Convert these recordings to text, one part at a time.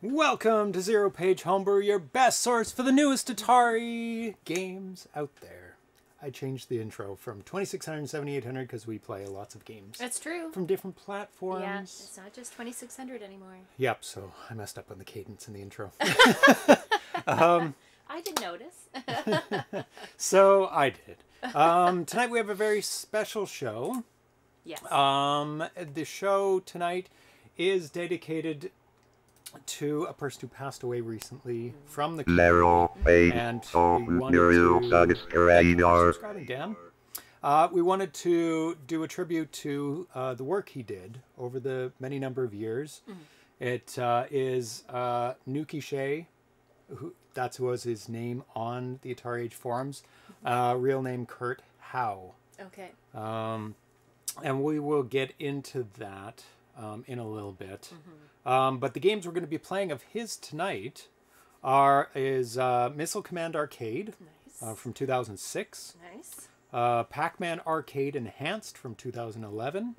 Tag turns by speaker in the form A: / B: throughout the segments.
A: Welcome to Zero Page Homebrew, your best source for the newest Atari games out there. I changed the intro from 2600 and 7800 because we play lots of games
B: That's true.
A: from different platforms.
B: Yeah, it's not just 2600 anymore.
A: Yep, so I messed up on the cadence in the intro.
B: I didn't notice.
A: so I did. Um, tonight we have a very special show.
B: yes.
A: Um, the show tonight is dedicated to a person who passed away recently from the
C: Lero
A: And
C: Page
A: we wanted to- subscribing, Dan. Uh, we wanted to do a tribute to uh, the work he did over the many number of years. It uh, is uh, Nukey Shay, who that's who was his name on the Atari Age forums. Uh, real name Kurt Howe,
B: okay.
A: um, and we will get into that um, in a little bit. Um, but the games we're going to be playing of his tonight are is uh, Missile Command Arcade
B: Nice.
A: uh, from 2006.
B: nice.
A: Uh, Pac-Man Arcade Enhanced from 2011.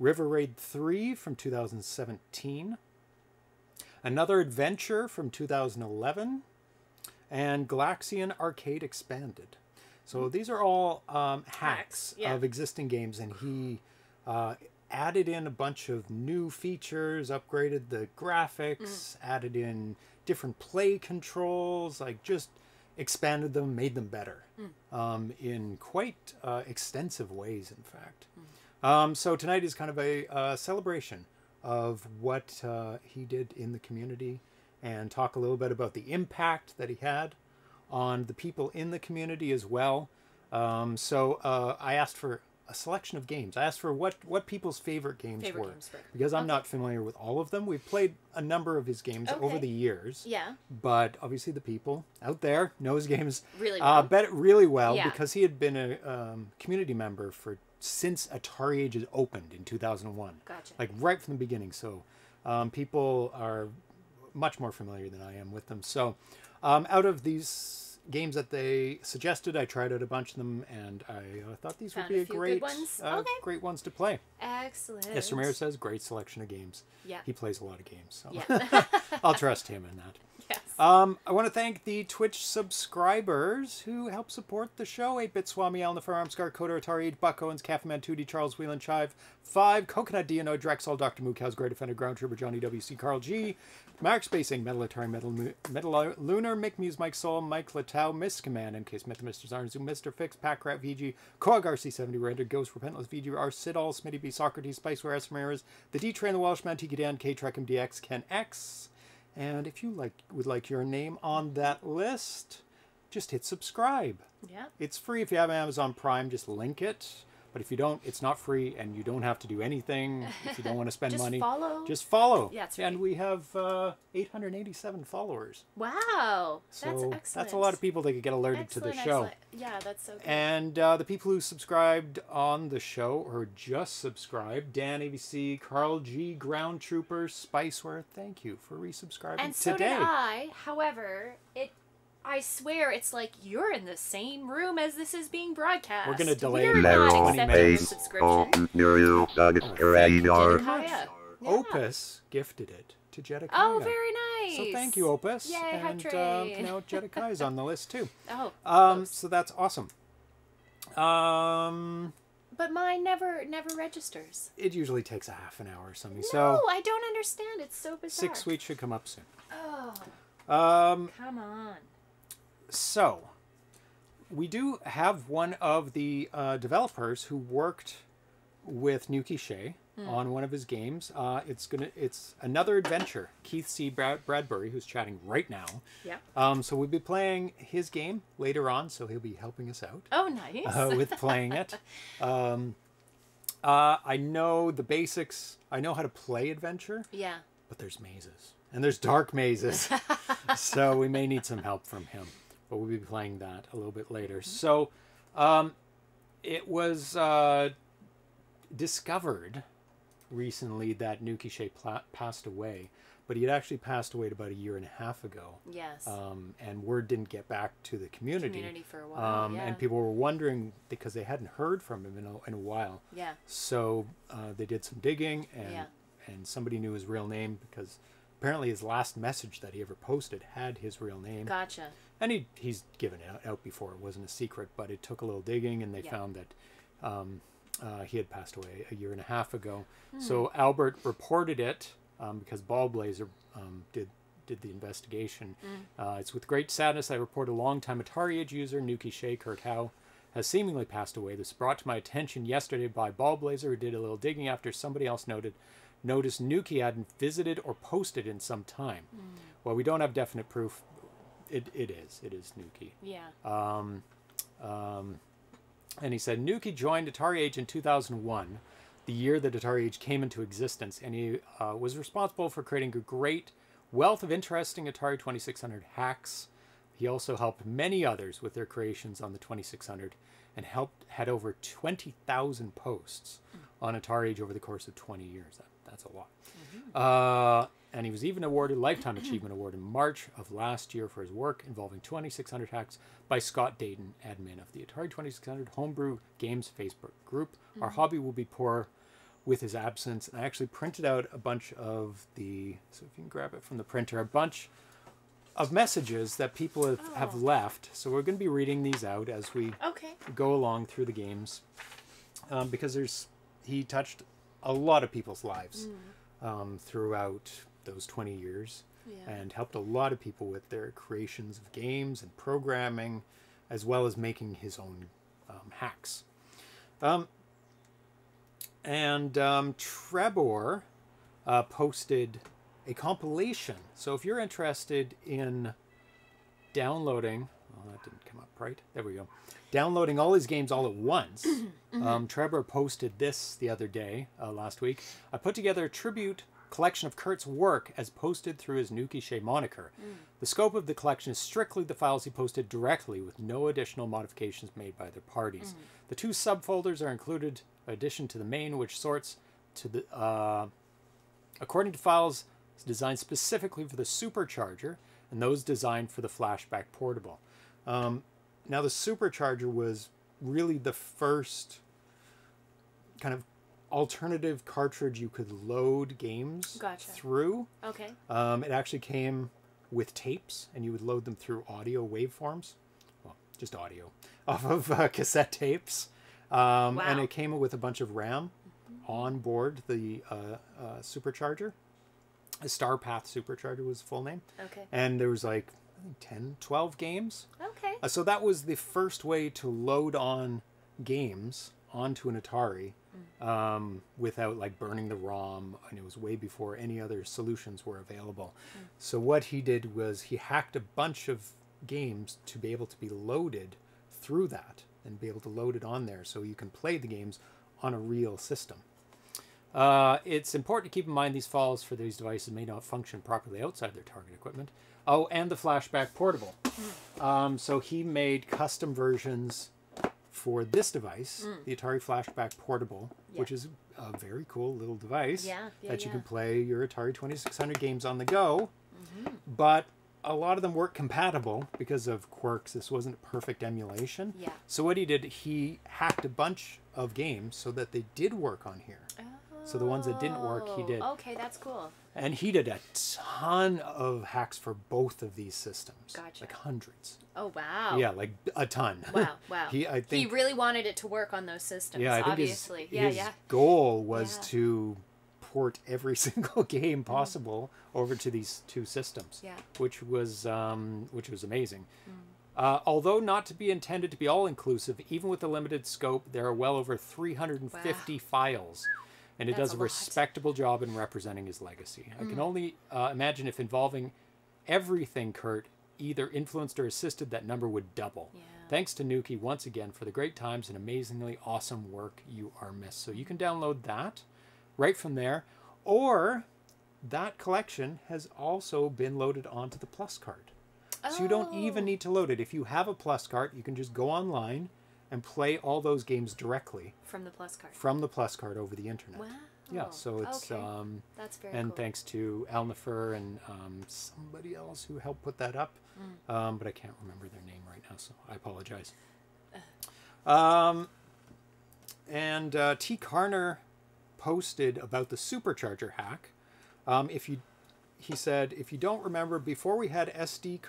A: River Raid 3 from 2017. Another Adventure from 2011. And Galaxian Arcade Expanded. So these are all um, hacks,
B: Hacks, yeah.
A: of existing games, and he uh, added in a bunch of new features, upgraded the graphics, added in different play controls, like just expanded them, made them better um, in quite uh, extensive ways, in fact. Um, so tonight is kind of a uh, celebration of what uh, he did in the community and talk a little bit about the impact that he had on the people in the community as well. Um, so uh, I asked for a selection of games. I asked for what, what people's favorite games
B: Favorite
A: were.
B: games were.
A: Because I'm
B: Okay.
A: not familiar with all of them. We've played a number of his games over the years
B: Yeah.
A: but obviously the people out there know his games
B: Really
A: uh,
B: well.
A: bet really well
B: Yeah.
A: because he had been a um, community member for since Atari Ages opened in 2001,
B: Gotcha.
A: like right from the beginning. So um, people are much more familiar than I am with them. So um, out of these games that they suggested, I tried out a bunch of them, and I uh, thought these
B: Found
A: would be
B: a
A: a great,
B: ones.
A: uh,
B: Okay.
A: great ones to play.
B: Excellent.
A: Yes, Ramirez says great selection of games.
B: Yeah.
A: He plays a lot of games, so
B: Yeah.
A: I'll trust him in that.
B: yes.
A: Um, I want to thank the Twitch subscribers who help support the show. 8-Bit Swami, Alan the Firearms Guard, Coder Atari, 8 Buck Owens, Caffeine Man 2D, Charles Whelan Chive, 5, Coconut Dino, Drexel, Dr. Mookhouse, Great Defender, Ground Trooper, Johnny WC, Carl G, Mark Spacing, Metal Atari, Metal, Metal Lunar, Mick Muse, Mike Soul, Mike Latau, Miss Command, MK Smith, Mr. Zarnzu, Mr. Fix, Pack Rat, VG, Koag RC70, Rendered, Ghost, Repentless, VG, R, Sidall, Smitty B, Socrates, Spiceware, S. Ramirez, The D Train, The Welshman, Tiki Dan, K Trekkum, DX, Ken X, and if you like would like your name on that list, just hit subscribe.
B: yeah.
A: It's free if you have Amazon Prime, just link it. But if you don't, it's not free and you don't have to do anything if you don't want to spend
B: Just
A: money.
B: follow.
A: Just follow.
B: Yeah, that's right.
A: And we have uh, 887 followers.
B: Wow.
A: So
B: that's excellent.
A: that's a lot of people that could get alerted
B: Excellent,
A: to the show.
B: excellent. Yeah, that's so good.
A: And uh, the people who subscribed on the show or just subscribed, Dan ABC, Carl G, Ground Trooper, Spiceware, thank you for resubscribing
B: And so
A: today.
B: did I. However, it I swear it's like you're in the same room as this is being broadcast.
A: We're gonna delay
B: We're
A: it
B: not
C: Lero
B: accepting a
C: Page
B: subscription.
C: Ontario Subscriber
B: Jedediah. Yeah.
A: Opus gifted it to Jedediah.
B: Oh, very nice.
A: So thank you, Opus.
B: Yay, hype
A: and uh, now Jedediah is on the list too.
B: Oh,
A: Um, so that's awesome. Um,
B: but mine never never registers.
A: it usually takes a half an hour or something.
B: no,
A: so
B: I don't understand. It's so bizarre.
A: six weeks should come up soon.
B: Oh,
A: Um,
B: come on.
A: So we do have one of the uh, developers who worked with Nukey Shay
B: Hmm.
A: on one of his games. Uh, it's gonna it's another adventure. Keith C. Brad- Bradbury, who's chatting right now.
B: Yeah.
A: Um, so we'll be playing his game later on, so he'll be helping us out
B: Oh, nice.
A: uh, with playing it. Um, uh, I know the basics. I know how to play adventure,
B: yeah.
A: but there's mazes and there's dark mazes, so we may need some help from him. But we'll be playing that a little bit later. So, um, it was uh, discovered recently that Nukey Shay pla- passed away, but he had actually passed away about a year and a half ago.
B: Yes.
A: Um, and word didn't get back to the community.
B: Community for a while.
A: Um,
B: yeah.
A: And people were wondering because they hadn't heard from him in a, in a while.
B: yeah.
A: So uh, they did some digging, and
B: Yeah.
A: and somebody knew his real name because apparently his last message that he ever posted had his real name.
B: Gotcha.
A: And he he's given it out- before; it wasn't a secret. But it took a little digging, and they
B: Yeah.
A: found that um, uh, he had passed away a year and a half ago.
B: Hmm.
A: So Albert reported it um, because Ballblazer um, did did the investigation.
B: Hmm.
A: Uh, it's with great sadness I report a longtime Atari Age user, Nukey Shay Kurt Howe, has seemingly passed away. This brought to my attention yesterday by Ballblazer, who did a little digging after somebody else noted noticed Nukey hadn't visited or posted in some time. Well, we don't have definite proof. It, it is. It is Nukey.
B: Yeah.
A: Um, um, and he said Nukey joined Atari Age in 2001, the year that Atari Age came into existence, and he uh, was responsible for creating a great wealth of interesting Atari 2600 hacks. He also helped many others with their creations on the 2600 and helped had over 20,000 posts on Atari Age over the course of 20 years. That, that's a lot. Uh, and he was even awarded Lifetime Achievement Award in March of last year for his work involving 2600 hacks by Scott Dayton, admin of the Atari 2600 Homebrew Games Facebook group. Our hobby will be poor with his absence. And I actually printed out a bunch of the, so if you can grab it from the printer, a bunch of messages that people have, have
B: Oh.
A: left. So we're going to be reading these out as we
B: Okay.
A: go along through the games um, because there's he touched a lot of people's lives um, throughout those 20 years
B: Yeah.
A: and helped a lot of people with their creations of games and programming as well as making his own um, hacks. Um, and um, Trebor uh, posted a compilation. So if you're interested in downloading well that didn't come up right. There we go. Downloading all his games all at once. Um, Trebor posted this the other day uh, last week. I put together a tribute collection of kurt's work as posted through his nukey shay moniker. The scope of the collection is strictly the files he posted directly with no additional modifications made by other parties. The two subfolders are included in addition to the main which sorts to the uh, according to files designed specifically for the supercharger and those designed for the flashback portable. Um, now the supercharger was really the first kind of alternative cartridge you could load games
B: Gotcha.
A: through
B: Okay.
A: um, it actually came with tapes and you would load them through audio waveforms well just audio off of uh, cassette tapes um, and it came with a bunch of ram on board the uh, uh, supercharger a Starpath supercharger was the full name
B: Okay.
A: and there was like I think 10 12 games
B: Okay.
A: uh, so that was the first way to load on games onto an Atari um, without like burning the ROM, and it was way before any other solutions were available. So what he did was he hacked a bunch of games to be able to be loaded through that and be able to load it on there, so you can play the games on a real system. Uh, it's important to keep in mind these files for these devices may not function properly outside their target equipment. Oh, and the flashback portable. Um, so he made custom versions for this device, the Atari Flashback Portable,
B: Yeah.
A: which is a very cool little device
B: Yeah, yeah,
A: that you can play your Atari 2600 games on the go.
B: Mm-hmm.
A: But a lot of them weren't compatible because of quirks. This wasn't a perfect emulation.
B: Yeah.
A: So what he did, he hacked a bunch of games so that they did work on here. So the ones that didn't work, he
B: Oh,
A: did.
B: Okay, that's cool.
A: And he did a ton of hacks for both of these systems.
B: Gotcha.
A: Like hundreds.
B: Oh wow.
A: Yeah, like a ton.
B: Wow. Wow.
A: he, I think he
B: really wanted it to work on those systems.
A: yeah, I think
B: obviously.
A: his,
B: yeah.
A: his
B: yeah.
A: goal was
B: Yeah.
A: to port every single game possible over to these two systems.
B: Yeah.
A: Which was, um, which was amazing.
B: Mm.
A: Uh, although not to be intended to be all inclusive, even with the limited scope, there are well over 350 files. And it
B: That's
A: does
B: a
A: respectable job in representing his legacy. I
B: Mm.
A: can only uh, imagine if involving everything Kurt either influenced or assisted, that number would double.
B: Yeah.
A: Thanks to Nukey once again for the great times and amazingly awesome work you are missed. So you can download that right from there, or that collection has also been loaded onto the PlusCart. So you don't even
B: Oh.
A: need to load it. If you have a PlusCart, you can just go online and play all those games directly
B: from the PlusCart.
A: from the PlusCart over the internet.
B: Wow.
A: yeah, so it's
B: okay.
A: um,
B: That's very
A: and
B: cool.
A: thanks to Al_Nafuur and um, somebody else who helped put that up,
B: Mm.
A: um, but I can't remember their name right now, so I apologize. Um, and uh, T. Carner posted about the supercharger hack. Um, if you, he said, if you don't remember, before we had SD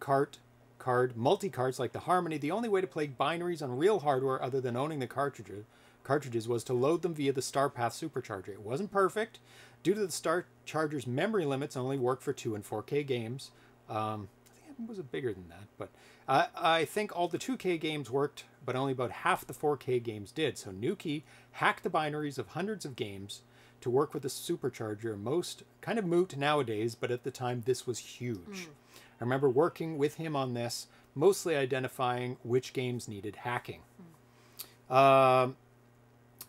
A: cart card multi cards like the Harmony, the only way to play binaries on real hardware other than owning the cartridges cartridges was to load them via the StarPath supercharger. It wasn't perfect due to the Star Charger's memory limits only worked for 2 and 4K games. Um, I think it was bigger than that, but I I think all the 2K games worked, but only about half the 4K games did. So Nukey hacked the binaries of hundreds of games to work with the supercharger. Most kind of moot nowadays, but at the time this was huge. I remember working with him on this, mostly identifying which games needed hacking. Um,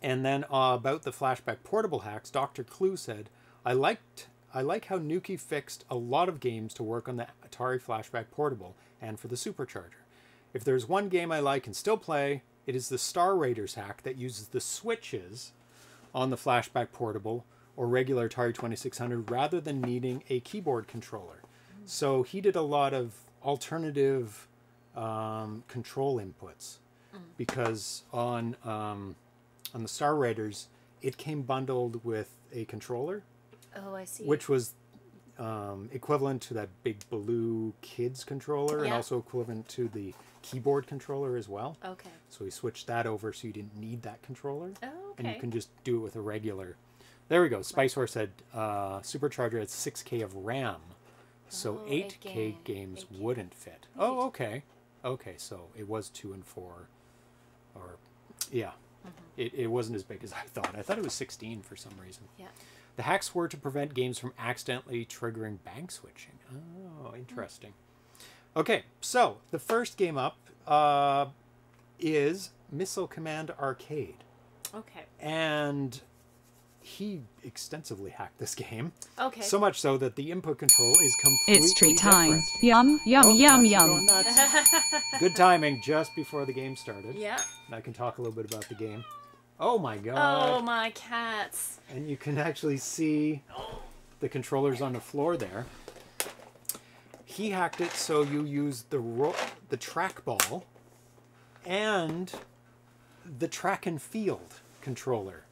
A: and then uh, about the flashback portable hacks, Dr. Clue said, "I liked I like how Nukey fixed a lot of games to work on the Atari Flashback Portable and for the Supercharger. If there's one game I like and still play, it is the Star Raiders hack that uses the switches on the Flashback Portable or regular Atari 2600 rather than needing a keyboard controller. So he did a lot of alternative um, control inputs because on um, on the Star Raiders it came bundled with a controller,
B: Oh, I see.
A: which was um, equivalent to that big blue kids controller and also equivalent to the keyboard controller as well.
B: Okay.
A: So he switched that over so you didn't need that controller
B: Oh,
A: and you can just do it with a regular. There we go. Spice Horse had uh, Supercharger at 6K of RAM, so
B: Oh,
A: 8K
B: game-
A: games
B: 8K.
A: wouldn't fit. Oh, okay, okay. So it was two and four, or yeah,
B: Mm-hmm.
A: it, it wasn't as big as I thought. I thought it was 16 for some reason.
B: Yeah.
A: The hacks were to prevent games from accidentally triggering bank switching. Oh, interesting. Okay, so the first game up uh, is Missile Command Arcade
B: Okay.
A: and he extensively hacked this game.
B: Okay.
A: So much so that the input control is completely
D: It's treat time.
A: different.
D: Yum, yum,
A: Oh,
D: yum,
A: nuts
D: yum.
A: nuts. Good timing just before the game started.
B: yeah.
A: And I can talk a little bit about the game. Oh my god.
B: Oh my cats.
A: And you can actually see the controllers on the floor there. He hacked it so you use the ro- the trackball and the track and field controller.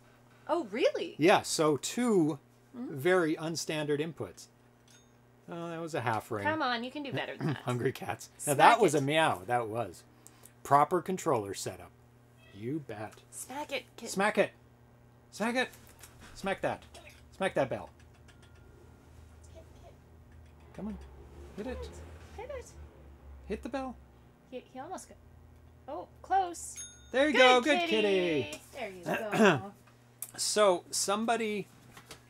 B: Oh really?
A: Yeah, so two very unstandard inputs. Oh, that was a half ring.
B: Come on, you can do better than that.
A: Hungry cats. Now
B: Smack
A: that was a meow. That was proper controller setup. You bet.
B: Smack it. Kid.
A: Smack it. Smack it. Smack that. Smack that bell. Come on. Hit it.
B: Hit it.
A: Hit the bell.
B: He, he almost got. Oh, close.
A: There you go. Good kitty.
B: There you go.
A: So somebody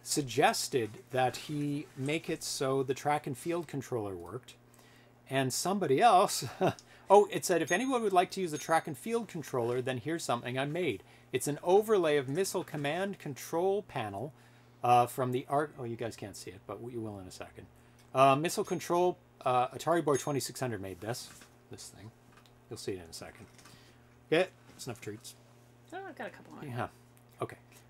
A: suggested that he make it so the track and field controller worked, and somebody else. oh, it said if anyone would like to use the track and field controller, then here's something I made. It's an overlay of missile command control panel uh, from the art. Oh, you guys can't see it, but you will in a second. Uh, missile control. Uh, Atari Boy 2600 made this. This thing. You'll see it in a second. Get snuff treats.
B: oh, I've got a couple more.
A: Yeah.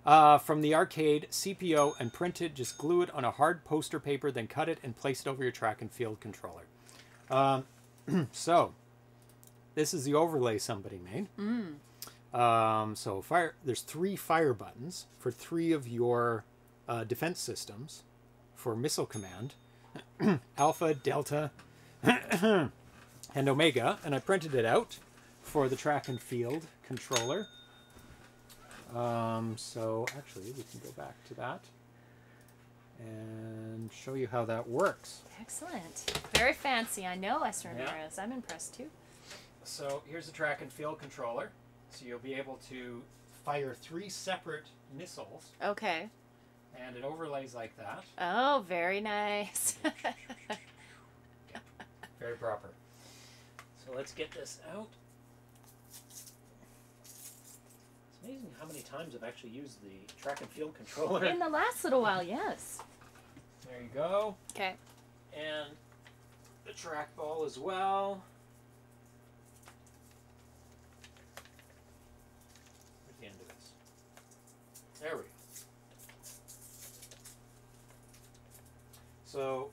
A: Uh, from the arcade, CPO, and print it. Just glue it on a hard poster paper, then cut it and place it over your track and field controller. Um, so, this is the overlay somebody made. Um, so fire. There's three fire buttons for three of your uh, defense systems for missile command: Alpha, Delta, and Omega. And I printed it out for the track and field controller. Um, so actually, we can go back to that and show you how that works.
B: Excellent. Very fancy. I know, Esther
A: Yeah.
B: Ramirez. I'm impressed too.
A: So here's the track and field controller. So you'll be able to fire three separate missiles,
B: Okay.
A: and it overlays like that.
B: Oh, very nice.
A: Very proper. So let's get this out. amazing how many times I've actually used the track and field controller.
B: In the last little while, yes.
A: There you go.
B: Okay.
A: And the trackball as well. Where's the end of this? There we go. So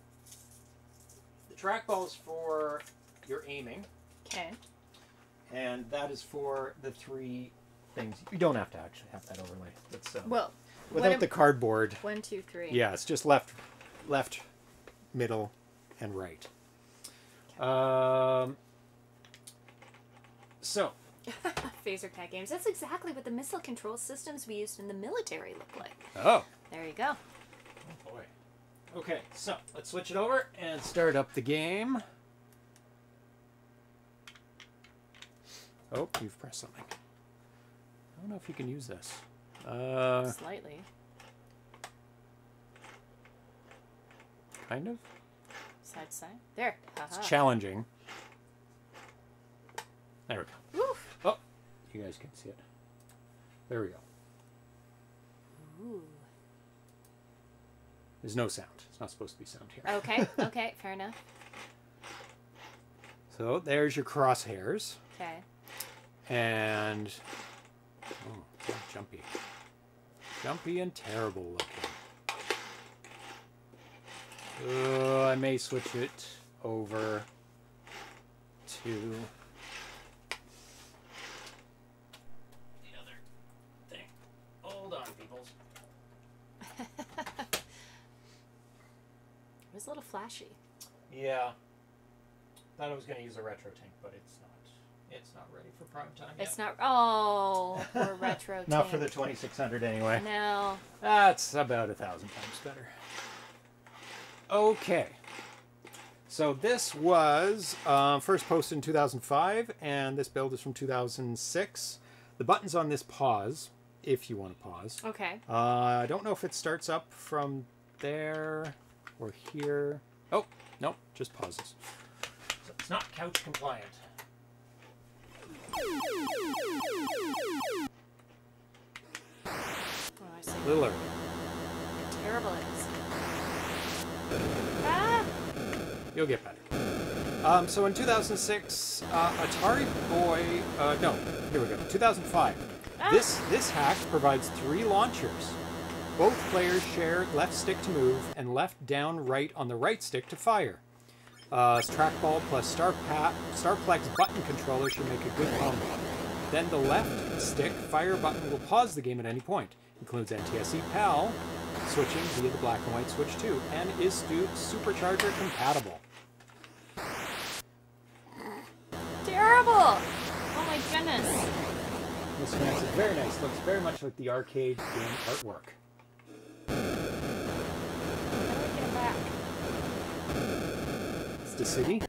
A: the trackball is for your aiming.
B: Okay.
A: And that is for the three things. You don't have to actually have that overlay. It's uh,
B: Well,
A: without
B: what
A: the cardboard.
B: one, two, three.
A: Yeah, it's just left, left, middle, and right. Um. So,
B: Phaser tag games. That's exactly what the missile control systems we used in the military look like.
A: oh,
B: There you go.
A: oh boy. Okay, so let's switch it over and start up the game. Oh, you've pressed something. I don't know if you can use this. Uh,
B: Slightly.
A: kind of.
B: Side to side. There.
A: It's challenging. There we go.
B: Woof.
A: Oh, you guys can see it. There we go.
B: Ooh.
A: There's no sound. It's not supposed to be sound here.
B: Okay. Okay. Fair enough.
A: So there's your crosshairs.
B: Okay.
A: And oh, jumpy, jumpy and terrible looking. Uh, I may switch it over to the other thing. Hold on, peoples.
B: It was a little flashy.
A: Yeah. Thought I was going to use a RetroTINK, but it's not. It's not ready for prime time yet.
B: It's not. Oh, poor retro.
A: Not for the 2600 anyway.
B: No.
A: That's about a thousand times better. Okay. So this was uh, first posted in 2005, and this build is from 2006. The buttons on this pause, if you want to pause.
B: Okay.
A: Uh, I don't know if it starts up from there or here. Oh, no, just pauses. So it's not couch compliant.
B: I see.
A: Little early.
B: How terrible. Ah!
A: You'll get better. Um, so in 2006, uh, Atari Boy, uh, no, here we go. 2005.
B: Ah.
A: This this hack provides three launchers. Both players share left stick to move and left down right on the right stick to fire. Uh, trackball plus Star Starplex button controller should make a good combo. Then the left stick fire button will pause the game at any point. Includes NTSC PAL, switching via the black and white switch too, and is stu- supercharger compatible.
B: Terrible! Oh my goodness.
A: This fancy, very nice. Looks very much like the arcade game artwork.
B: How do I get it back?
A: It's the city.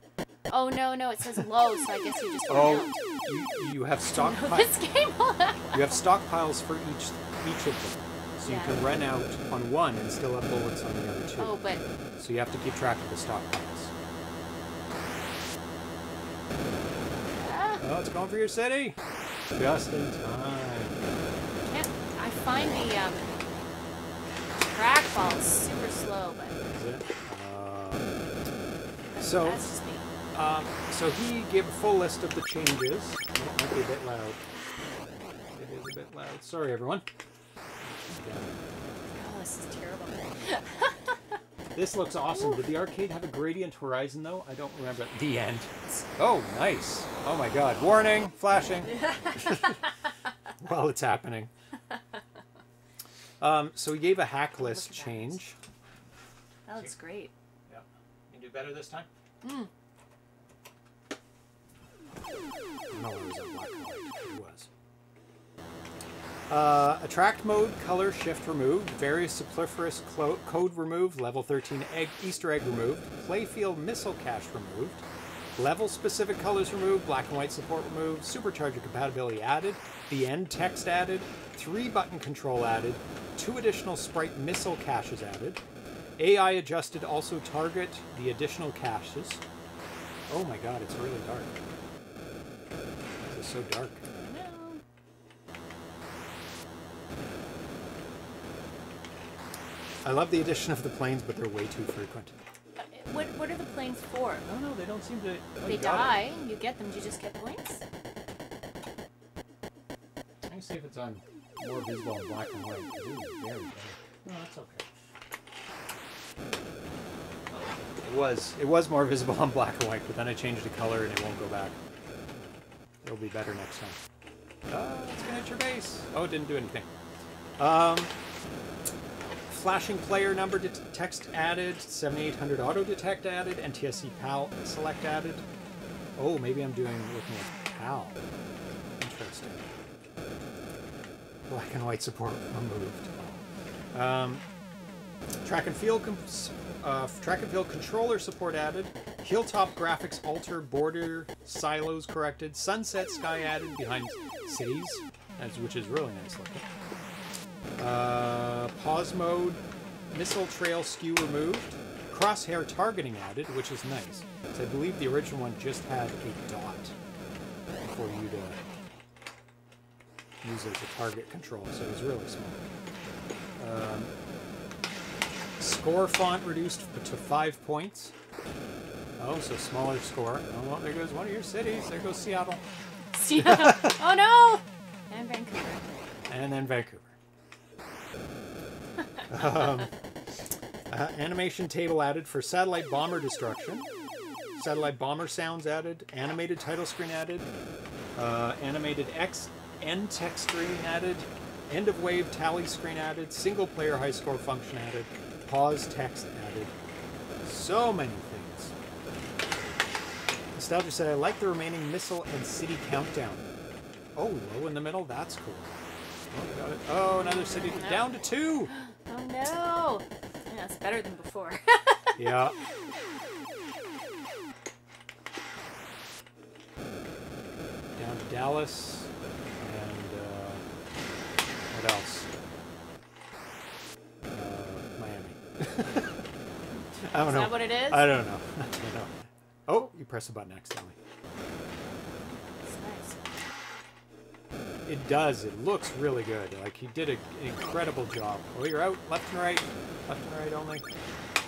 B: Oh no, no, it says low, so I guess you just
A: Oh, you, you have
B: out.
A: stockpi-
B: this game
A: you have stockpiles for each each of them, so you can run out on one and still have bullets on the other two.
B: Oh, but
A: So you have to keep track of the stockpiles.
B: ah,
A: Oh, it's going for your city. Just in time.
B: can't, I find the um, trackball super slow, but
A: So-
B: that's just me.
A: Um, so he gave a full list of the changes. It might be a bit loud. It is a bit loud. Sorry, everyone.
B: Oh, this is terrible.
A: This looks awesome. Did the arcade have a gradient horizon though? I don't remember. The end. Oh, nice. Oh my god. Warning, flashing. While it's happening. Um, so he gave a hack list change.
B: That looks great.
A: Yeah. You do better this time?
B: Mm.
A: No, it was on black and. It was. Uh, attract mode, color shift removed, various superfluous clo- code removed, level 13 egg, Easter egg removed, playfield missile cache removed, level specific colors removed, black and white support removed, supercharger compatibility added, the end text added, three button control added, two additional sprite missile caches added, AI adjusted also target the additional caches. Oh my god, it's really dark. This is so dark. I love the addition of the planes, but they're way too frequent.
B: Uh, What, what are the planes for?
A: No, no, they don't seem to. oh,
B: They
A: you got
B: die. You get them. Do you just get points?
A: it. Let me see if it's on more visible in black and white. 'cause It is very dark. No, that's okay. It was. It was more visible on black and white, but then I changed the color and it won't go back. It'll be better next time. Uh, it's gonna hit your base. Oh, it didn't do anything. Um, flashing player number text added, 7800 auto detect added, NTSC PAL select added. Oh, maybe I'm doing looking at PAL. Interesting. Black and white support removed. Um, track and field uh, track and field controller support added. Hilltop graphics alter border silos corrected. Sunset sky added behind cities, which is really nice looking. Uh, pause mode, missile trail skew removed. Crosshair targeting added, which is nice. I believe the original one just had a dot for you to use as a target control, so it was really small. Um, score font reduced to five points. Oh, so smaller score. Oh, well, there goes one of your cities. There goes Seattle.
B: Seattle. oh no! And Vancouver.
A: And then Vancouver. um, uh, animation table added for satellite bomber destruction. Satellite bomber sounds added. Animated title screen added. Uh, animated X end text screen added. End of wave tally screen added. Single player high score function added. Pause text added. So many things. Nostalgia said, I like the remaining missile and city countdown. Oh, low in the middle? That's cool. Oh. Oh, another city
B: No.
A: down to two.
B: Oh no! Yeah, it's better than before.
A: Yeah. Down to Dallas. And uh, what else? I don't
B: Is
A: know.
B: that what it is?
A: I don't know. I don't know. Oh, you press the button accidentally.
B: It's nice.
A: It does. It looks really good. Like he did a, an incredible job. Oh, you're out. Left and right. Left and right only.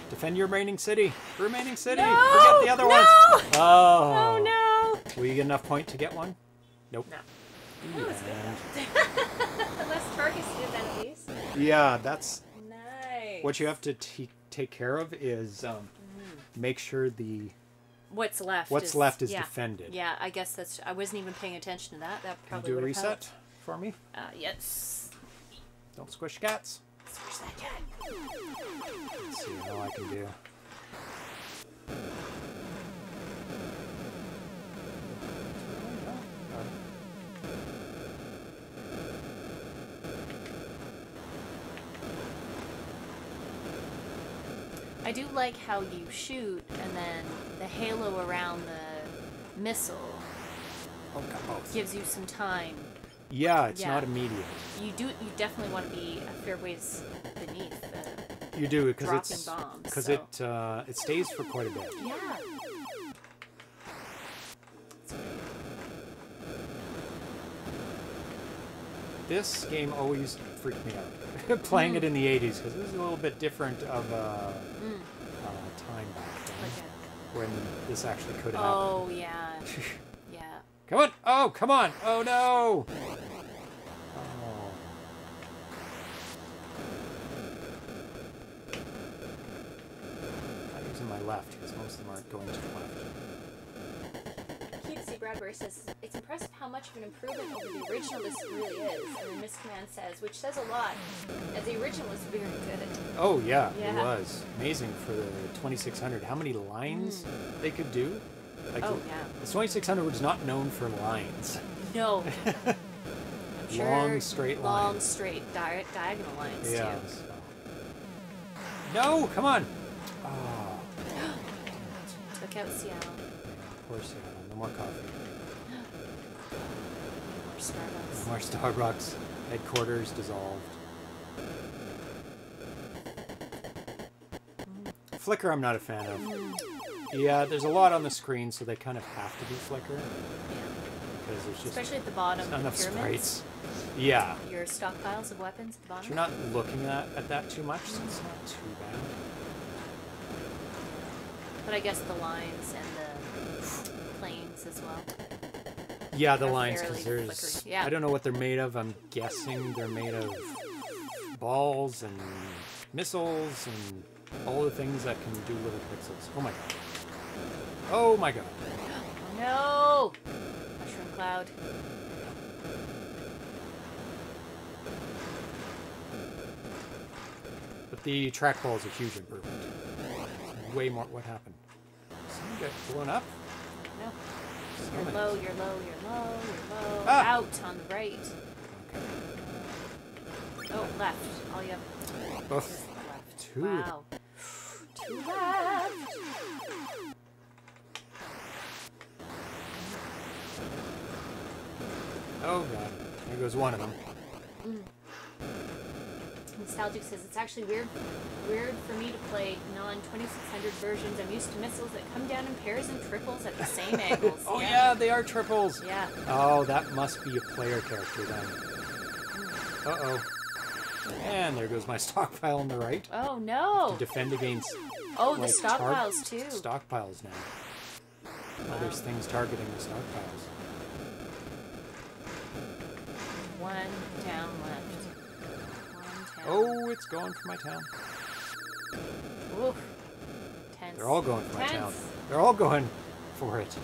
A: Defend your remaining city. Remaining city.
B: No!
A: Forget the other
B: No!
A: ones. Oh.
B: Oh no!
A: Will you get enough point to get one? Nope.
B: No.
A: And-
B: Less targets did that at least.
A: yeah, that's What you have to t- take care of is um, make sure the
B: What's left?
A: what's
B: is,
A: left is
B: yeah.
A: defended.
B: Yeah, I guess that's. I wasn't even paying attention to that. That probably
A: Can you do a reset for me?
B: Uh, yes.
A: Don't squish cats.
B: Where's that cat?
A: Let's see how I can do.
B: I do like how you shoot and then the halo around the missile
A: Oh,
B: gives you some time.
A: Yeah, it's
B: Yeah.
A: not immediate.
B: You do. You definitely want to be a fair ways beneath the.
A: You do because it's because
B: so-
A: it uh, it stays for quite a bit.
B: Yeah.
A: This game always freaked me out. Playing
B: Mm.
A: it in the 80s because it was a little bit different of a uh, time back then
B: Like
A: when this actually could
B: a,
A: happen.
B: oh yeah. Yeah.
A: Come on! Oh, come on! Oh no! Oh. I'm using my left because most of them aren't going to the left.
B: Bradbury says it's impressive how much of an improvement over the original this really is, and Miss Command says, which says a lot, as the original was very good.
A: Oh yeah, it was amazing for the 2600. How many lines mm. they could do? Like
B: Oh yeah.
A: the 2600 was not known for lines.
B: No. Sure
A: Long, straight
B: long
A: lines.
B: Long, straight di- diagonal lines
A: Yeah.
B: too.
A: so- No, come on. Oh,
B: Took out Seattle.
A: poor Seattle. More coffee.
B: Or Starbucks.
A: More Starbucks. Headquarters dissolved. Flicker, I'm not a fan of. Yeah, there's a lot on the screen, so they kind of have to be flicker because there's just
B: Especially at the bottom
A: not enough sprites. Yeah,
B: Your stockpiles of weapons at the
A: but
B: bottom.
A: you're not looking at, at that too much, so it's not too bad.
B: But I guess the lines and the as well.
A: Yeah, the
B: They're
A: lines, because there's
B: yeah.
A: I don't know what they're made of. I'm guessing they're made of balls and missiles and all the things that can do little pixels. Oh my god. Oh my god.
B: No! Mushroom cloud.
A: But the trackball is a huge improvement. Way more. What happened? Someone got blown up?
B: No. You're low, you're low, you're low, you're low.
A: Ah!
B: Out on the right. Oh, left. All you have
A: Ugh.
B: left.
A: Two.
B: Wow. Two left.
A: Oh god. There goes one of them.
B: Nostalgic says it's actually weird weird for me to play non 2600 versions. I'm used to missiles that come down in pairs and triples at the same angles.
A: Oh yeah, they are triples.
B: Yeah.
A: Oh, that must be a player character then. Uh oh. And there goes my stockpile on the right.
B: Oh no.
A: To Defend against
B: Oh, the
A: like, tar-
B: stockpiles too.
A: stockpiles now. Oh, there's things targeting the stockpiles. It's going for my town.
B: Oof. Tense.
A: They're all going for my town. They're all going for it.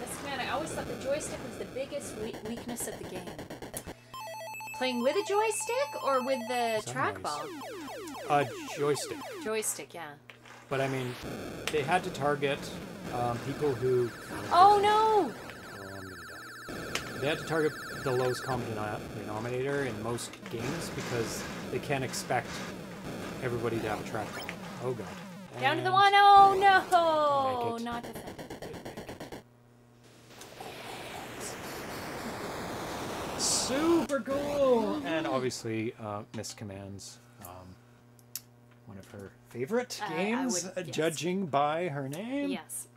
B: This man, I always thought the joystick was the biggest we- weakness of the game. Playing with a joystick or with the trackball?
A: A joystick.
B: Joystick, yeah.
A: But I mean, they had to target um, people who.
B: Oh no!
A: They had to target the lowest common denominator in most games because they can't expect everybody to have a trackball. Oh god.
B: Down to the one. Oh no! Not defended.
A: didn't make it. Super cool! And obviously, uh, Miss Commands, um, one of her favorite
B: I
A: games,
B: would-
A: uh,
B: yes.
A: judging by her name.
B: Yes.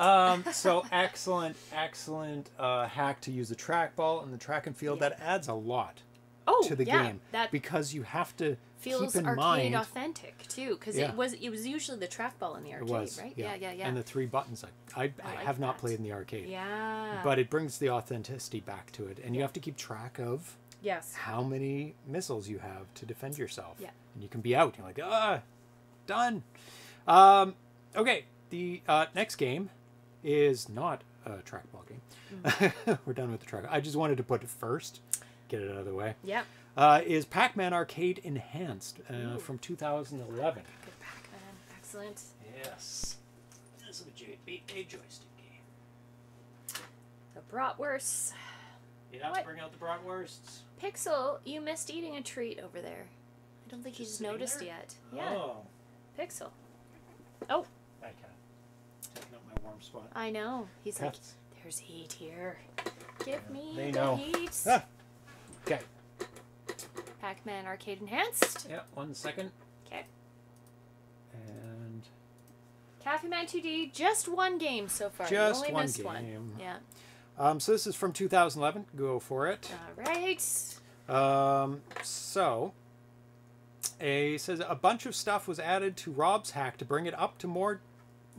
A: Um, so excellent, excellent uh, hack to use the trackball and the track and field.
B: Yeah.
A: That adds a lot
B: Oh,
A: to the
B: yeah,
A: game
B: That
A: because you have to
B: feels
A: keep in
B: arcade
A: mind
B: authentic too, because
A: Yeah.
B: it was it was usually the trackball in the arcade,
A: was
B: right?
A: yeah.
B: yeah, yeah.
A: and the three buttons. I I, I,
B: like
A: have not
B: that.
A: played in the arcade,
B: yeah.
A: but it brings the authenticity back to it, and you have to keep track of
B: yes.
A: how many missiles you have to defend yourself.
B: Yeah.
A: And you can be out. You're like, ah, done. Um, okay, the uh, next game is not a trackball game.
B: Mm.
A: We're done with the track. I just wanted to put it first, get it out of the way.
B: Yep.
A: Uh, is Pac-Man Arcade Enhanced uh, from 2011.
B: Good Pac-Man. Excellent.
A: Yes. This is a, J- a joystick game.
B: The bratwursts.
A: Yeah,
B: What?
A: bring out the bratwursts.
B: Pixel, you missed eating a treat over there. I don't think
A: Just
B: he's noticed
A: there?
B: yet. Yeah.
A: Oh,
B: Pixel. Oh,
A: I can. Taking up my warm spot.
B: I know. He's like, there's heat here. Give me
A: They
B: the
A: know.
B: heat.
A: Ah. Okay.
B: Pac-Man Arcade Enhanced.
A: Yeah, one second.
B: Okay.
A: And
B: Cafe Man 2D, just one game so far.
A: Just
B: you only
A: one
B: missed one.
A: game.
B: Yeah.
A: um, so this is from 2011. Go for it.
B: All right.
A: Um, so a says a bunch of stuff was added to Rob's hack to bring it up to more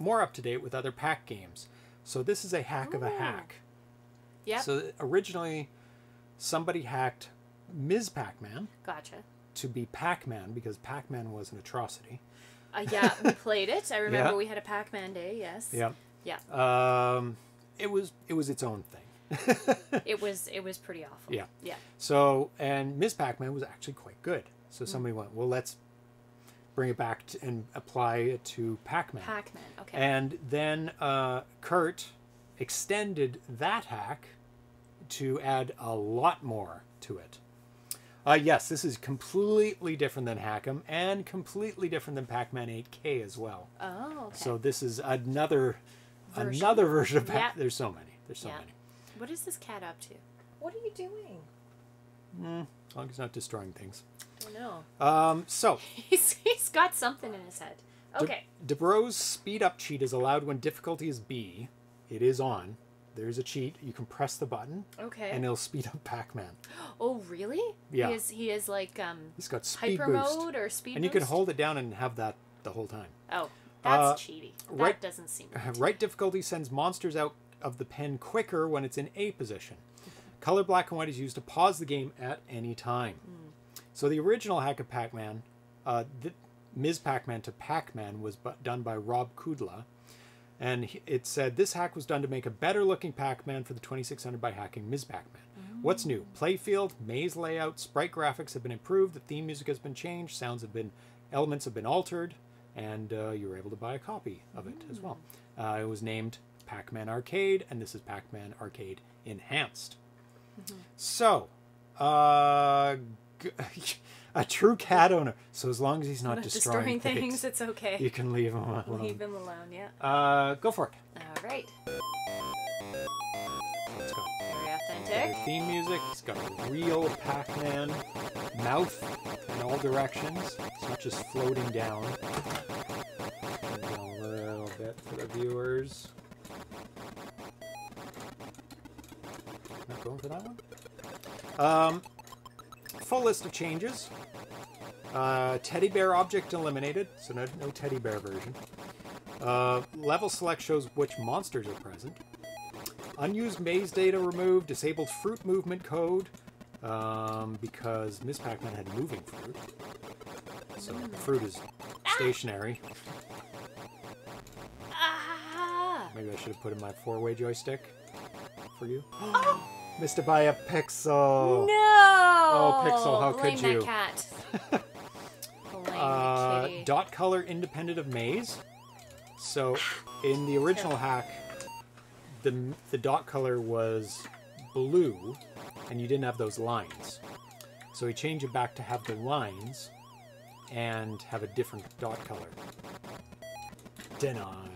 A: more up to date with other pack games. So this is a hack of a hack.
B: Yeah.
A: So originally somebody hacked Ms. Pac-Man
B: Gotcha.
A: to be Pac-Man because Pac-Man was an atrocity.
B: Uh, yeah, we played it. I remember
A: Yeah.
B: we had a Pac-Man day. Yes.
A: Yeah.
B: Yeah.
A: Um, it was it was its own thing.
B: It was it was pretty awful.
A: Yeah.
B: Yeah.
A: So, and Ms. Pac-Man was actually quite good.
B: Mm.
A: So somebody went, well, let's bring it back to, and apply it to Pac-Man.
B: Pac-Man. Okay.
A: And then uh, Kurt extended that hack to add a lot more to it. Uh, yes, this is completely different than Hack'em and completely different than Pac-Man 8K as well.
B: oh. Okay.
A: So this is another
B: Version.
A: another version of Pac.
B: Yeah.
A: There's so many. There's so
B: Yeah.
A: many.
B: what is this cat up to? What are you doing?
A: Mm, as long as it's not destroying things.
B: I don't.
A: Um, so
B: He's he's got something in his head. Okay. De-.
A: DeBro's speed up cheat is allowed when difficulty is B. It is on. There's a cheat. You can press the button
B: Okay.
A: and it'll speed up Pac-Man.
B: oh really?
A: Yeah.
B: He is he is like um
A: He's got speed
B: hyper
A: boost.
B: mode or speed
A: and you can hold it down and have that the whole time.
B: Oh, that's
A: Uh,
B: cheaty. That
A: right-
B: doesn't seem right.
A: Right difficulty sends monsters out of the pen quicker when it's in A position. Color black and white is used to pause the game at any time. So the original hack of Pac-Man, uh, Ms. Pac-Man to Pac-Man was done by Rob Kudla. And he- it said this hack was done to make a better looking Pac-Man for the 2600 by hacking Ms. Pac-Man. What's new? Playfield, maze layout, sprite graphics have been improved, the theme music has been changed, sounds have been, elements have been altered, and uh, you were able to buy a copy of it as well. Uh, it was named Pac-Man Arcade, and this is Pac-Man Arcade Enhanced. So, uh, a true cat owner. So as long as he's not
D: Not
A: destroying,
D: things,
A: things,
D: it's okay.
A: you can leave him alone.
D: Leave him alone, yeah.
A: Uh, go for it.
B: All right.
A: Let's go.
B: Very
A: The
B: authentic.
A: theme music. He's got a real Pac-Man mouth in all directions. It's not just floating down. Down a little bit for the viewers. Not going for that one. Um, full list of changes. Uh, teddy bear object eliminated, so no, no teddy bear version. Uh, level select shows which monsters are present. Unused maze data removed. Disabled fruit movement code um, because Miss Pac-Man had moving fruit. So the fruit is stationary.
B: Ah!
A: Maybe I should have put in my four-way joystick for you. Missed it by a pixel.
B: No!
A: Oh, Pixel, how
B: Blame
A: could you?
B: cat.
A: Uh, dot color independent of maze. So in the original hack, the the dot color was blue, and you didn't have those lines. So we changed it back to have the lines and have a different dot color. Deny.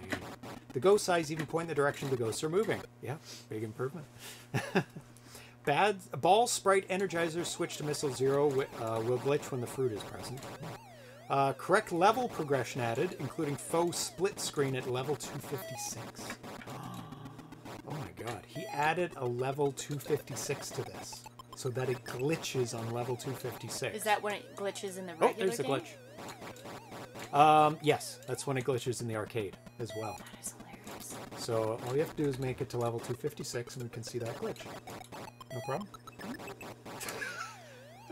A: The ghost eyes even point in the direction the ghosts are moving. Yeah, big improvement. Bad ball sprite energizer switch to missile zero uh, will glitch when the fruit is present. Uh, correct level progression added, including faux split screen at level 256. Oh my god, he added a level 256 to this so that it glitches on level 256.
B: Is that when it glitches in the regular
A: Oh,
B: regular
A: there's the
B: game?
A: glitch. Um, yes, that's when it glitches in the arcade as well.
B: That is hilarious.
A: So all you have to do is make it to level 256 and we can see that glitch. No problem.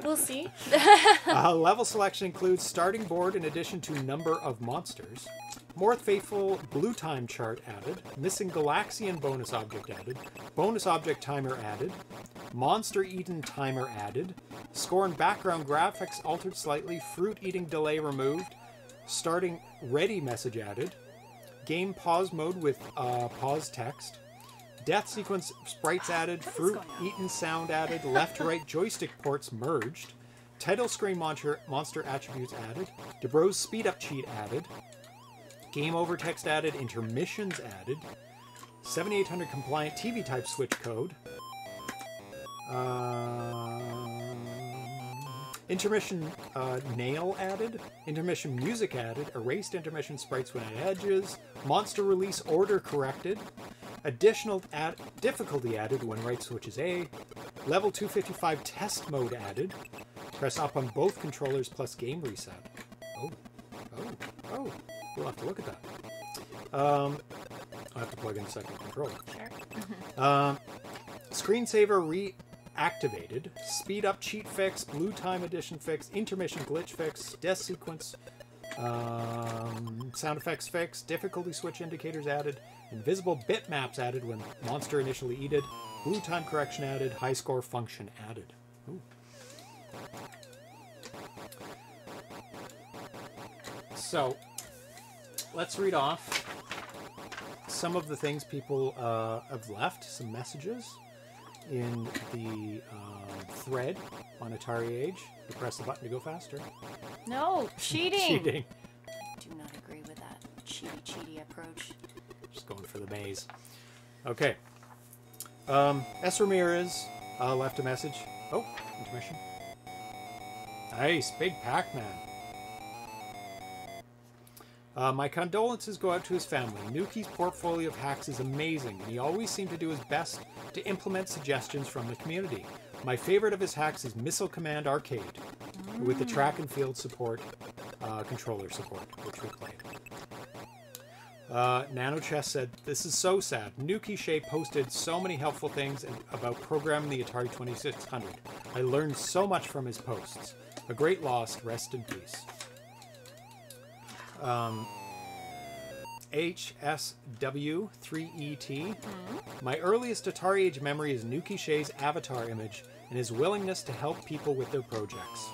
B: We'll see.
A: Uh, level selection includes starting board in addition to number of monsters. More faithful blue time chart added. Missing Galaxian bonus object added. Bonus object timer added. Monster eaten timer added. Score and background graphics altered slightly. Fruit eating delay removed. Starting ready message added. Game pause mode with uh, pause text. Death sequence sprites added. Fruit eaten sound added. Left to right joystick ports merged. Title screen monster, monster attributes added. DeBro's speed up cheat added. Game over text added. Intermissions added. 7800 compliant TV type switch code. Um, intermission uh, nail added. Intermission music added. Erased intermission sprites when at edges. Monster release order corrected. Additional ad- difficulty added when right switch is A. Level 255 test mode added. Press up on both controllers plus game reset. Oh, oh, oh. We'll have to look at that. Um, I'll have to plug in the second controller.
B: Sure.
A: Um, screensaver reactivated. Speed up cheat fix. Blue time edition fix. Intermission glitch fix. Death sequence. Um, sound effects fix. Difficulty switch indicators added. Invisible bitmaps added when monster initially eated. Blue time correction added. High score function added. Ooh. So, let's read off some of the things people uh, have left, some messages in the uh, thread on Atari Age. You press the button to go faster.
B: No, cheating.
A: Cheating.
B: Do not agree with that cheaty cheaty approach.
A: Just going for the maze. Okay. Um, S. Ramirez uh, left a message. Oh, intermission. Nice, big Pac-Man. Uh, my condolences go out to his family. Nukey's portfolio of hacks is amazing, and he always seemed to do his best to implement suggestions from the community. My favorite of his hacks is Missile Command Arcade, with the track and field support, uh, controller support, which we played. Uh, NanoChess said, This is so sad. Nukey Shay posted so many helpful things about programming the Atari 2600. I learned so much from his posts. A great loss. Rest in peace. Um, HSW3ET. E My earliest Atari Age memory is Nukey Shay's avatar image and his willingness to help people with their projects.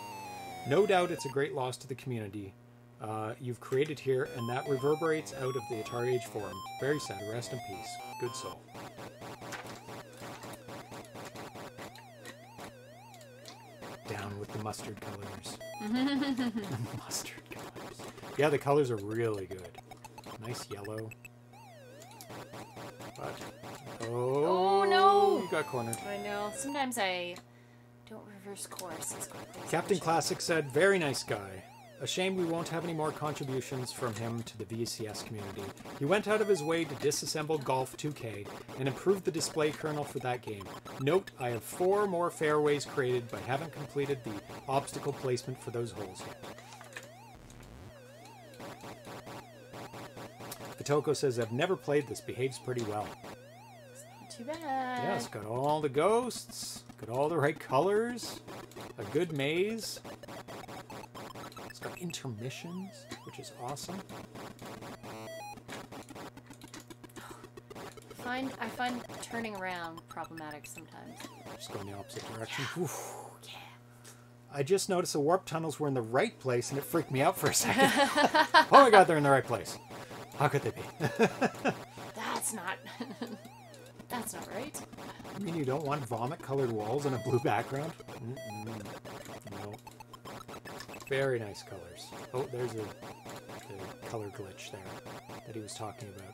A: No doubt it's a great loss to the community uh, you've created here, and that reverberates out of the Atari Age forum. Very sad. Rest in peace. Good soul. With the mustard colors. mustard colors. Yeah, the colors are really good. Nice yellow. But oh,
B: Oh, no.
A: You got cornered.
B: I know. Sometimes I don't reverse course as quickly.
A: Captain. Classic said, "Very nice guy. A shame we won't have any more contributions from him to the VCS community. He went out of his way to disassemble Golf 2K and improve the display kernel for that game. Note, I have four more fairways created, but haven't completed the obstacle placement for those holes yet." Fatoko says, "I've never played this. Behaves pretty well."
B: Not too bad.
A: Yeah, it's got all the ghosts, got all the right colors, a good maze. It's got intermissions, which is awesome.
B: I find I find turning around problematic sometimes.
A: Just go in the opposite direction. Oof. I just noticed the warp tunnels were in the right place, and it freaked me out for a second. oh my god, they're in the right place. How could they be?
B: That's not. That's not right.
A: I mean, you don't want vomit-colored walls and a blue background? Mm-mm. No. Very nice colors. Oh, there's a, the color glitch there that he was talking about.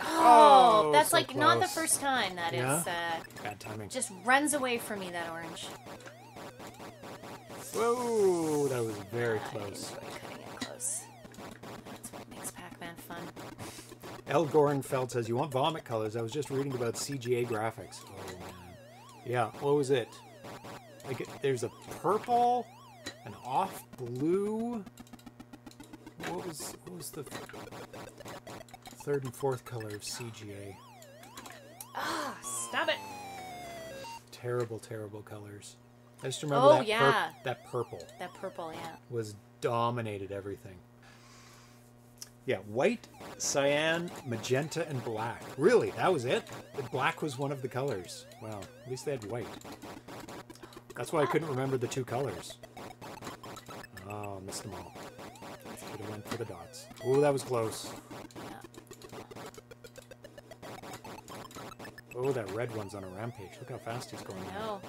B: Oh,
A: Oh,
B: that's
A: so
B: like not the first time that
A: Yeah?
B: it's uh,
A: Bad timing.
B: just runs away from me. That orange.
A: Whoa, that was very close. El Gorenfeld says, You want vomit colors? I was just reading about CGA graphics. Oh, man. Yeah, what was it? Like, there's a purple, an off blue. What was, what was the third and fourth color of CGA?
B: Ah, stop it.
A: Terrible, terrible colors. I just remember
B: Oh,
A: that, pur-
B: yeah.
A: that purple
B: That purple, yeah.
A: was dominated everything. Yeah, white, cyan, magenta, and black. Really, that was it? The black was one of the colors. Wow, at least they had white. That's why I couldn't remember the two colors. Oh, missed them all. Should have went for the dots. Oh, that was close. Oh, that red one's on a rampage. Look how fast he's going.
B: No.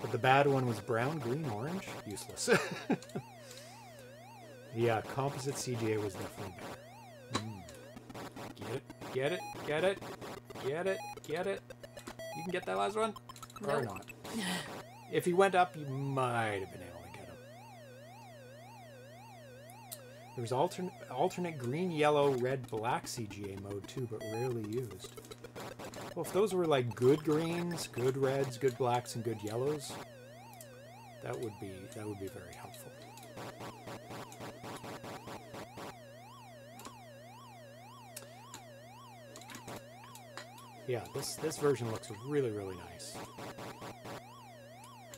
A: But the bad one was brown, green, orange. Useless. yeah, composite CGA was definitely better. Mm. Get it, get it, get it, get it, get it. You can get that last one? Or not. if he went up, you might have been able to get him. There was alternate, alternate green, yellow, red, black CGA mode too, but rarely used. Well, if those were like good greens, good reds, good blacks, and good yellows, that would be that would be very Yeah, this this version looks really really nice.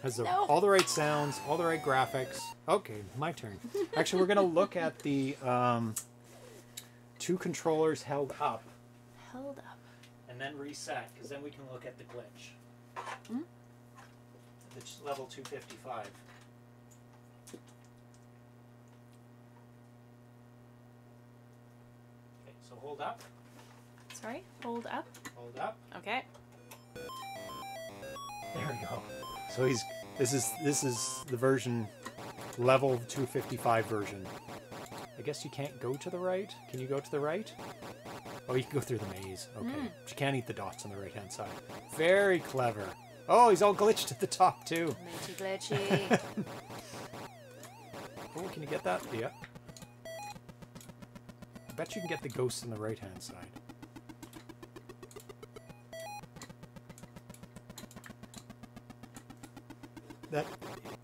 A: Has the,
B: No.
A: all the right sounds, all the right graphics. Okay, my turn. Actually, we're gonna look at the um, two controllers held up
B: Held up.
A: and then reset, because then we can look at the glitch.
B: Hmm?
A: The level 255. Okay, so hold up,
B: Sorry. Hold up.
A: hold up.
B: Okay.
A: There we go. So he's this is this is the version level 255 version. I guess you can't go to the right. Can you go to the right? Oh, you can go through the maze. Okay. Hmm. But you can't eat the dots on the right hand side. Very clever. Oh, he's all glitched at the top too.
B: Glitchy, glitchy.
A: Oh, can you get that? Yeah. I bet you can get the ghosts on the right hand side. That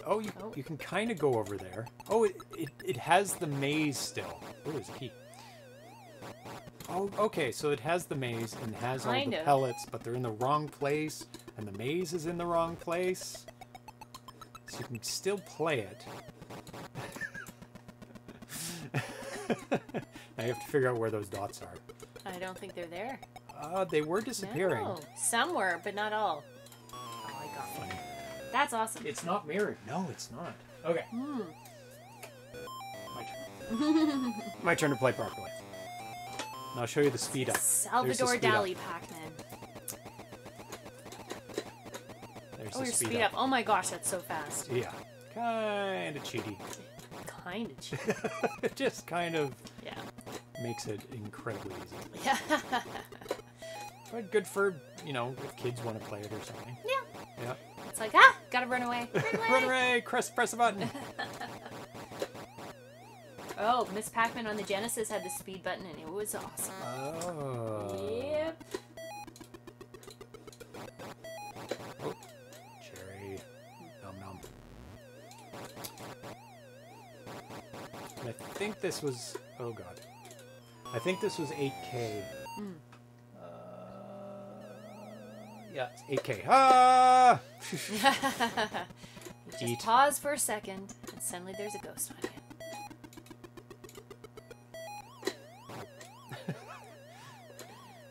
A: Oh, you,
B: Oh.
A: you can kind of go over there. Oh, it, it, it has the maze still. Oh, there's a key. Oh, okay, so it has the maze and has all the
B: of.
A: pellets, but they're in the wrong place, and the maze is in the wrong place. So you can still play it. now you have to figure out where those dots are.
B: I don't think they're there.
A: Uh, they were disappearing.
B: No. Some were, but not all. That's awesome.
A: It's not mirrored. No, it's not. Okay.
B: Hmm.
A: My turn. My turn to play properly. And I'll show you the speed up. The
B: Salvador
A: speed.
B: Dali Pac-Man.
A: There's
B: Oh,
A: the
B: your
A: speed,
B: speed up. Oh my gosh, that's so fast.
A: Yeah. Kind of cheaty.
B: Kind of cheap.
A: it just kind of
B: Yeah.
A: makes it incredibly easy.
B: Yeah.
A: But good for, you know, if kids want to play it or something.
B: yeah.
A: Yeah.
B: It's like, ah, gotta run away. Run away.
A: Run away! Press, press the button!
B: Oh, Miss Pac-Man on the Genesis had the speed button and it was awesome.
A: Oh.
B: Yep.
A: Oh. Cherry. Nom nom. I think this was. Oh god. I think this was 8K.
B: Mm.
A: Yeah, it's 8K. Ah!
B: Just
A: Eat.
B: pause for a second, and suddenly there's a ghost on you.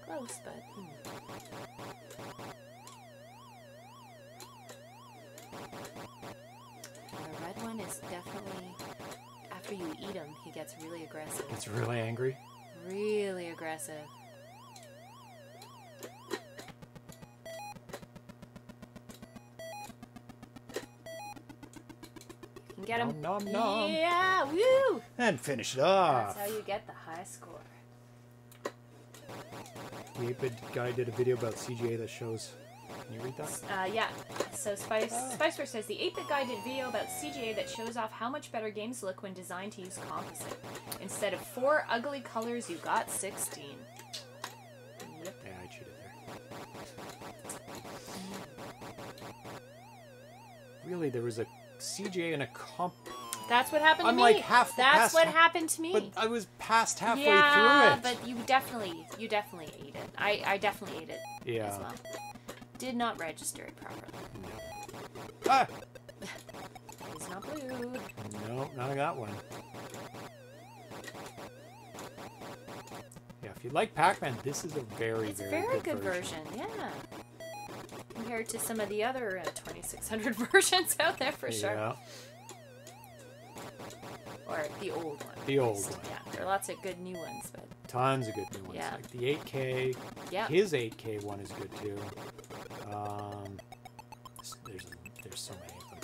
B: Close, but. hmm. The red one is definitely. After you eat him, he gets really aggressive.
A: It's really angry.
B: Really aggressive. Get him.
A: Nom nom nom.
B: Yeah, woo!
A: And finish it off.
B: That's how you get the high score.
A: The 8 guy did a video about CGA that shows. Can you read that?
B: Uh, yeah. So Spice
A: Ah.
B: Spiceverse says the 8-bit guy did a video about CGA that shows off how much better games look when designed to use composite. Instead of four ugly colors, you got 16. Yep.
A: Yeah, I cheated there. Really, there was a CGA and a comp.
B: That's what happened to
A: I'm
B: me.
A: like half
B: That's what
A: ha-
B: happened to me.
A: But I was past halfway
B: yeah,
A: through it.
B: but you definitely, you definitely ate it. I, I definitely ate it
A: yeah.
B: as well. Did not register it properly.
A: Ah!
B: It's not blue.
A: No, not I got one. Yeah, if you like Pac-Man, this is a very,
B: It's a
A: very,
B: very good version. Yeah. Compared to some of the other uh, 2600 versions out there for sure.
A: Yeah,
B: Or the old one.
A: The old one.
B: Yeah, there are lots of good new ones, but
A: tons of good new ones.
B: Yeah.
A: Like the 8K,
B: yeah.
A: his 8K one is good too. Um, there's there's so many of them.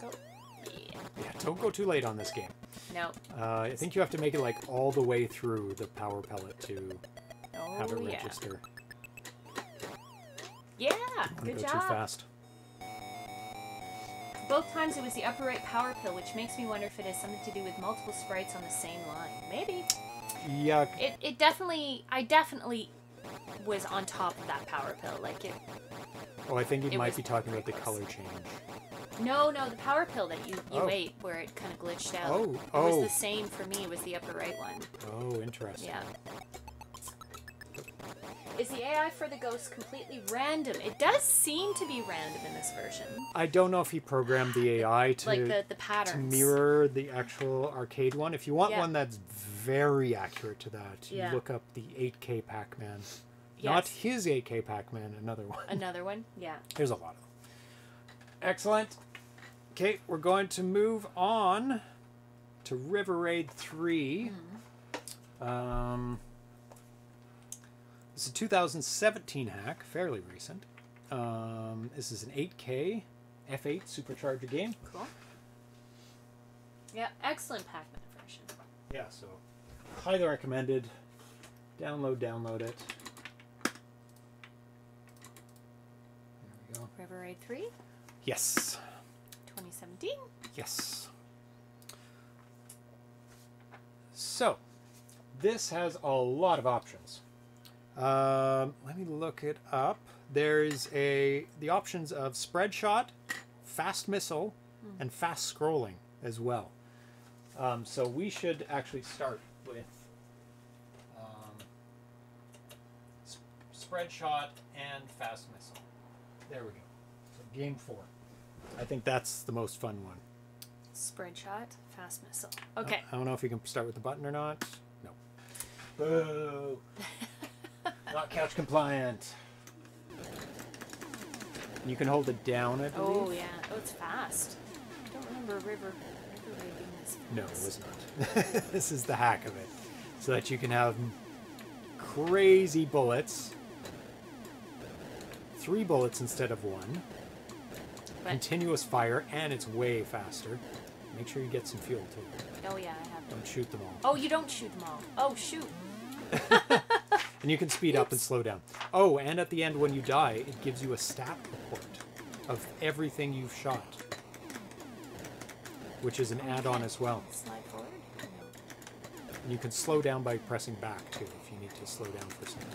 B: Go. Yeah.
A: Yeah, don't go too late on this game.
B: No.
A: Uh, I think you have to make it like all the way through the power pellet to have it
B: Oh, yeah.
A: register.
B: Yeah, good
A: go
B: job.
A: too fast.
B: Both times it was the upper right power pill, which makes me wonder if it has something to do with multiple sprites on the same line. Maybe.
A: Yeah,
B: It, it definitely, I definitely was on top of that power pill. Like it,
A: Oh, I think you might be talking about the color change.
B: no, no, the power pill that you, you
A: Oh.
B: ate where it kind of glitched out.
A: Oh,
B: It
A: oh.
B: was the oh. same for me, it was the upper right one.
A: Oh, interesting.
B: Yeah. Is the AI for the ghost completely random? It does seem to be random in this version.
A: I don't know if he programmed the AI to
B: like the, the patterns.
A: to mirror the actual arcade one. If you want
B: Yeah.
A: one that's very accurate to that, you
B: Yeah.
A: look up the 8K Pac-Man. Not his 8K Pac-Man, another one.
B: Another one? Yeah.
A: There's a lot of them. Excellent. Okay, we're going to move on to River Raid 3. Um, this is a 2017 hack, fairly recent. Um, this is an 8K F8 supercharger game.
B: Cool. Yeah, excellent Pac-Man version.
A: Yeah, so highly recommended. Download, download it. There we go.
B: River Raid 3,
A: Yes.
B: 2017.
A: Yes. So, this has a lot of options. Um, let me look it up. There's a the options of spread shot, fast missile, and fast scrolling as well. Um, so we should actually start with um, s- spread shot and fast missile. There we go. So game four. I think that's the most fun one.
B: Spread shot, fast missile. Okay.
A: I don't know if you can start with the button or not. No. Boo. not couch compliant. You can hold it down, I believe.
B: Oh yeah. Oh, it's fast. I don't remember River River Raid being this
A: No, it was not. this is the hack of it. So that you can have crazy bullets. Three bullets instead of one.
B: But,
A: Continuous fire, and it's way faster. Make sure you get some fuel too.
B: oh yeah, I have.
A: Don't shoot them all.
B: Oh, you don't shoot them all. Oh shoot.
A: And you can speed up and slow down. Oh, and at the end when you die, it gives you a stat report of everything you've shot. Which is an oh, add-on as well.
B: Slide forward.
A: And you can slow down by pressing back too if you need to slow down for something.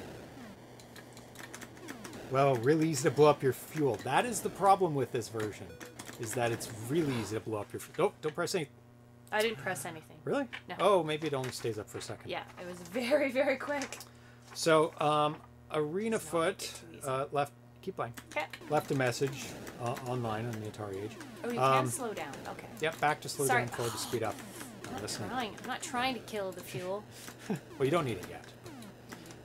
A: Well, really easy to blow up your fuel. That is the problem with this version, is that it's really easy to blow up your fuel. Don't, don't press anything.
B: I didn't press anything.
A: Really?
B: No.
A: Oh, maybe it only stays up for a second.
B: Yeah, it was very very quick.
A: So, um, Arena
B: Let's not make
A: Foot
B: it too easy.
A: uh, left. Keep playing.
B: Okay.
A: Left a message uh, online on the Atari Age.
B: Oh, you
A: Um,
B: can slow down. Okay.
A: Yep, back to slow
B: Sorry.
A: down, forward to speed up.
B: I'm not trying. I'm not trying to kill the fuel.
A: Well, you don't need it yet.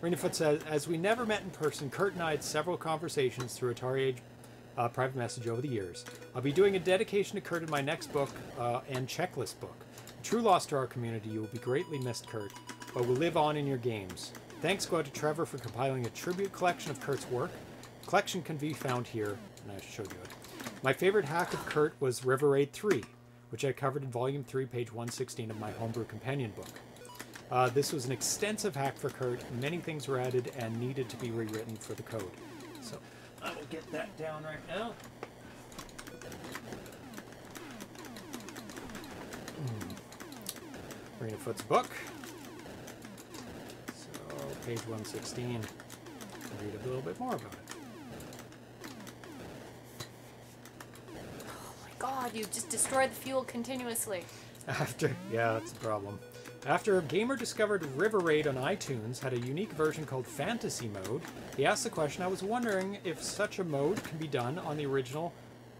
A: Arenafoot says, as we never met in person, Kurt and I had several conversations through Atari Age uh, private message over the years. I'll be doing a dedication to Kurt in my next book uh, and checklist book. True loss to our community. You will be greatly missed, Kurt, but will live on in your games. Thanks go out to Trebor for compiling a tribute collection of Kurt's work. Collection can be found here, and I showed you it. My favorite hack of Kurt was River Raid 3, which I covered in Volume 3, page 116 of my Homebrew Companion book. Uh, this was an extensive hack for Kurt. Many things were added and needed to be rewritten for the code. So I will get that down right now. Hmm. Marina Foot's book. So page 116. Read a little bit more about it.
B: Oh my god, you just destroyed the fuel continuously.
A: After, yeah, that's a problem. After a gamer discovered River Raid on iTunes had a unique version called Fantasy Mode, he asked the question, I was wondering if such a mode can be done on the original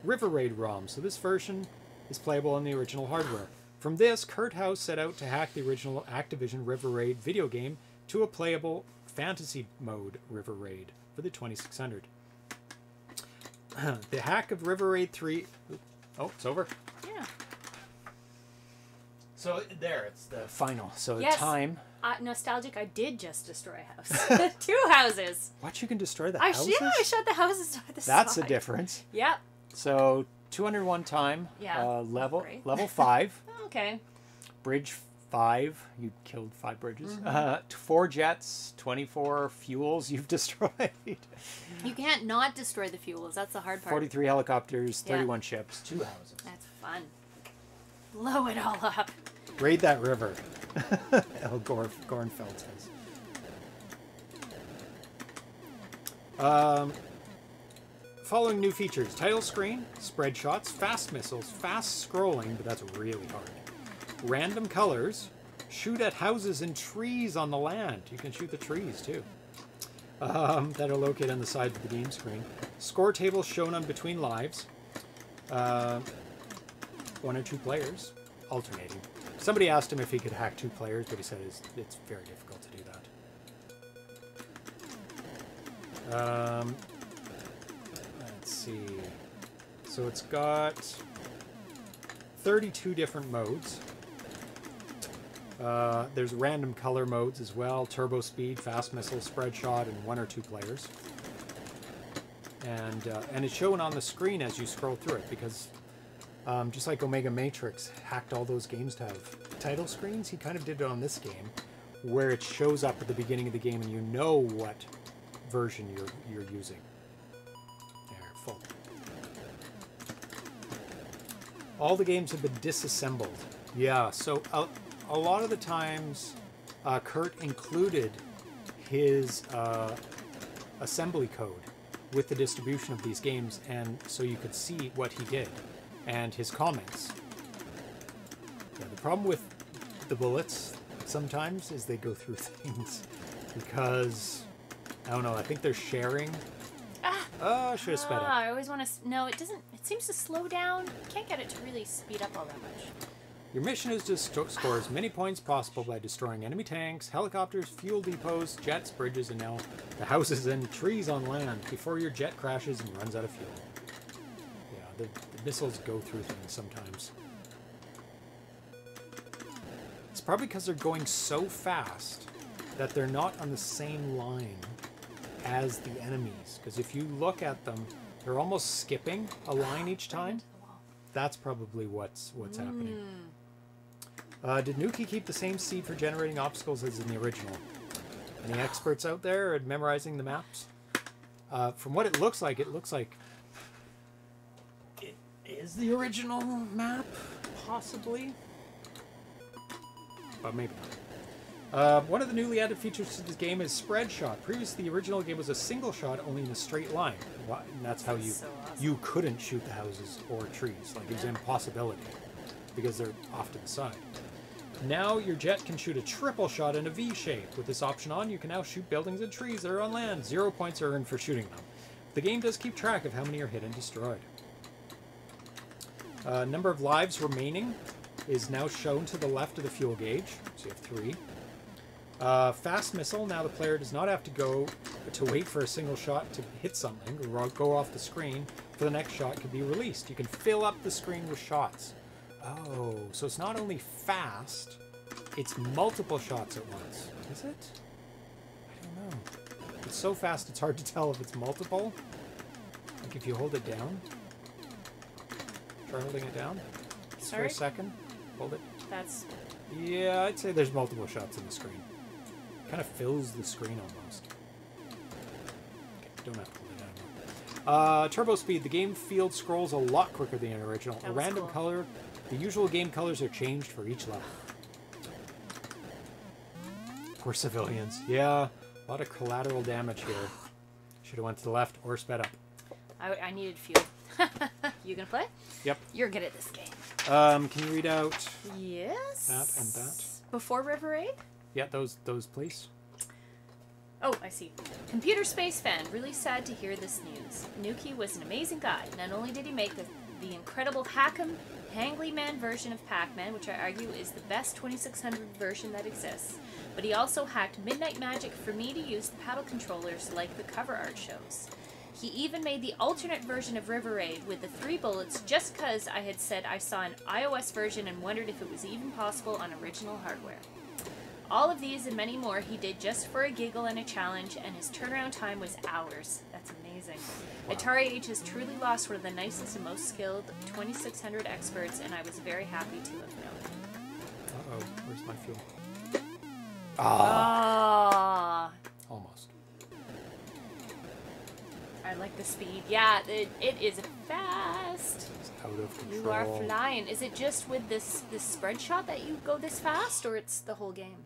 A: River Raid ROM. So this version is playable on the original hardware. From this, Kurt Howe set out to hack the original Activision River Raid video game to a playable Fantasy Mode River Raid for the 2600. the hack of River Raid 3... Oh, it's over.
B: Yeah.
A: So there, it's the final. So
B: Yes.
A: time.
B: Uh, nostalgic. I did just destroy a house. Two houses.
A: What you can destroy the
B: I
A: houses?
B: yeah, I shot the houses to the
A: That's
B: side.
A: a difference.
B: Yep.
A: So 201 time.
B: Yeah,
A: Uh, level level five.
B: Okay.
A: bridge five. You killed five bridges.
B: Mm-hmm.
A: Uh, t- four jets. 24 fuels you've destroyed.
B: You can't not destroy the fuels. That's the hard part.
A: 43 helicopters.
B: Yeah.
A: 31 ships. Two houses.
B: That's fun. Blow it all up.
A: Raid that river. El Gore, Gornfeld says. Um, following new features title screen, spread shots, fast missiles, fast scrolling, but that's really hard. Random colors, shoot at houses and trees on the land. You can shoot the trees too. Um, that are located on the sides of the game screen. Score tables shown on between lives. Uh, one or two players alternating. Somebody asked him if he could hack two players, but he said it's, it's very difficult to do that. Um, let's see. So it's got 32 different modes. Uh, there's random color modes as well turbo speed, fast missile, spread shot, and one or two players. And, uh, and it's shown on the screen as you scroll through it because um, just like Omega Matrix hacked all those games to have title screens, he kind of did it on this game, where it shows up at the beginning of the game and you know what version you're you're using. There, full. All the games have been disassembled. Yeah, so a, a lot of the times, uh, Kurt included his uh, assembly code with the distribution of these games, and so you could see what he did and his comments. Yeah, the problem with the bullets sometimes is they go through things because I don't know. I think they're sharing.
B: Ah,
A: Oh, I should have sped
B: ah,
A: up.
B: I always want to. No, it doesn't. It seems to slow down. Can't get it to really speed up all that much.
A: Your mission is to score as many points possible by destroying enemy tanks, helicopters, fuel depots, jets, bridges, and now the houses and trees on land before your jet crashes and runs out of fuel. Yeah, the, the missiles go through things sometimes. It's probably because they're going so fast that they're not on the same line as the enemies. Because if you look at them, they're almost skipping a line each time.
B: Into the wall.
A: That's probably what's what's happening. Uh, did Nukey keep the same seed for generating obstacles as in the original? Any experts out there at memorizing the maps? Uh, from what it looks like, it looks like is the original map, possibly, but maybe not. Uh, one of the newly added features to this game is spread shot. Previously, the original game was a single shot, only in a straight line. Why- And that's how you
B: So awesome.
A: you couldn't shoot the houses or trees. Like it was an impossibility because they're off to the side. Now your jet can shoot a triple shot in a V shape. With this option on, you can now shoot buildings and trees that are on land. Zero points are earned for shooting them. The game does keep track of how many are hit and destroyed. Uh, number of lives remaining is now shown to the left of the fuel gauge. So you have three. Uh, fast missile. Now the player does not have to go to wait for a single shot to hit something or go off the screen for the next shot can be released. You can fill up the screen with shots. Oh, so it's not only fast, it's multiple shots at once. Is it? I don't know. It's so fast it's hard to tell if it's multiple. Like if you hold it down. Try holding it down for
B: Sorry.
A: a second. Hold it.
B: That's
A: Yeah, I'd say there's multiple shots in the screen. Kind of fills the screen almost. Okay, don't have to hold it down. Uh, turbo speed. The game field scrolls a lot quicker than the original. A random
B: cool.
A: color. The usual game colors are changed for each level. Poor civilians. Yeah, a lot of collateral damage here. Should have went to the left or sped up.
B: I, I needed fuel. you gonna play?
A: Yep.
B: You're good at this game.
A: Um, can you read out?
B: Yes.
A: That and that.
B: Before River Raid?
A: Yeah, those those please.
B: Oh, I see. Computer Space Fan, really sad to hear this news. Nukey was an amazing guy. Not only did he make the, the incredible Hack'em Hangly Man version of Pac Man, which I argue is the best 2600 version that exists, but he also hacked Midnight Magic for me to use the paddle controllers like the cover art shows. He even made the alternate version of River Raid with the three bullets just because I had said I saw an iOS version and wondered if it was even possible on original hardware. All of these and many more he did just for a giggle and a challenge, and his turnaround time was hours. That's amazing. Atari Age has truly lost one of the nicest and most skilled 2600 experts, and I was very happy to have known.
A: Uh oh, where's my fuel? Ah,
B: Ah,
A: almost.
B: I like the speed. Yeah, it, it is fast.
A: It's out of control.
B: You are flying. Is it just with this this spread shot that you go this fast, or it's the whole game?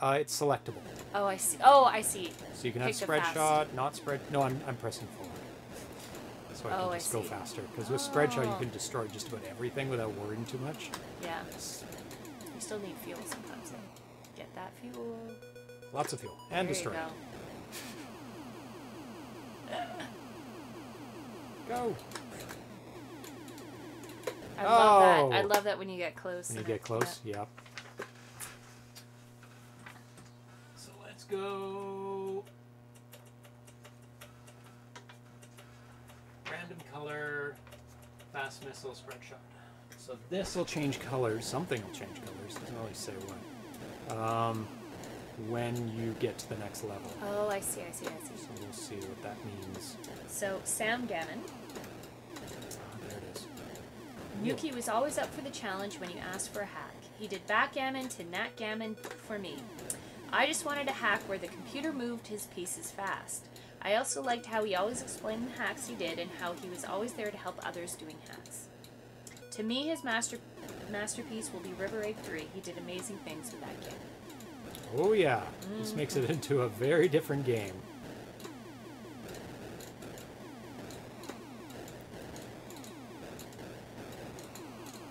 A: Uh, it's selectable.
B: Oh, I see. Oh, I see.
A: So you can have
B: Pick the
A: spread shot, not spread. No, I'm, I'm pressing forward. So I can
B: Oh, I
A: just go faster. Because with spread shot, you
B: Oh.
A: can destroy just about everything without worrying too much.
B: Yeah. You still need fuel sometimes. Though. Get that fuel.
A: Lots of fuel. And
B: There
A: destroy.
B: You go.
A: Go.
B: I love that. I
A: Oh.
B: love that when you get close.
A: When you get close, yep. So let's go. Random color, fast missile, spread shot. So this will change colors. Something will change colors. Doesn't really say what. Um, when you get to the next level.
B: Oh, I see. I see. I see.
A: So we'll see what that means.
B: So Sam Gammon,
A: Ah, there it is.
B: Nukey was always up for the challenge when you asked for a hack. He did backgammon to Nat Gammon for me. I just wanted a hack where the computer moved his pieces fast. I also liked how he always explained the hacks he did and how he was always there to help others doing hacks. To me, his master masterpiece will be River Raid 3. He did amazing things with that game.
A: Oh yeah, this makes it into a very different game.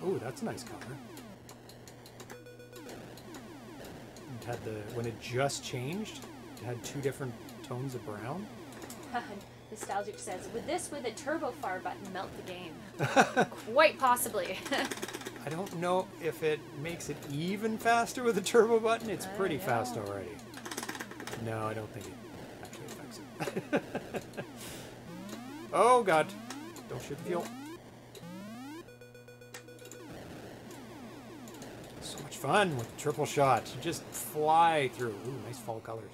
A: Oh, that's a nice color. It had the when it just changed, it had two different tones of brown.
B: Nostalgic says, "Would this, with a turbo far button, melt the game." Quite possibly.
A: I don't know if it makes it even faster with the turbo button. It's pretty fast already. No, I don't think it actually affects it. oh god. Don't shoot the fuel. So much fun with the triple shot. You just fly through. Ooh, nice fall colors.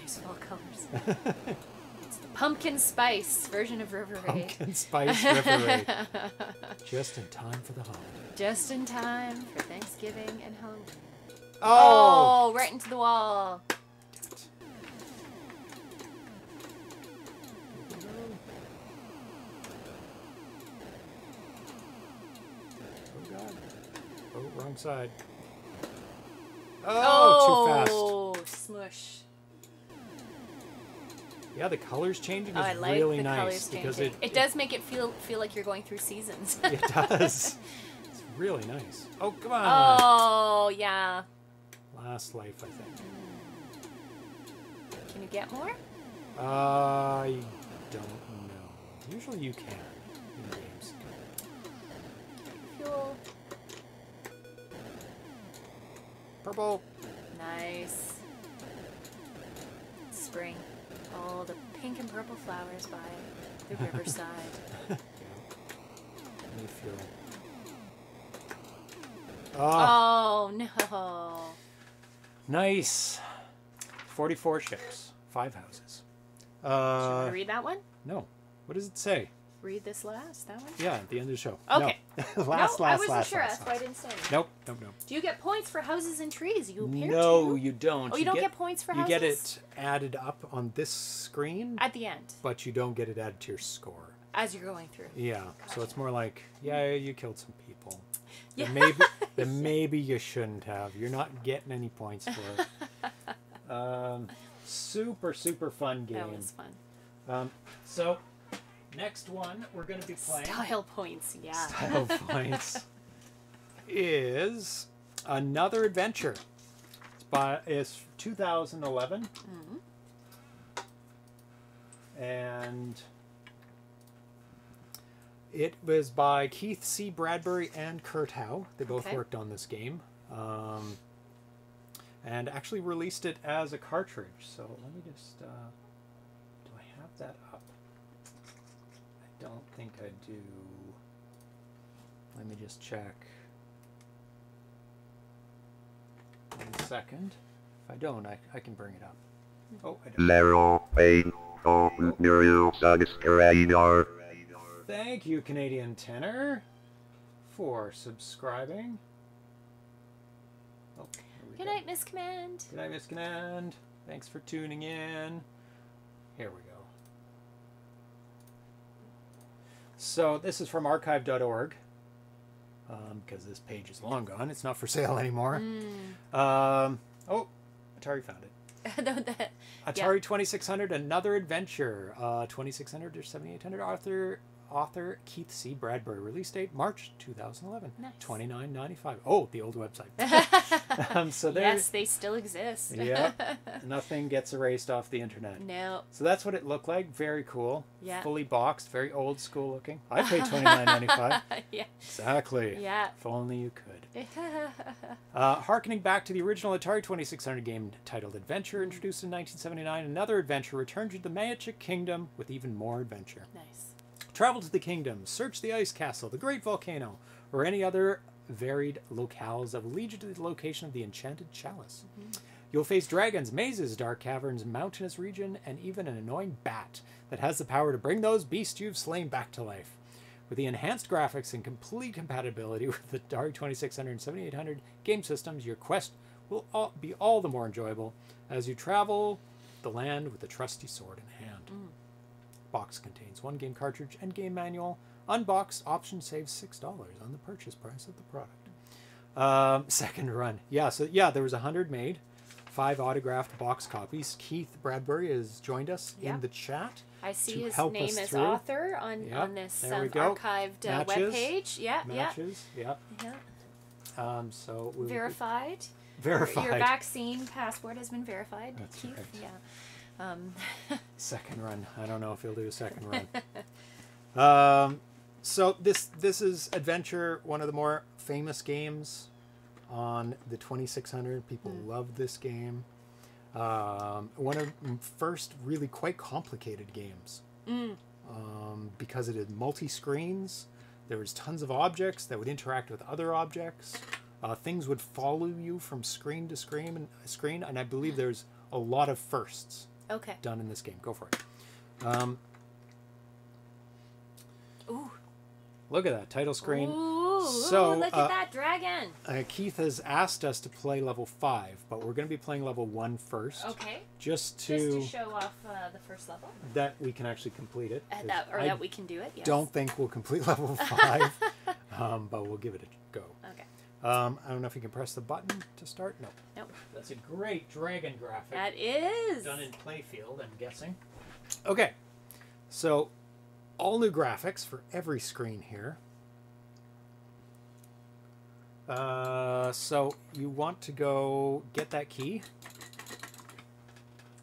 B: nice fall colors. pumpkin spice version of River Raid.
A: Pumpkin spice river raid. Just in time for the holiday.
B: Just in time for Thanksgiving and Halloween.
A: Oh!
B: Oh, right into the wall.
A: Oh god. Oh, wrong side. Oh, too fast.
B: Oh, smush.
A: Yeah, the colors changing
B: Oh,
A: is
B: I like
A: really
B: the
A: nice
B: colors
A: because
B: changing.
A: it,
B: It, does make it feel feel like you're going through seasons.
A: It does. it's really nice. Oh, come on.
B: oh, yeah.
A: Last life, I think.
B: Can you get more?
A: I don't know. Usually you can in games.
B: Fuel.
A: Purple.
B: Nice. Spring. All the pink and purple flowers by the riverside.
A: Let me feel. Ah,
B: oh no.
A: nice. 44 ships, five houses.
B: Do you want
A: Uh,
B: to read that one?
A: no. What does it say?
B: Read this last. That one.
A: Yeah, at the end of the show.
B: Okay.
A: No. last,
B: no,
A: last,
B: I wasn't
A: last,
B: sure.
A: last,
B: That's why I didn't say. anything.
A: Nope, nope, nope.
B: Do you get points for houses and trees? You appear
A: No,
B: to.
A: you don't.
B: Oh, you don't get points for houses?
A: You get it added up on this screen,
B: At the end,
A: but you don't get it added to your score.
B: as you're going through.
A: Yeah, so it's more like, yeah, you killed some people.
B: Yeah.
A: Then maybe, then maybe you shouldn't have. You're not getting any points for it. Um, super, super fun game.
B: That was fun.
A: Um, so, next one we're going to be playing.
B: Style points. Yeah.
A: Style points is another adventure. It's by it's 2011, and it was by Keith C. Bradbury and Kurt Howe. They both
B: Okay.
A: worked on this game, um, and actually released it as a cartridge. So let me just. Uh, do I have that up? I don't think I do. Let me just check. One second. If I don't, I, I can bring it up. Oh, I don't.
C: Lero, Pain, O, Muriel, Sagas,
A: Thank you, Canadian Tenor, for subscribing. Oh,
B: Good night, Miss Command.
A: Good night, Miss Command. Thanks for tuning in. Here we go. So this is from archive.org. Um, because this page is long gone. It's not for sale anymore.
B: Mm.
A: Um, oh, Atari found it. Atari 2600, another adventure. Uh, 2600 or 7800. Author author Keith C. Bradbury. Release date March 2011.
B: Nice.
A: 29.95. Oh, the old website. um, so
B: yes, they still exist.
A: Yeah. Nothing gets erased off the internet.
B: no.
A: So that's what it looked like. Very cool.
B: Yeah.
A: Fully boxed. Very old school looking. I paid 29.95.
B: yeah.
A: exactly.
B: Yeah.
A: If only you could. Uh, harkening back to the original Atari 2600 game titled Adventure, introduced in 1979, another adventure returns you to the Magic Kingdom with even more adventure.
B: nice.
A: Travel to the kingdom, search the ice castle, the great volcano, or any other varied locales that will lead you to the location of the enchanted chalice. Mm-hmm. You'll face dragons, mazes, dark caverns, mountainous region, and even an annoying bat that has the power to bring those beasts you've slain back to life. With the enhanced graphics and complete compatibility with the Atari 2600 and 7800 game systems, your quest will all be all the more enjoyable as you travel the land with a trusty sword in hand. Box contains one game cartridge and game manual. Unboxed option saves six dollars on the purchase price of the product. Um, second run, yeah. So yeah, there was a hundred made. five autographed box copies. Keith Bradbury has joined us
B: Yeah.
A: in the chat.
B: I see
A: to
B: his
A: help
B: name as
A: through.
B: author on
A: Yeah,
B: on this um, archived uh. Yeah,
A: Matches. Yep.
B: yeah,
A: Um, so
B: yeah.
A: we'll
B: Verified.
A: verified.
B: Your vaccine passport has been verified,
A: That's
B: Keith.
A: right.
B: Yeah. Um,
A: Second run. I don't know if he'll do a second run. um, so this this is Adventure, one of the more famous games on the 2600. People
B: Hmm.
A: love this game. Um, one of first really quite complicated games
B: mm,
A: um, because it had multi screens. There was tons of objects that would interact with other objects. Uh, things would follow you from screen to screen and screen, and I believe there's a lot of firsts
B: okay.
A: done in this game. Go for it. Um,
B: Ooh.
A: look at that title screen.
B: Ooh,
A: So,
B: ooh, look
A: uh,
B: at that dragon.
A: Uh, Keith has asked us to play level five, but we're going to be playing level one first,
B: Okay.
A: just to,
B: Just to show off uh, the first level.
A: that we can actually complete it.
B: Uh, that, or
A: I
B: that we can do it. Yes.
A: don't think we'll complete level five, um, but we'll give it a go.
B: Okay.
A: Um, I don't know if you can press the button to start. No.
B: Nope.
A: That's a great dragon graphic.
B: That is.
A: done in Playfield, I'm guessing. Okay, so all new graphics for every screen here. Uh, so you want to go get that key?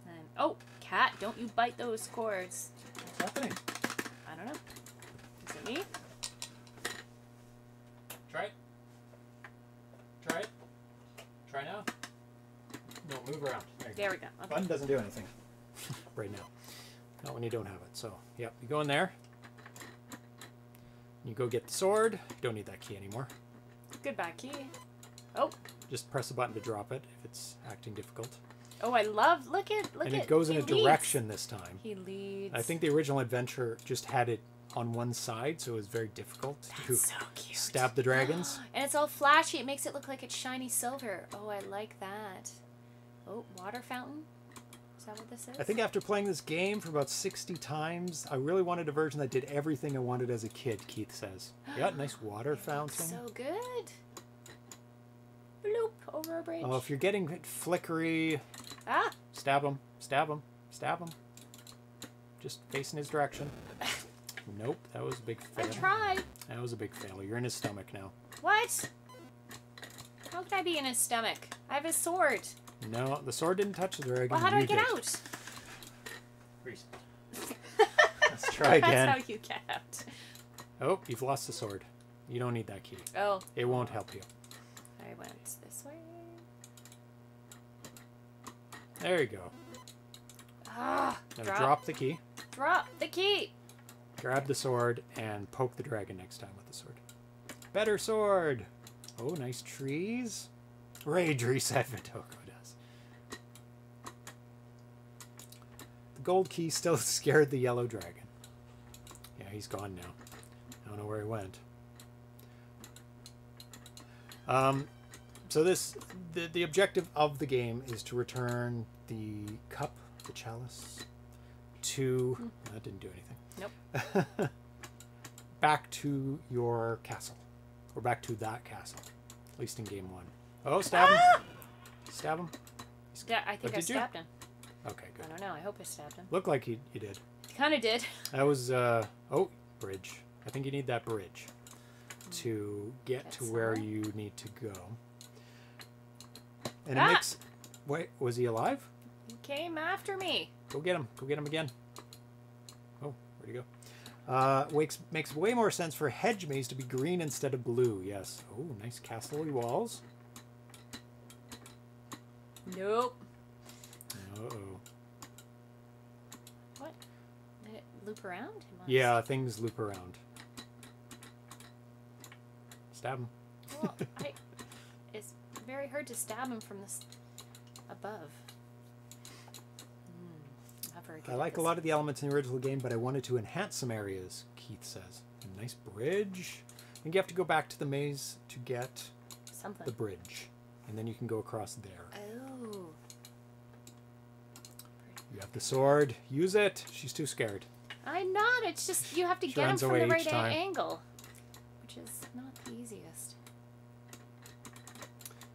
B: And, oh, cat! Don't you bite those cords.
A: What's happening?
B: I don't know. Is it me?
A: Try it. Try it. Try now. No, move around. There you go.
B: There we go. Okay.
A: Button doesn't do anything right now. Not when you don't have it. So, yep, you go in there. You go get the sword. You don't need that key anymore.
B: Goodbye, key. Oh,
A: Just press the button to drop it if it's acting difficult.
B: oh! I love. Look at. Look
A: and
B: at.
A: it goes in a
B: leads.
A: direction this time.
B: He leads.
A: I think the original adventure just had it on one side, so it was very difficult to
B: so
A: stab the dragons.
B: And it's all flashy. It makes it look like it's shiny silver. Oh, I like that. Oh, water fountain. Is that what this is?
A: I think after playing this game for about 60 times, I really wanted a version that did everything I wanted as a kid, Keith says. Yeah, nice water fountain.
B: So good. Bloop over a bridge.
A: Oh, if you're getting flickery,
B: ah,
A: stab him, stab him, stab him. Just facing his direction. Nope, that was a big
B: I
A: fail.
B: tried.
A: That was a big fail. You're in his stomach now.
B: What? How could I be in his stomach? I have a sword.
A: No, the sword didn't touch the dragon.
B: Well, how do
A: you
B: I get
A: did.
B: out?
A: Grease. Let's try again.
B: That's how you get out.
A: Oh, you've lost the sword. You don't need that key.
B: Oh,
A: It won't help you.
B: I went this way.
A: There you go.
B: Ah,
A: Now
B: drop,
A: drop the key,
B: drop the key.
A: Grab the sword, and poke the dragon next time with the sword. Better sword. Oh, nice trees. Rage reset Vitoko does. The gold key still scared the yellow dragon. Yeah, he's gone now. I don't know where he went. Um, so this the the objective of the game is to return the cup, the chalice, to that didn't do anything.
B: Nope.
A: back to your castle, or back to that castle, at least in game one. Oh, stab him!
B: Ah!
A: Stab him.
B: Yeah, I think
A: Oh,
B: I
A: did you?
B: stabbed him.
A: Okay, good.
B: I don't know. I hope I stabbed him.
A: Looked like you, you did.
B: Kind of did.
A: That was uh oh bridge. I think you need that bridge to get
B: Get
A: to where
B: somewhere?
A: you need to go. And it
B: Ah!
A: makes. Wait, was he alive?
B: He came after me.
A: Go get him. Go get him again. Oh, where'd go? Uh, makes makes way more sense for hedge maze to be green instead of blue. Yes. Oh, nice castle walls.
B: Nope.
A: Uh oh.
B: What? Did it loop around? It must.
A: Yeah, things loop around. Stab him.
B: Well, I, it's very hard to stab him from this above. Not very good
A: I like a lot of the elements in the original game, but I wanted to enhance some areas, Keith says. A nice bridge. I think you have to go back to the maze to get
B: something.
A: the bridge. And then you can go across there.
B: Oh.
A: You have the sword. Use it. She's too scared.
B: I'm not. It's just you have to get him
A: runs
B: from the right angle, which is not the easiest.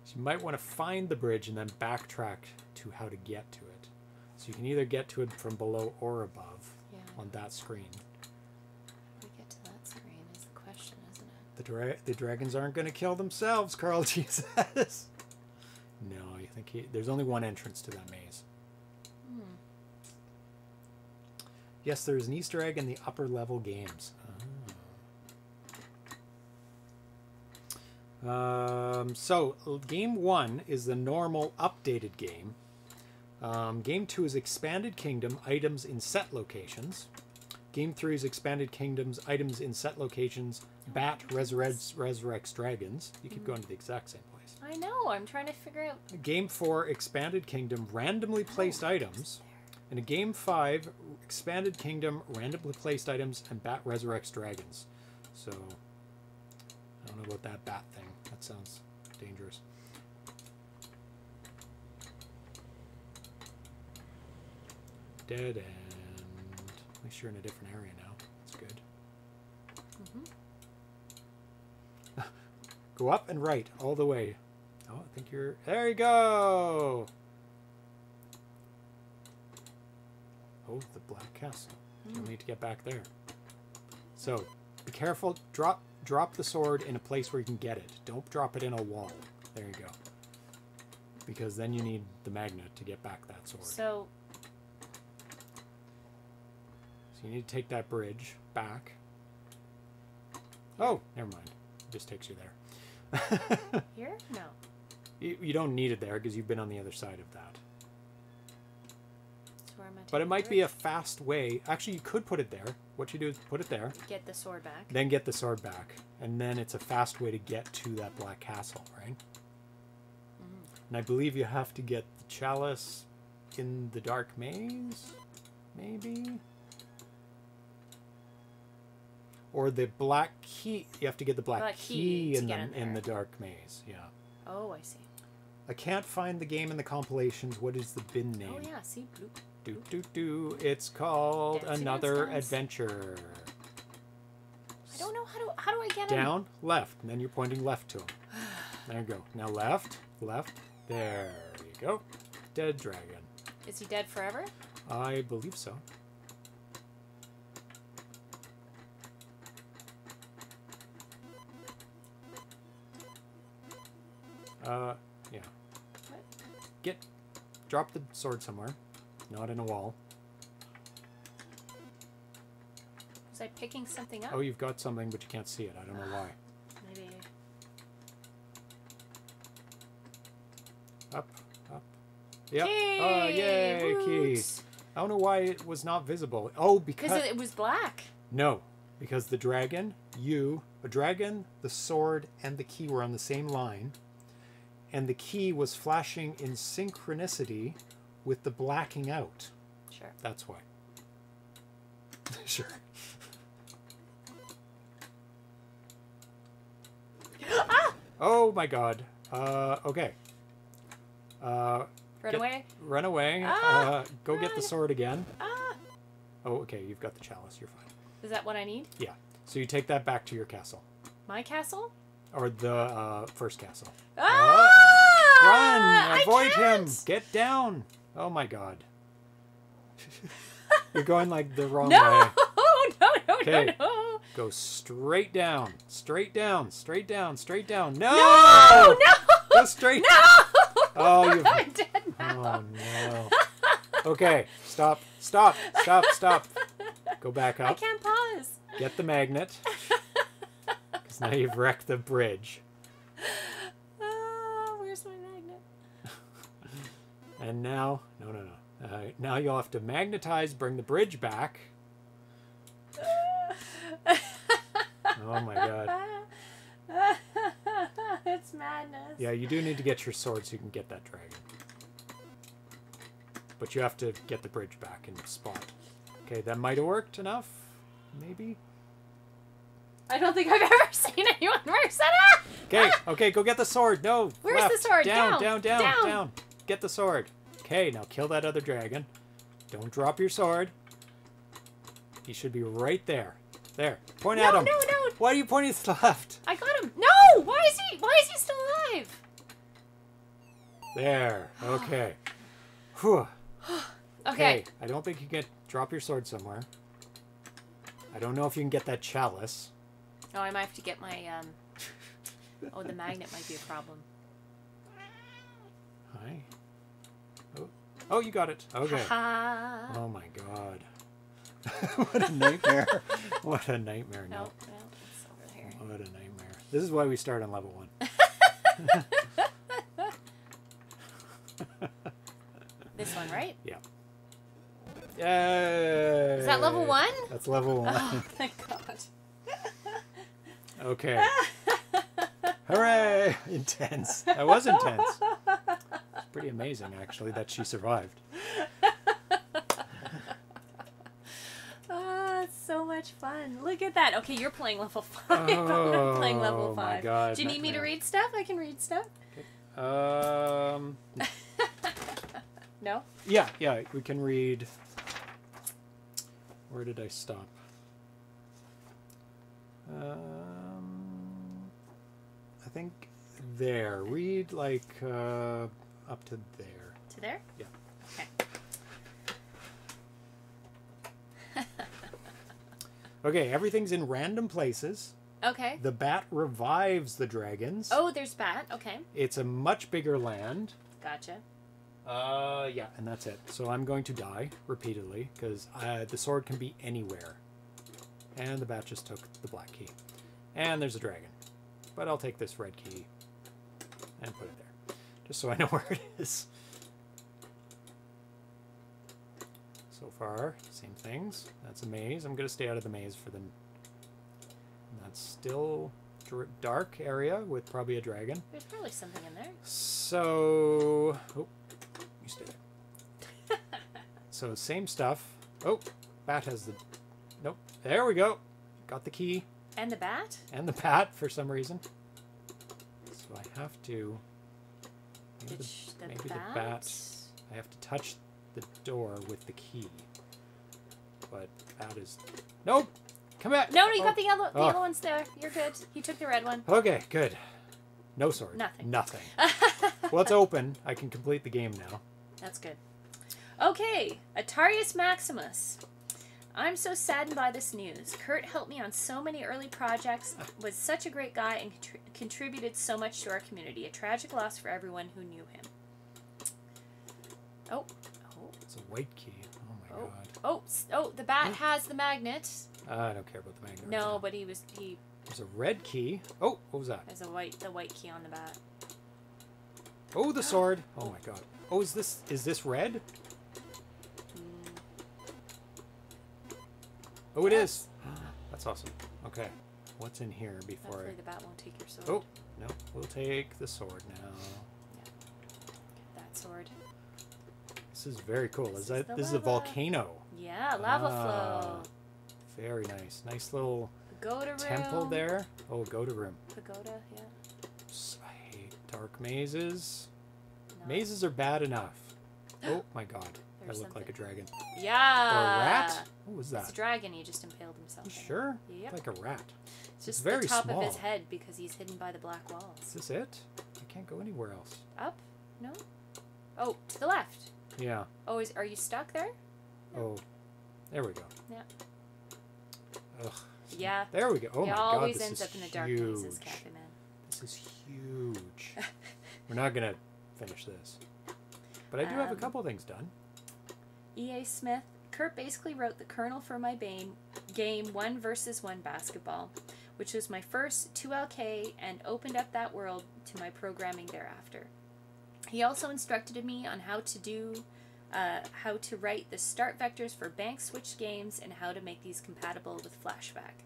A: So you might want to find the bridge and then backtrack to how to get to it. So you can either get to it from below or above
B: Yeah.
A: on that screen.
B: How do we get to that screen is the question, isn't it?
A: The, dra- the dragons aren't going to kill themselves, Carl G says. No, you think he, there's only one entrance to that maze.
B: Hmm.
A: Yes, there's an Easter egg in the upper level games. Ah. Um, so, game one is the normal updated game. Um, game two is Expanded Kingdom items in set locations. Game three is Expanded Kingdoms items in set locations. Bat resurrects, resurrects dragons. You keep going to the exact same place.
B: I know. I'm trying to figure out.
A: Game 4, Expanded Kingdom, randomly placed items. And a Game 5, Expanded Kingdom, randomly placed items, and Bat Resurrects Dragons. So, I don't know about that bat thing. That sounds dangerous. Dead end. At least you're in a different area now. That's good. Mm-hmm. Go up and right, all the way. Oh, I think you're. There you go! Oh, the Black Castle. You'll mm. need to get back there. So, be careful. Drop drop the sword in a place where you can get it. Don't drop it in a wall. There you go. Because then you need the magnet to get back that sword.
B: So,
A: So you need to take that bridge back. Oh, never mind. It just takes you there.
B: here? No.
A: you, you don't need it there because you've been on the other side of that.
B: So where am I
A: But it might be a fast way. Actually, you could put it there. What you do is put it there,
B: Get the sword back.
A: then get the sword back, and then it's a fast way to get to that black castle, right? Mm-hmm. And I believe you have to get the chalice in the dark maze, maybe, or the black key. You have to get the black,
B: Black
A: key,
B: key
A: in the
B: in
A: in the dark maze. Yeah.
B: Oh, I see.
A: I can't find the game in the compilations. What is the bin oh, name?
B: Oh yeah. See, bloop.
A: Do do do. It's called
B: Dancing
A: Another. Adventure.
B: I don't know how do how do I get him?
A: Down, left, and then you're pointing left to him. There you go. Now left, left. There you go. Dead dragon.
B: Is he dead forever?
A: I believe so. Uh, yeah.
B: What?
A: Get, drop the sword somewhere, not in a wall.
B: Was I picking something up?
A: Oh, you've got something, but you can't see it. I don't know why.
B: Maybe.
A: Up, up. Yep. Oh, yay, key. I don't know why it was not visible. Oh, because
B: Because it was black.
A: no, because the dragon, you, a dragon, the sword, and the key were on the same line, and the key was flashing in synchronicity with the blacking out.
B: Sure.
A: That's why. sure. Oh my god. Uh, okay. Uh,
B: Run
A: Get-
B: away.
A: run away.
B: Ah,
A: uh, go get the sword again.
B: Ah.
A: Oh, okay. You've got the chalice. You're fine.
B: Is that what I need?
A: Yeah. So you take that back to your castle.
B: My castle?
A: Or the uh, first castle.
B: Ah!
A: Run! Avoid him! Get down! Oh my god. You're going like the wrong
B: No!
A: way.
B: no! No!
A: Okay.
B: No! No!
A: Go straight down. Straight down. Straight down. Straight down. No!
B: No! No!
A: Go straight
B: No!
A: Oh, you've-
B: I'm dead now.
A: Oh no. Okay. Stop. Stop. Stop. Stop. Go back up.
B: I can't pause.
A: Get the magnet. Now you've wrecked the bridge.
B: Ah, where's my magnet?
A: And now, no, no, no. Uh, now you'll have to magnetize, bring the bridge back. Oh my god.
B: it's madness.
A: Yeah, you do need to get your sword so you can get that dragon. But you have to get the bridge back in the spot. Okay, that might have worked enough. Maybe.
B: I don't think I've ever seen anyone worse than that.
A: Okay, ah. okay, go get the sword. No,
B: Where's the sword?
A: Down,
B: Down,
A: down, down, down. Get the sword. Okay, now kill that other dragon. Don't drop your sword. He should be right there. There. Point
B: No,
A: at him.
B: no, no. no.
A: Why are you pointing to the left?
B: I got him. No! Why is he? Why is he still alive?
A: There. Okay. Whew.
B: Okay.
A: I don't think you can drop your sword somewhere. I don't know if you can get that chalice.
B: Oh, I might have to get my um. Oh, the magnet might be a problem.
A: Hi. Oh, oh you got it. Okay.
B: Ha.
A: Oh my god. what a nightmare. what a nightmare.
B: No,
A: No.
B: no, it's over here.
A: What a nightmare. This is why we start on level one.
B: This one, right?
A: Yeah. Yay!
B: Is that level one?
A: That's level one.
B: Oh, thank God.
A: Okay. Hooray! Intense. That was intense. It's pretty amazing, actually, that she survived.
B: Oh, it's so much fun. Look at that. Okay, you're playing level five. I'm playing level
A: Oh, my
B: five.
A: God,
B: Do you need me to read stuff? I can read stuff.
A: Um.
B: No?
A: Yeah, yeah, we can read. Where did I stop? I think there. Read like uh, up to there.
B: To there?
A: Yeah.
B: Okay.
A: Okay, everything's in random places.
B: Okay.
A: The bat revives the dragons.
B: Oh, there's bat. Okay.
A: It's a much bigger land.
B: Gotcha.
A: Uh, yeah, and that's it. So I'm going to die repeatedly because uh, the sword can be anywhere. And the bat just took the black key. And there's a dragon. But I'll take this red key and put it there. Just so I know where it is. So far, same things. That's a maze. I'm going to stay out of the maze for the... That's still dark area with probably a dragon.
B: There's probably something in there.
A: So, oh, you stay there. so same stuff. Oh, bat has the. Nope. There we go. Got the key
B: And the bat?
A: and the bat for some reason. So I have to. Maybe, the,
B: the,
A: maybe
B: bat?
A: the bat. I have to touch the door with the key. But bat is. Nope. Come back.
B: No, no, you
A: Oh.
B: got the yellow. The
A: Oh.
B: yellow one's there. You're good. He took the red one.
A: Okay, good. No sword.
B: Nothing.
A: Nothing. well, it's open. I can complete the game now.
B: That's good. Okay, Atarius Maximus. I'm so saddened by this news. Kurt helped me on so many early projects, was such a great guy, and contri- contributed so much to our community. A tragic loss for everyone who knew him. Oh, oh,
A: It's a white key. Oh my
B: Oh.
A: god.
B: oh, oh! The bat has the magnet.
A: I don't care about the magnet.
B: No, but he was he
A: There's a red key. Oh, what was that?
B: has a white the white key on the bat.
A: Oh, the sword. Oh, oh my god. Oh, is this is this red? Oh, it is. That's awesome. Okay. What's in here before
B: hopefully
A: I?
B: the bat won't take your sword.
A: Oh, no. We'll take the sword now.
B: That sword.
A: This is very cool.
B: This
A: Is that this is a volcano?
B: Yeah, lava
A: Ah,
B: flow.
A: Very nice. Nice little
B: Pagoda room.
A: temple there. Oh, go to room.
B: Pagoda, yeah.
A: I hate dark mazes.
B: No.
A: Mazes are bad enough. Oh my god. I look like a dragon.
B: Yeah.
A: Or a rat? What was that?
B: It's a dragon. He just impaled himself. It.
A: sure?
B: Yep.
A: Like a rat.
B: It's just
A: very
B: the top of his head because he's hidden by the black walls.
A: Is this it? I can't go anywhere else.
B: Up? No. Oh, to the left.
A: Yeah.
B: Oh, is are you stuck there?
A: Oh, there we go.
B: Yeah.
A: Ugh.
B: Yeah.
A: There we go. Oh my
B: always
A: god, this
B: ends
A: is
B: up in the dark
A: huge.
B: Cafe Man.
A: This is huge. We're not gonna finish this, but I do have a
B: Um,
A: couple things done.
B: E.A. Smith. Kurt basically wrote the kernel for my game, game one versus one basketball, which was my first 2LK and opened up that world to my programming thereafter. He also instructed me on how to do, uh, how to write the start vectors for bank switch games and how to make these compatible with Flashback.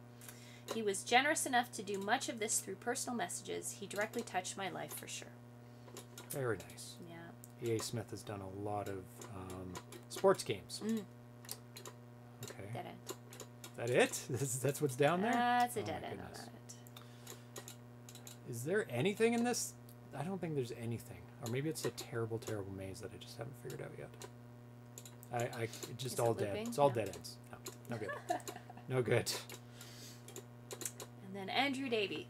B: He was generous enough to do much of this through personal messages. He directly touched my life for sure.
A: Very nice.
B: Yeah.
A: EA Smith has done a lot of um, sports games.
B: Mm.
A: Okay.
B: Dead end.
A: That it? That's, that's what's down there?
B: That's a
A: Oh
B: dead end on
A: goodness.
B: that.
A: Is there anything in this? I don't think there's anything. Or maybe it's a terrible, terrible maze that I just haven't figured out yet. I, I just
B: Is it
A: all dead.
B: looping?
A: It's all
B: No.
A: dead ends. No, no good. no good.
B: And then Andrew Davie.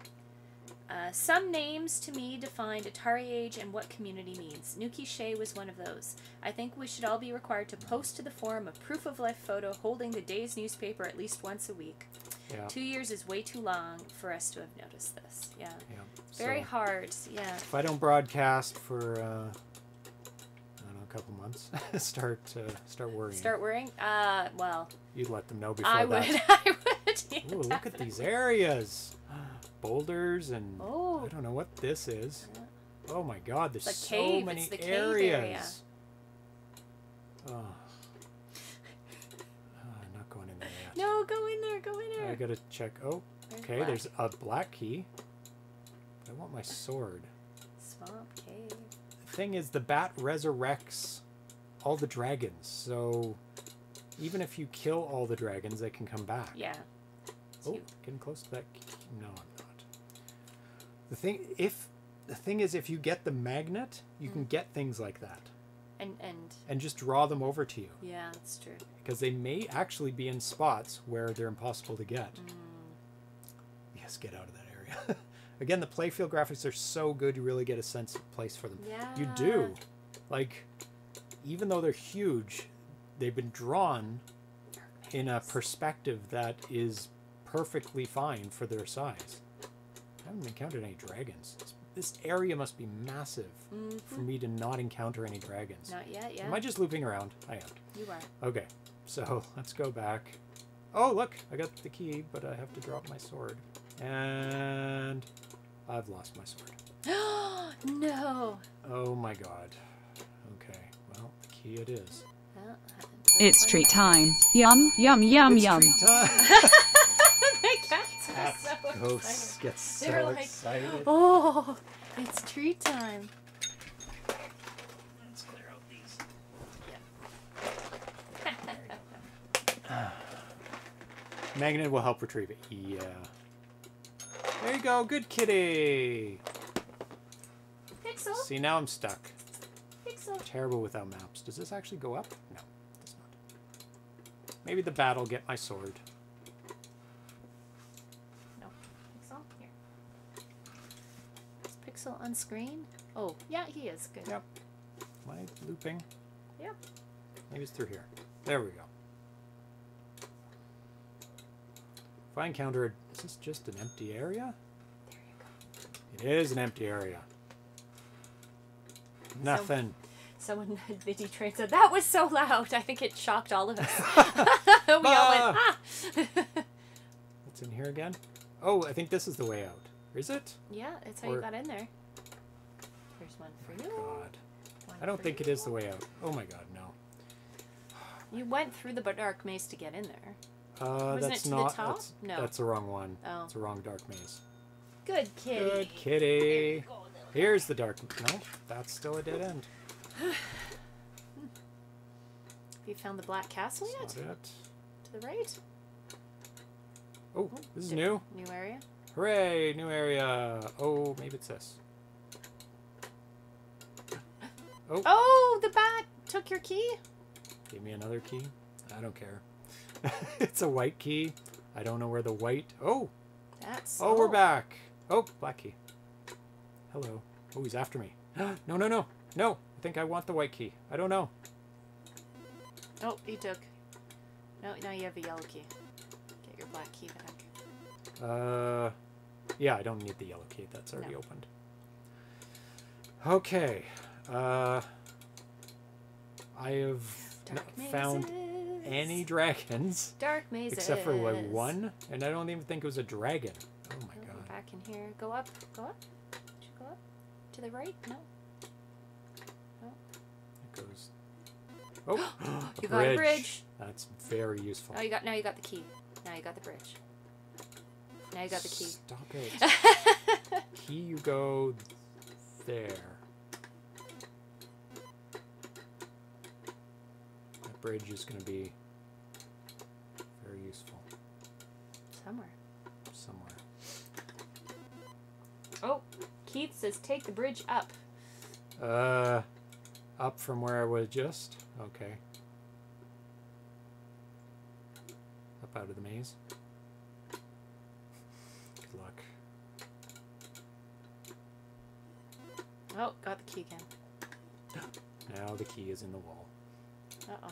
B: Uh, some names to me defined AtariAge and what community means. Nukey Shay was one of those. I think we should all be required to post to the forum a proof of life photo holding the day's newspaper at least once a week.
A: Yeah.
B: Two years is way too long for us to have noticed this. Yeah.
A: Yeah.
B: Very
A: So,
B: hard. Yeah.
A: If I don't broadcast for uh, I don't know a couple months, start uh, start worrying.
B: Start worrying? Uh, well,
A: You'd let them know before
B: I
A: that.
B: would. I would. yeah,
A: Ooh, look at these areas. Boulders and
B: Oh.
A: I don't know what this is. Oh my god, there's
B: a
A: so
B: cave,
A: many
B: it's the cave
A: areas.
B: area.
A: Oh. Ah, I'm not going in there yet.
B: No, go in there. Go in there.
A: I gotta check. Oh,
B: There's
A: okay.
B: black.
A: There's a black key. I want my sword.
B: Swamp cave.
A: The thing is, the bat resurrects all the dragons. So even if you kill all the dragons, they can come back.
B: Yeah.
A: Oh, getting close to that. key. No, I'm. The thing, if the thing is, if you get the magnet, you
B: Mm.
A: can get things like that
B: And and
A: and just draw them over to you
B: yeah, that's true.
A: because they may actually be in spots where they're impossible to get.
B: Mm.
A: Yes, get out of that area. Again, the playfield graphics are so good, you really get a sense of place for them.
B: Yeah.
A: You do. Like, even though they're huge, they've been drawn in a perspective that is perfectly fine for their size. I haven't encountered any dragons. This- This area must be massive
B: Mhm.
A: for me to not encounter any dragons.
B: Not yet. Yeah.
A: Am I just looping around? I am.
B: You are.
A: Okay, so let's go back. Oh, look, I got the key, but I have to drop my sword. And I've lost my sword.
B: no.
A: Oh my god. Okay, well, the key it is.
B: Well,
D: It's treat time. Yum, yum, yum,
A: It's
D: yum.
B: so
A: ghosts
B: excited.
A: get so
B: They're like,
A: excited.
B: Oh, it's treat time.
A: Let's clear out these. Magnet will help retrieve it. Yeah. There you go. Good kitty.
B: Pixel.
A: See, now I'm stuck.
B: Pixel.
A: Terrible without maps. Does this actually go up? No, it does not. Maybe the bat will get my sword.
B: No. Pixel. Here. On screen? Oh, yeah, he is. Good.
A: Yep. Am I looping?
B: Yep.
A: Maybe it's through here. There we go. If I encounter a... Is this just an empty area?
B: There you go.
A: It is an empty area. Nothing.
B: Someone had Viddy Train said that was so loud. I think it shocked all of us. we all went ah.
A: What's in here again? Oh, I think this is the way out. Is it?
B: yeah, that's how
A: Or-
B: you got in there. Here's one for you.
A: God.
B: one
A: I don't think it is the way out. Oh my god, no.
B: You went through the dark maze to get in there.
A: Uh,
B: Wasn't
A: that's
B: it to the
A: not.
B: top?
A: That's,
B: No.
A: that's the wrong one.
B: Oh.
A: It's the wrong dark maze.
B: Good kitty.
A: Good kitty. Here's the dark. No, that's still a dead end.
B: Have you found the black castle yet?
A: That's it.
B: To the right?
A: Oh, this is new.
B: New area?
A: Hooray, new area. Oh, maybe it's this. Oh,
B: Oh, the bat took your key?
A: give me another key. I don't care. it's a white key. I don't know where the white. Oh,
B: That's
A: oh, we're back. Oh, black key. Hello. Oh, he's after me. no, no, no, no. I think I want the white key. I don't know.
B: Oh, he took. No, now you have a yellow key. Get your black key back.
A: Uh, yeah, I don't need the yellow key. That's already
B: No.
A: opened. Okay. Uh, I have
B: Dark
A: not found any dragons
B: Dark mazes.
A: except for like one, and I don't even think it was a dragon. Oh my
B: Oh,
A: god.
B: Back in here. Go up. Go up. Go up. To the right? No.
A: It goes. Oh,
B: You got a bridge.
A: That's very useful.
B: Oh, you got now. You got the key. Now you got the bridge. Now you got the key.
A: Stop it. key, you go there. Bridge is going to be very useful
B: Somewhere.
A: somewhere.
B: Oh, Keith says take the bridge up.
A: Uh, up from where I was just. Okay. Up out of the maze. Good luck.
B: Oh, got the key again.
A: Now the key is in the wall.
B: Uh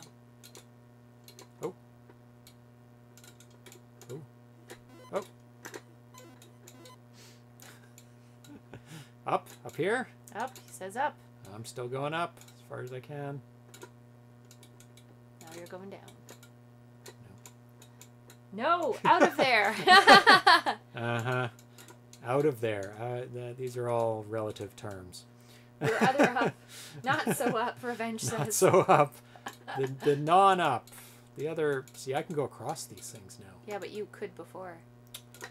A: up, here.
B: Up. He says up.
A: I'm still going up as far as I can.
B: Now you're going down. No, out of there.
A: Uh huh. Out of there. Uh, th- these are all relative terms.
B: Your other up. Not so up, Revenge says.
A: Not so up. The, the non up. The other. See, I can go across these things now.
B: Yeah, but you could before.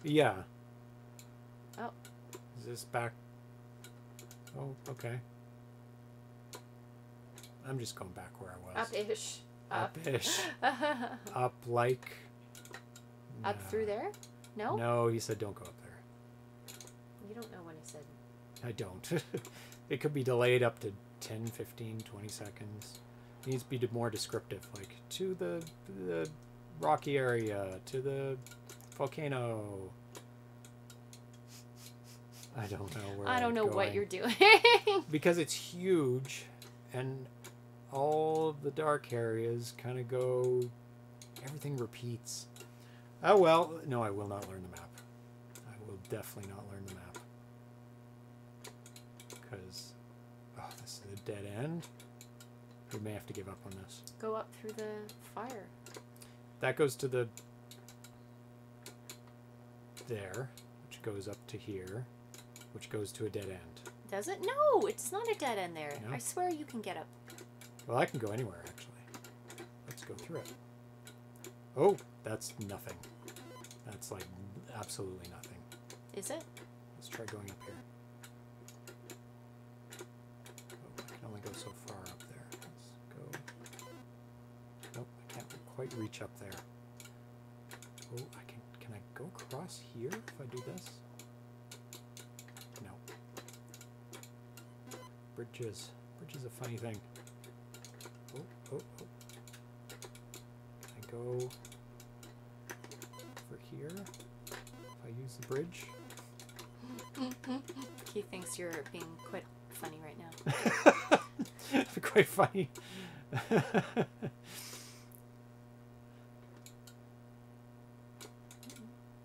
A: Yeah.
B: Oh.
A: Is this back? Oh, okay. I'm just going back where I was.
B: Up-ish. Up.
A: Up-ish.
B: up
A: like
B: Up
A: through
B: there? No?
A: No, he said don't go up there.
B: You don't know when he said.
A: I don't. it could be delayed up to 10, 15, 20 seconds. It needs to be more descriptive, like to the the rocky area, to the volcano. I don't know where.
B: I don't
A: I'm
B: know what you're doing.
A: because it's huge, and all of the dark areas kind of go. Everything repeats. Oh well, no, I will not learn the map. I will definitely not learn the map. Because, oh, this is a dead end. We may have to give up on this.
B: Go up through the fire.
A: That goes to the. There, which goes up to here, which goes to a dead end.
B: Does it? No, it's not a dead end there.
A: No?
B: I swear you can get up.
A: Well, I can go anywhere, actually. Let's go through it. Oh, that's nothing. That's like absolutely nothing.
B: Is it?
A: Let's try going up here. Oh, I can only go so far up there. Let's go. Nope, I can't quite reach up there. Oh, I can. Can I go across here if I do this? No. Bridges. Bridges is a funny thing. Oh, oh, oh. Can I go over here? If I use the bridge?
B: He thinks you're being quite funny right now.
A: Quite funny.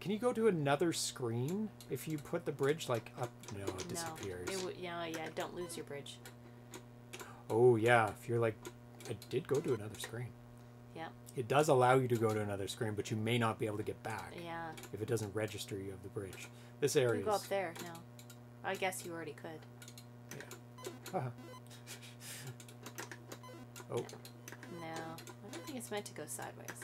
A: Can you go to another screen if you put the bridge like up? No, it disappears.
B: No. It w- yeah, yeah. Don't lose your bridge.
A: oh yeah, if you're like, I did go to another screen.
B: Yeah.
A: It does allow you to go to another screen, but you may not be able to get back
B: Yeah.
A: if it doesn't register you of the bridge. This area.
B: You
A: go
B: up there. No. I guess you already could.
A: Uh-huh. Oh,
B: No. I don't think it's meant to go sideways.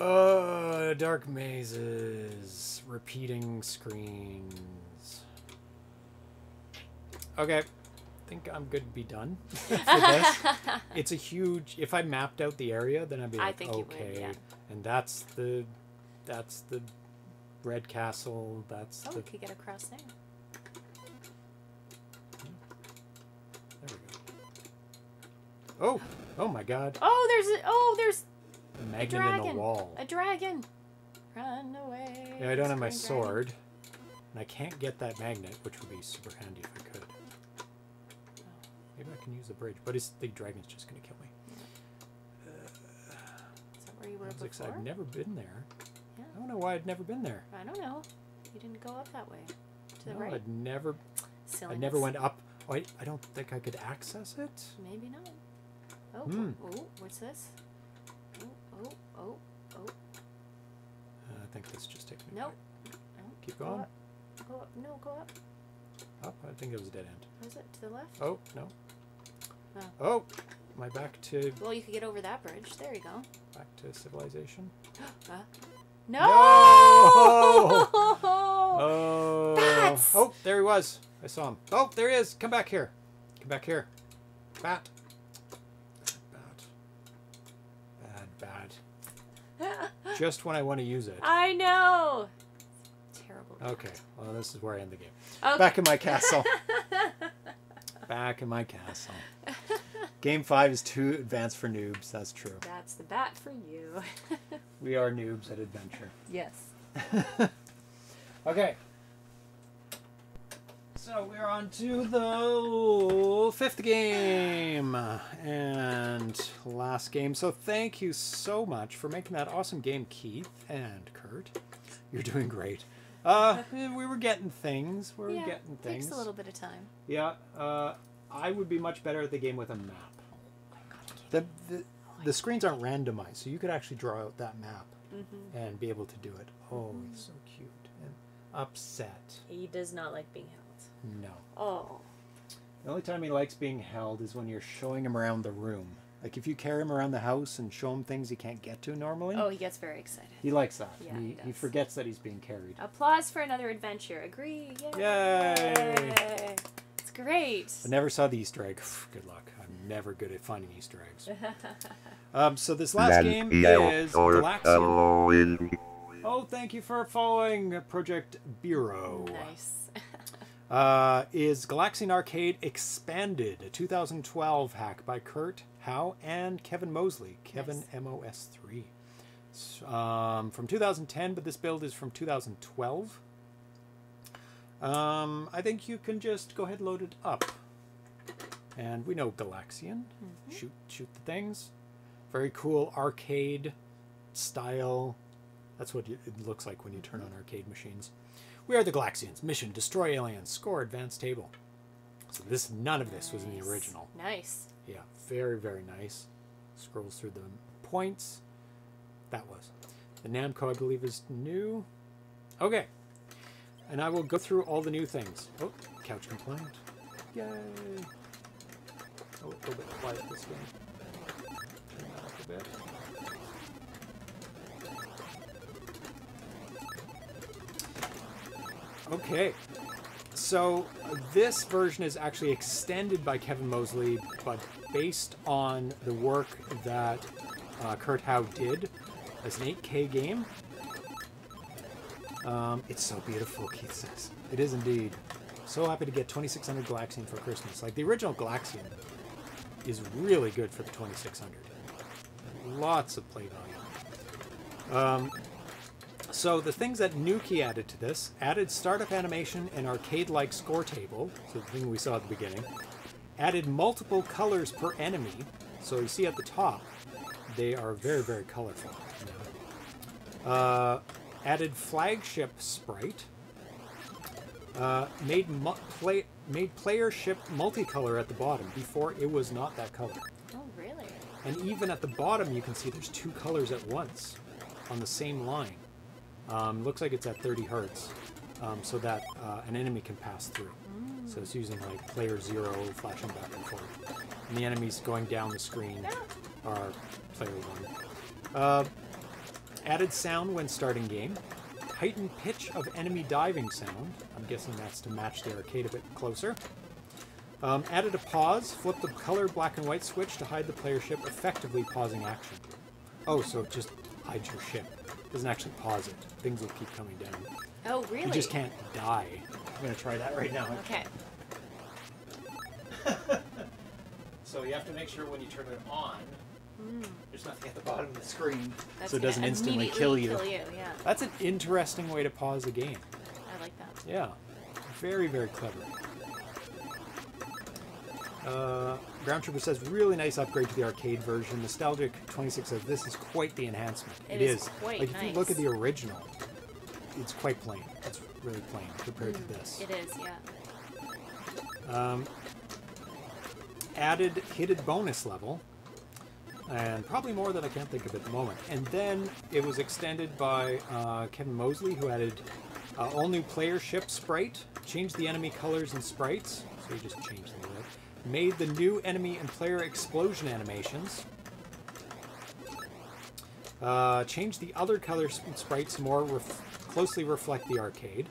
A: Uh, dark mazes, repeating screens. Okay, I think I'm good to be done. It's a huge. If I mapped out the area, then I'd be
B: I
A: like,
B: think you would,
A: okay,
B: yeah.
A: and that's the, that's the, red castle. That's
B: Oh,
A: the.
B: we could get across there.
A: There we go. Oh, oh my God!
B: Oh, there's a, oh, there's
A: Magnet in
B: dragon.
A: the wall.
B: A dragon. Run away.
A: Yeah, I don't have my
B: scream dragon.
A: sword, and I can't get that magnet, which would be super handy if I could. Maybe I can use the bridge, but it's the dragon's just gonna kill me.
B: Is that where you were before?
A: I've never been there.
B: Yeah.
A: I don't know why I'd never been there.
B: I don't know. You didn't go up that way. To the
A: no,
B: right.
A: I'd never.
B: Silliness.
A: I never went up. Oh, I, I don't think I could access it.
B: Maybe not. Oh,
A: Hmm.
B: oh, what's this? Oh, oh.
A: Uh, I think this just takes me.
B: Nope. no.
A: Keep
B: Go
A: going.
B: up. Go up. No, go up.
A: Up. I think it was a dead end.
B: Was it to the left?
A: Oh no.
B: Oh.
A: Oh, I back to
B: Well, you could get over that bridge. There you go.
A: back to civilization?
B: Uh, no!
A: No! Oh.
B: Bats!
A: Oh, there he was. I saw him. Oh, there he is. Come back here. Come back here. Bat. Bad. Bad, bad. Just when I want to use it.
B: I know. Terrible.
A: Okay. Well, this is where I end the game.
B: Okay.
A: Back in my castle. back in my castle. Game five is too advanced for noobs. That's true.
B: That's the bat for you.
A: We are noobs at adventure.
B: yes.
A: Okay. So we're on to the fifth game and last game. So thank you so much for making that awesome game, Keith and Kurt. You're doing great. Uh, we were getting things. We were
B: yeah.
A: getting things.
B: Takes a little bit of time.
A: Yeah. Uh, I would be much better at the game with a map. The, the the screens aren't randomized, so you could actually draw out that map and be able to do it. Oh, he's so cute and upset.
B: He does not like being held.
A: No.
B: Oh.
A: The only time he likes being held is when you're showing him around the room. Like if you carry him around the house and show him things he can't get to normally,
B: Oh, he gets very excited.
A: he likes that.
B: Yeah,
A: he,
B: he
A: he forgets that he's being carried.
B: Applause for another adventure. Agree. Yay.
A: Yay.
B: It's great.
A: I never saw the Easter egg. Good luck. I'm never good at finding Easter eggs. um, so this last game is Galaxian. Oh, thank you for following Project Bureau.
B: Nice.
A: uh, is Galaxian Arcade Expanded, a 2012 hack by Kurt Howe and Kevin Mosley. Kevin
B: Nice.
A: MOS3. Um, from 2010, but this build is from 2012. Um, I think you can just go ahead and load it up. And we know Galaxian. Shoot, shoot the things. Very cool arcade style. That's what it looks like when you turn on arcade machines. We are the Galaxians. Mission: destroy aliens. Score: advanced table. So this, none of this was in the original.
B: Nice.
A: Yeah, very very nice. Scrolls through the points. That was. The Namco, I believe, is new. Okay. And I will go through all the new things. Oh, couch compliant. Yay. Oh, a little bit quiet this game. Okay. So this version is actually extended by Kevin Mosley, but based on the work that uh, Kurt Howe did as an 8K game. Um, it's so beautiful, Keith says. It is indeed. So happy to get 2600 Galaxian for Christmas. Like the original Galaxian is really good for the 2600. Lots of play value. Um, so the things that Nukey added to this added startup animation and arcade-like score table, so the thing we saw at the beginning. Added multiple colors per enemy, so you see at the top, they are very very colorful. Uh, added flagship sprite. Uh, made mu- play made player ship multicolor at the bottom. Before it was not that color.
B: Oh, really?
A: And even at the bottom, you can see there's two colors at once on the same line. Um, looks like it's at 30 hertz, um, so that uh, an enemy can pass through. So it's using like player zero flashing back and forth, and the enemies going down the screen are player one. Uh, added sound when starting game. Heightened pitch of enemy diving sound. I'm guessing that's to match the arcade a bit closer. Um, added a pause, flip the color black and white switch to hide the player ship, effectively pausing action. Oh, so just hides your ship. Doesn't actually pause it. Things will keep coming down.
B: Oh, really?
A: You just can't die. I'm gonna try that right now.
B: Okay.
A: So you have to make sure when you turn it on, there's nothing at the bottom of the screen,
B: That's
A: so it doesn't instantly kill you.
B: Kill you. Yeah.
A: That's an interesting way to pause a game.
B: I like that.
A: Yeah, very very clever. Uh, Ground Trooper says really nice upgrade to the arcade version. Nostalgic 26 says this is quite the enhancement.
B: It
A: it
B: is quite
A: like if you look at the original, it's quite plain. It's really plain compared to this.
B: It is. Yeah.
A: Um, added hidden bonus level, and probably more that I can't think of at the moment. And then it was extended by uh, Kevin Mosley, who added uh, all new player ship sprite, changed the enemy colors and sprites, so he just them a bit. Made the new enemy and player explosion animations. Uh, changed the other color sp- sprites more ref- closely reflect the arcade.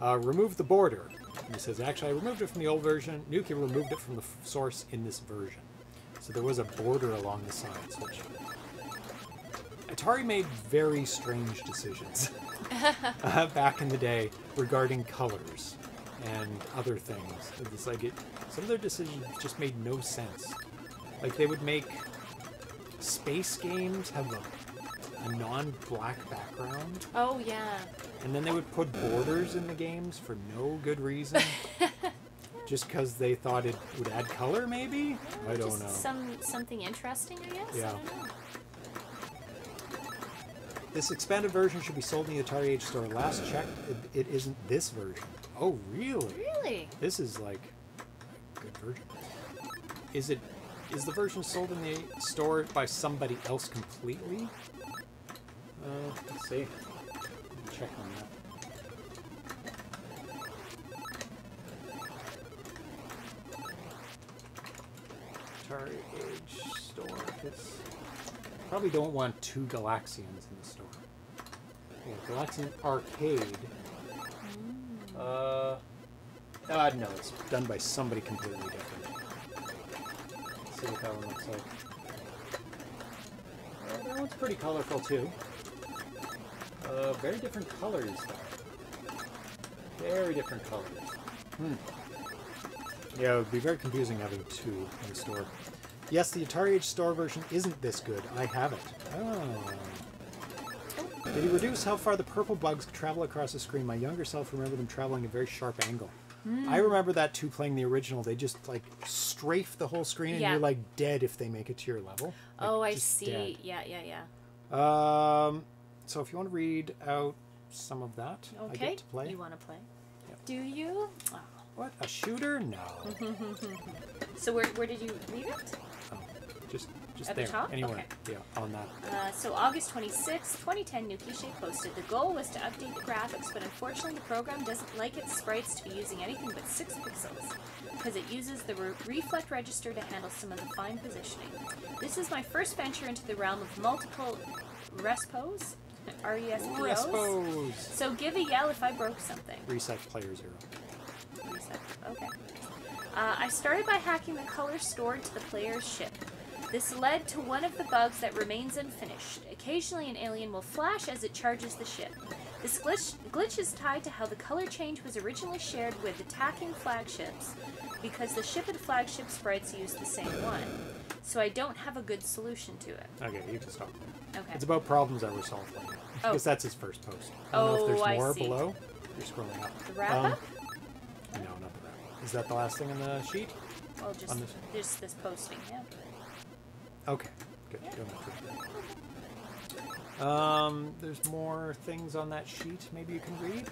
A: Uh, removed the border. And he says, actually, I removed it from the old version. Nukey removed it from the source in this version. So there was a border along the sides, which. Atari made very strange decisions uh, back in the day regarding colors and other things. It's like it, some of their decisions just made no sense. Like they would make space games have a, a non-black background,
B: Oh yeah.
A: and then they would put borders in the games for no good reason. Just because they thought it would add color, maybe? I don't know.
B: Some something interesting, I guess.
A: Yeah.
B: I.
A: This expanded version should be sold in the AtariAge store. Last checked, it, it isn't this version. Oh, really?
B: Really?
A: This is like a good version. Is it? Is the version sold in the store by somebody else completely? Uh, let's see. Check on that. Atari Age store. It's probably don't want two Galaxians in the store. Yeah, Galaxian Arcade. Uh, uh, no, it's done by somebody completely different. Let's see what that one looks like. Uh, that one's pretty colorful too. Uh, very different colors though. Very different colors. Hmm. Yeah, it would be very confusing having two in store. Yes, the AtariAge Star version isn't this good. I have it. Oh. Did he reduce how far the purple bugs travel across the screen? My younger self remember them traveling at a very sharp angle. I remember that too playing the original. They just like strafe the whole screen and
B: Yeah.
A: you're like dead if they make it to your level. Like,
B: Oh, I see.
A: dead.
B: Yeah, yeah, yeah.
A: Um, so if you want to read out some of that, I
B: Okay.
A: get to play.
B: You want to play?
A: Yep.
B: Do you? Oh.
A: What? A shooter? No.
B: So where, where did you leave it?
A: oh, just just
B: At the top?
A: Anywhere.
B: Okay.
A: Yeah, on that.
B: Uh, so August 26, 2010, Nukey Shay posted, the goal was to update the graphics, but unfortunately the program doesn't like its sprites to be using anything but 6 pixels, because it uses the re- reflect register to handle some of the fine positioning. This is my first venture into the realm of multiple respos, R-E-S-P-Os.
A: Respos.
B: So give a yell if I broke something.
A: Reset player zero.
B: Reset. Okay. Uh, I started by hacking the color stored to the player's ship. This led to one of the bugs that remains unfinished. Occasionally, an alien will flash as it charges the ship. This glitch, glitch is tied to how the color change was originally shared with attacking flagships, because the ship and flagship sprites use the same one. So I don't have a good solution to it.
A: Okay, you can stop there.
B: Okay.
A: It's about problems that were solved later.
B: Oh.
A: Because that's his first post. I don't know if
B: Oh,
A: there's
B: I
A: more
B: see.
A: below. You're scrolling up.
B: The wrap
A: Um,
B: up?
A: No, not the wrap up. Is that the last thing on the sheet?
B: Well, just
A: on this-
B: this this posting. Yeah.
A: Okay, good. You don't have to read that. Um, there's more things on that sheet. Maybe you can read.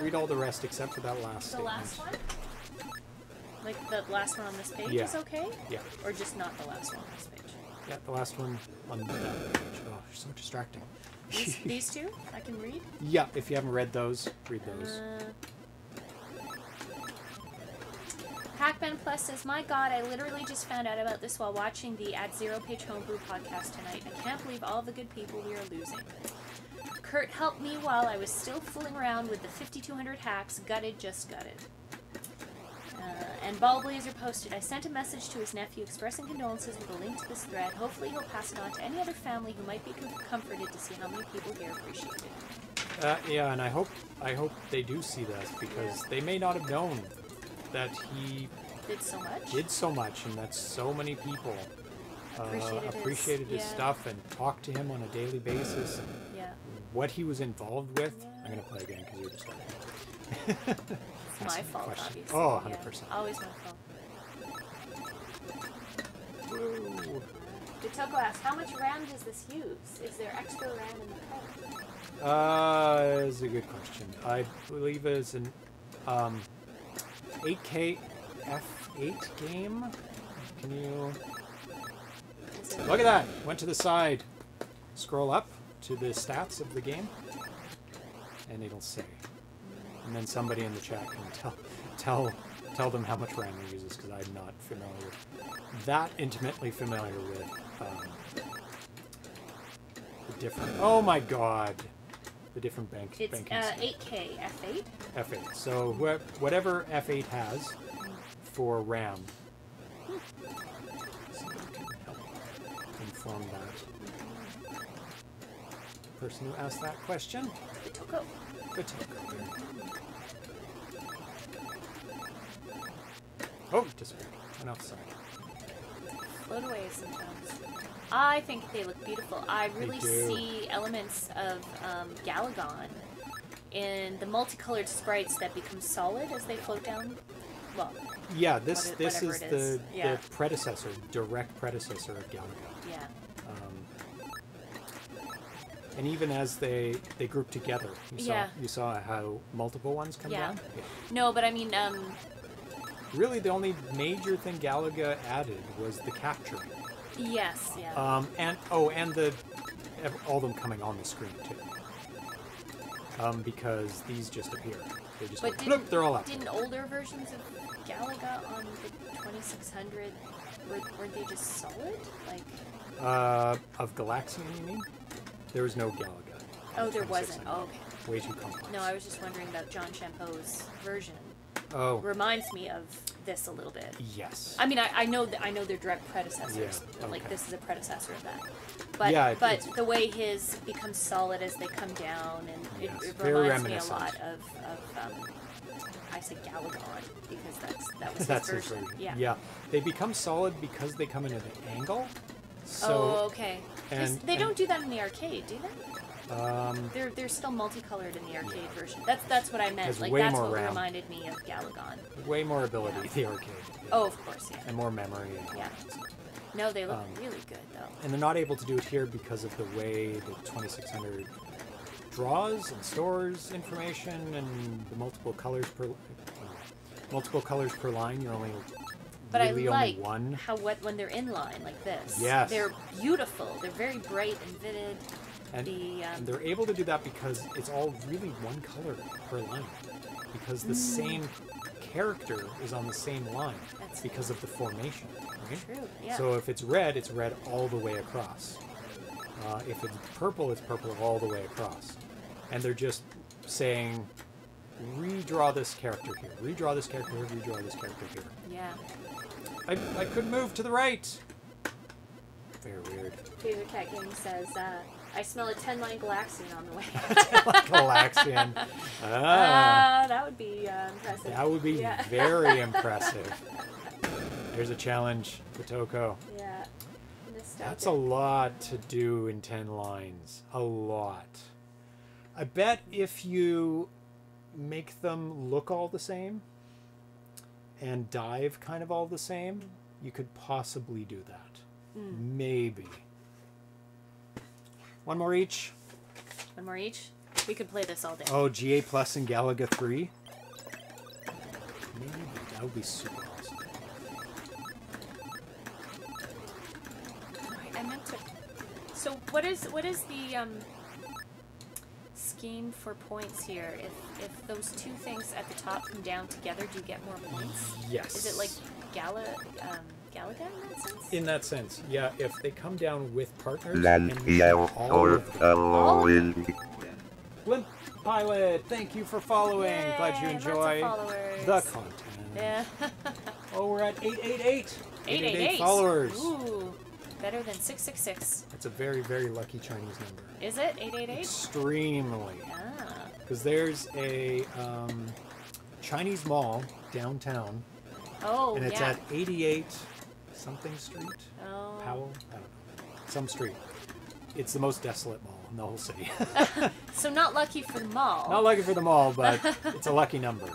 A: Read all the rest except for that last
B: The
A: statement.
B: last one? Like the last one on this page
A: Yeah.
B: is okay?
A: Yeah,
B: Or just not the last one on this page?
A: yeah. The last one on that page. Oh, so distracting.
B: These, these two I can read?
A: yeah, if you haven't read those, read those.
B: Uh, Hackman Plus says, My god, I literally just found out about this while watching the At ZeroPage Homebrew podcast tonight. I can't believe all the good people we are losing. Kurt helped me while I was still fooling around with the 5200 hacks. Gutted, just gutted. Uh, and Ballblazer posted, I sent a message to his nephew expressing condolences with a link to this thread. Hopefully he'll pass it on to any other family who might be com- comforted to see how many people here appreciate it.
A: Uh, yeah, and I hope I hope they do see that because they may not have known that he
B: Did so much.
A: did so much and that so many people uh,
B: Appreciated his-
A: appreciated his
B: yeah.
A: stuff and talked to him on a daily basis and
B: Yeah.
A: what he was involved with.
B: Yeah.
A: I'm gonna play again because you're distracted.
B: It's my fault,
A: question.
B: obviously.
A: Oh,
B: yeah.
A: 100%.
B: Always my fault.
A: Whoa.
B: Gutoko asks, how much RAM does this use? Is there extra RAM in the card?
A: Uh, is a good question. I believe it's an um, 8K F8 game. Can you look at that? Went to the side. Scroll up to the stats of the game, and it'll say. And then somebody in the chat can tell tell tell them how much RAM it uses because I'm not familiar, that intimately familiar with um, the different. Oh my god, the different bank
B: It's uh, 8K F8.
A: F8. So wh- whatever F8 has for RAM. Somebody can help inform that. Person who asked that question. Good talk. Oh, disappeared. Went outside.
B: float away sometimes. I think they look beautiful. I really see elements of um, Galagon in the multicolored sprites that become solid as they float down. Well,
A: Yeah, this
B: What
A: this is
B: it
A: the.
B: Yeah.
A: the predecessor, direct predecessor of Galaga.
B: yeah.
A: Um, and even as they they group together, you saw
B: Yeah.
A: you saw how multiple ones come
B: Yeah.
A: down. Yeah.
B: No, but I mean, um,
A: Really, the only major thing Galaga added was the capturing.
B: Yes, yeah.
A: Um, and oh, and the all of them coming on the screen too. Um, because these just appear. They just
B: But
A: go, bloop, they're all out.
B: didn't older versions of Galaga on the 2600 were, weren't they just solid? Like,
A: Uh, of Galaxian, you mean? There was no Galaga.
B: oh, there wasn't. Oh, okay.
A: Way too complex.
B: No, I was just wondering about John Champeau's version.
A: Oh,
B: Reminds me of this a little bit.
A: yes.
B: I mean, I, I know that I know they're direct predecessors.
A: Yeah,
B: but, Like this is a predecessor of that. But
A: Yeah, it-
B: but the way his becomes solid as they come down, and it,
A: Yes,
B: it
A: very
B: reminds me a lot of, of um, I say Galagon because that's that was his
A: That's his
B: version. Yeah.
A: Yeah. They become solid because they come in at an angle. So,
B: oh, okay.
A: And-
B: they
A: and-
B: don't do that in the arcade, do they?
A: Um,
B: They're they're still multicolored in the arcade version. That's that's what I meant. Like
A: way
B: that's
A: more
B: what
A: RAM.
B: reminded me of Galagon.
A: way more ability,
B: Yeah.
A: the arcade. yeah.
B: Oh, of course, yeah.
A: And more memory. And
B: Yeah. No, they look
A: Um,
B: really good though.
A: And they're not able to do it here because of the way the 2600 draws and stores information and the multiple colors per uh, multiple colors per line. You're only
B: But
A: really
B: I like
A: only one.
B: how what when they're in line like this.
A: Yes.
B: They're beautiful. They're very bright and vivid.
A: And,
B: the, um,
A: and they're able to do that because it's all really one color per line. Because the same character is on the same line
B: Mm. That's
A: because of the formation. Right?
B: True. Yeah.
A: So if it's red, it's red all the way across. Uh, if it's purple, it's purple all the way across. And they're just saying, redraw this character here, redraw this character here, redraw this character here.
B: yeah.
A: I, I couldn't move to the right. Very weird.
B: Peter Cat Gang says, uh, I smell a 10 line Galaxian on the way.
A: like Galaxian. Ah,
B: Ah, that would be uh, impressive.
A: that would be
B: Yeah.
A: very impressive. There's a challenge, Kotoko.
B: Yeah.
A: That's a lot to do in 10 lines. A lot. I bet if you make them look all the same and dive kind of all the same, you could possibly do that. Maybe. One more each.
B: One more each. We could play this all day.
A: Oh, GA Plus and Galaga 3. Maybe. That would be super awesome.
B: I meant to. So what is what is the um, scheme for points here? If if those two things at the top come down together, do you get more points?
A: Yes.
B: Is it like Gala um, Galaga in that sense?
A: In that sense, yeah, if they come down with partners
C: Land
A: and
C: yell
A: all
C: for
A: of them.
C: following.
A: Blimp Pilot, thank you for following. Glad you
B: Yay,
A: enjoy the content.
B: Yeah.
A: Oh, we're at 888.
B: 888
A: followers.
B: Ooh, better than 666.
A: That's a very, very lucky Chinese number.
B: Is it 888?
A: Extremely.
B: Ah.
A: Because there's a um, Chinese mall downtown,
B: Oh,
A: and it's
B: yeah.
A: at 88 something street?
B: oh.
A: Powell? I don't know. Some street. It's the most desolate mall in the whole city.
B: So not lucky for the mall.
A: Not lucky for the mall, but it's a lucky number.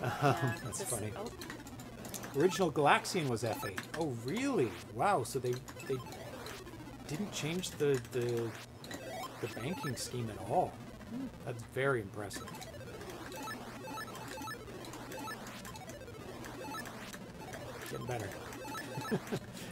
B: Yeah,
A: That's
B: just-
A: funny.
B: Oh,
A: Original Galaxian was F8. Oh, really? Wow. So they they didn't change the the the banking scheme at all. Hmm. That's very impressive. Getting better.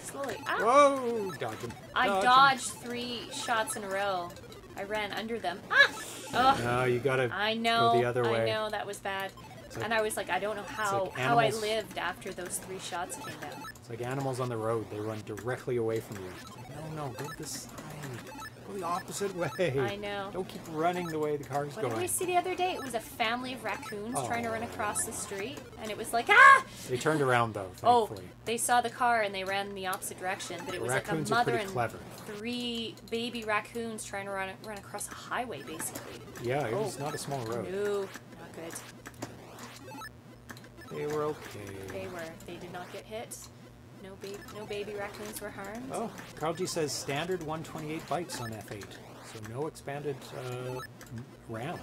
B: Slowly. Ah!
A: Whoa! Dodging.
B: I
A: Dodging.
B: dodged three shots in a row. I ran under them. Ah! Ugh.
A: No, you gotta
B: I know.
A: go the other way.
B: I know that was bad.
A: like-
B: and I was like, I don't know how
A: like
B: how I lived after those three shots came down.
A: It's like animals on the road. They run directly away from you. Like, no, no, go this side. Go the opposite way.
B: I know.
A: Don't keep running the way the car's
B: What did we see the other day? It was a family of raccoons trying to run
A: Oh.
B: across the street, and it was like, ah!
A: They turned around though,
B: Oh,
A: thankfully.
B: they saw the car and they ran in the opposite direction, but it was
A: Raccoons
B: like a mother and
A: clever.
B: three baby raccoons trying to run run across a highway, basically.
A: Yeah, it
B: Oh.
A: was not a small road.
B: No, not good.
A: They were okay.
B: They were. They did not get hit. No, ba- no baby raccoons were harmed.
A: Oh, Carl G says standard 128 bytes on F8, so no expanded uh, RAM.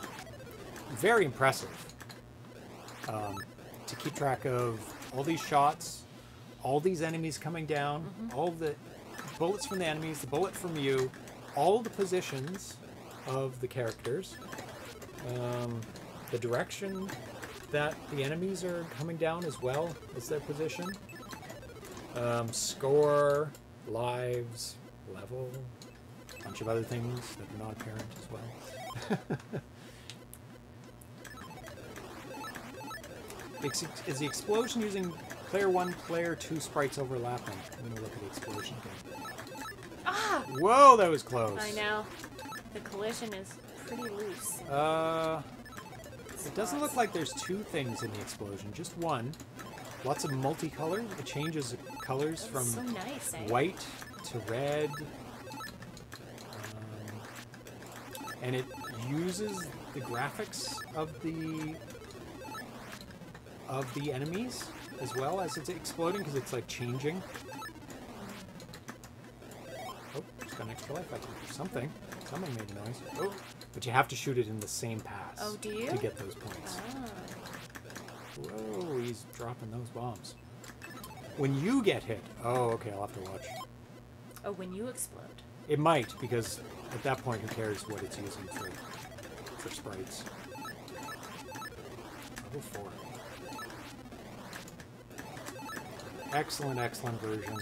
A: Very impressive. Um, to keep track of all these shots, all these enemies coming down, all the bullets from the enemies, the bullet from you, all the positions of the characters, um, the direction that the enemies are coming down as well as their position um, score, lives, level, a bunch of other things that are not apparent as well. Is the explosion using player one, player two sprites overlapping? I'm gonna look at the explosion again.
B: Ah!
A: Whoa, that was close.
B: I know. The collision is pretty loose.
A: Uh, it doesn't look like there's two things in the explosion, just one. Lots of multicolor. It changes colors from
B: so nice, eh?
A: white to red. Um, and it uses the graphics of the of the enemies as well as it's exploding because it's like changing. Oh, it's got an extra life. I think or something. Someone made a noise. Oh, but you have to shoot it in the same pass.
B: Oh, do you?
A: To get those points.
B: Ah.
A: Whoa, he's dropping those bombs. When you get hit, oh, okay, I'll have to watch.
B: Oh, when you explode.
A: It might, because at that point, who cares what it's using for, for sprites? Level 4. Excellent, excellent version.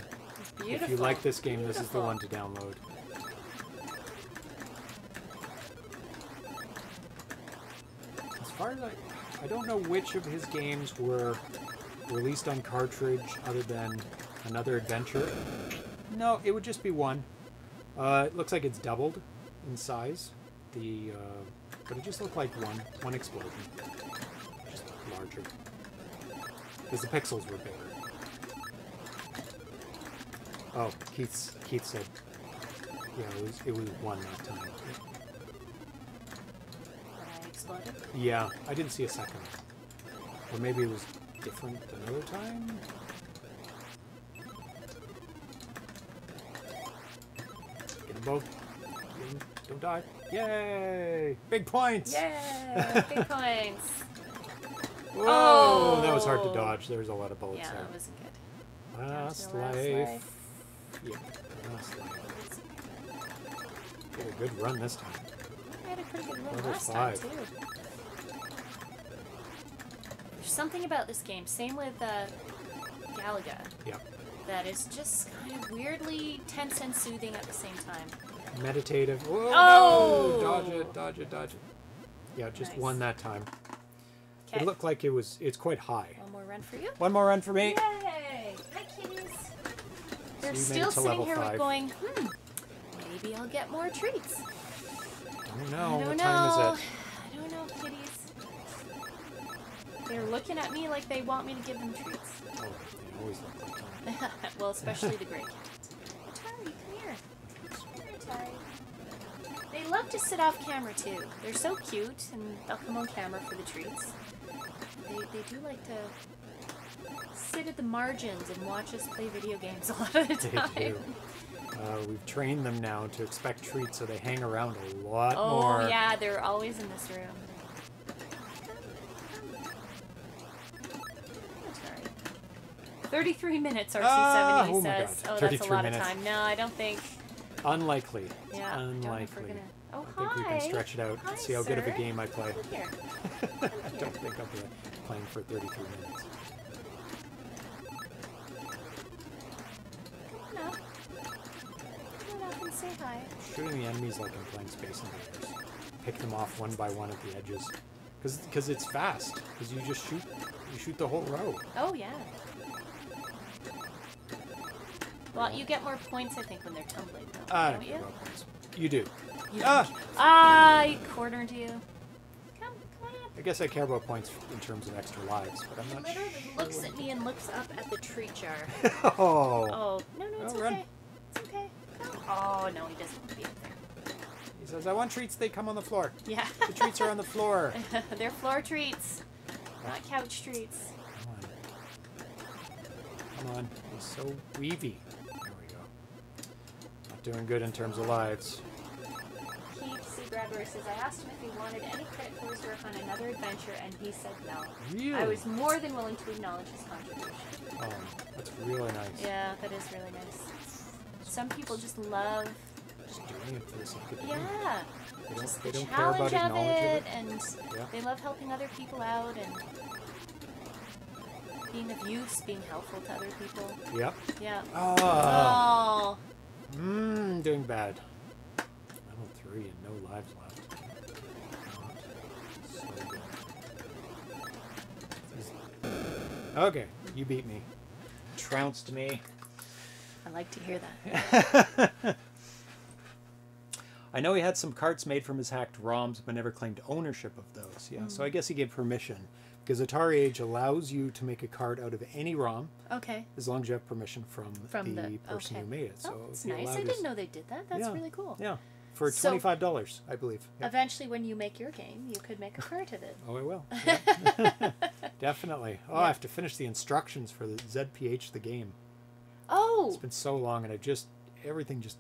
B: Beautiful.
A: If you like this game, this is the one to download. As far as I, I don't know which of his games were released on cartridge other than another adventure. No, it would just be one. Uh, it looks like it's doubled in size. The uh, but it just looked like one one explosion, just larger. Because the pixels were bigger. Oh, Keith Keith said, yeah, it was it was one that time.
B: When I exploded.
A: Yeah, I didn't see a second. Or maybe it was different another time. Get them both. Don't die. Yay! Big points!
B: Yay! big points.
A: Whoa! Oh. That was hard to
B: Oh.
A: dodge. There was a lot of bullets
B: Yeah,
A: there.
B: that wasn't good.
A: Last life.
B: life.
A: Yeah, last life. Get a good run this time.
B: I had a pretty good run
A: Level
B: last
A: five.
B: time too. There's something about this game, same with uh, Galaga,
A: Yep.
B: that is just kind of weirdly tense and soothing at the same time.
A: Meditative. Whoa,
B: Oh!
A: no! Dodge it, dodge it, dodge it. Yeah, just
B: Nice.
A: one that time.
B: Okay,
A: It looked like it was. It's quite high.
B: one more run for you.
A: One more run for me.
B: Yay! Hi, kitties. They're
A: you made
B: still sitting here
A: five.
B: going, hmm, maybe I'll get more treats.
A: Don't know.
B: I
A: what
B: don't
A: time
B: know.
A: is it?
B: They're looking at me like they want me to give them treats.
A: Oh, they always look like that.
B: well, especially the gray cat. Atari, come here. Come here, Atari. They love to sit off camera too. They're so cute, and they'll come on camera for the treats. They, they do like to sit at the margins and watch us play video games a lot of the
A: They
B: time.
A: do. Uh, we've trained them now to expect treats, so they hang around a lot
B: Oh
A: more.
B: Oh, yeah, they're always in this room. 33 minutes, RC70
A: uh,
B: ah,
A: oh
B: says. Oh, that's a lot
A: minutes.
B: of time. No, I don't think.
A: Unlikely.
B: Yeah,
A: Unlikely.
B: Gonna... Oh,
A: I think we can stretch it out and see how sir. good of a game I play. I don't think I'll be playing for 33 minutes.
B: Say hi.
A: Shooting the enemies like I'm playing Space Invaders. Pick them off one by one at the edges. Because it's fast. Because you just shoot, you shoot the whole row.
B: Oh, yeah. Well, you get more points, I think, when they're tumbling, though,
A: Ah,
B: don't you?
A: well, points. You do.
B: You
A: Ah!
B: Ah, I cornered you. Come, come on up.
A: I guess I care about points in terms of extra lives, but I'm not sure.
B: looks at me and looks up at the treat jar.
A: oh.
B: Oh, no, no, it's
A: Oh,
B: okay.
A: run.
B: It's okay. Oh, no, he doesn't want to be up there.
A: He says, I want treats, they come on the floor.
B: Yeah.
A: The treats are on the floor.
B: They're floor treats, not couch treats.
A: Come on. Come on. He's so weavy. Doing good in terms of lives.
B: Keith C. Bradbury says, I asked him if he wanted any credit for his work on another adventure, and he said no.
A: Really?
B: I was more than willing to acknowledge his contribution.
A: Oh, that's really nice.
B: Yeah, that is really nice. Some people just love,
A: Just doing it for the sake of
B: yeah,
A: They don't,
B: just
A: they
B: the
A: don't care about
B: challenge of it,
A: it.
B: and
A: Yeah.
B: they love helping other people out and being of use, being helpful to other people.
A: Yep.
B: Yeah. Ah.
A: Oh.
B: Oh,
A: Mmm, doing bad. Level three and no lives left. Not so good. Okay, you beat me. Trounced me.
B: I like to hear that.
A: I know he had some carts made from his hacked ROMs, but never claimed ownership of those. Yeah,
B: Hmm.
A: so I guess he gave permission because AtariAge allows you to make a cart out of any ROM
B: Okay.
A: as long as you have permission from,
B: From
A: the,
B: the-
A: person
B: okay.
A: who made it. So
B: oh, that's
A: if
B: nice. I didn't know they did that. That's
A: Yeah.
B: really cool.
A: Yeah, for
B: So-
A: twenty five dollars, I believe. Yeah.
B: Eventually, when you make your game, you could make a cart of it.
A: Oh, I will. Yeah. Definitely. Oh. I have to finish the instructions for the ZPH the game.
B: Oh,
A: It's been so long, and I just everything just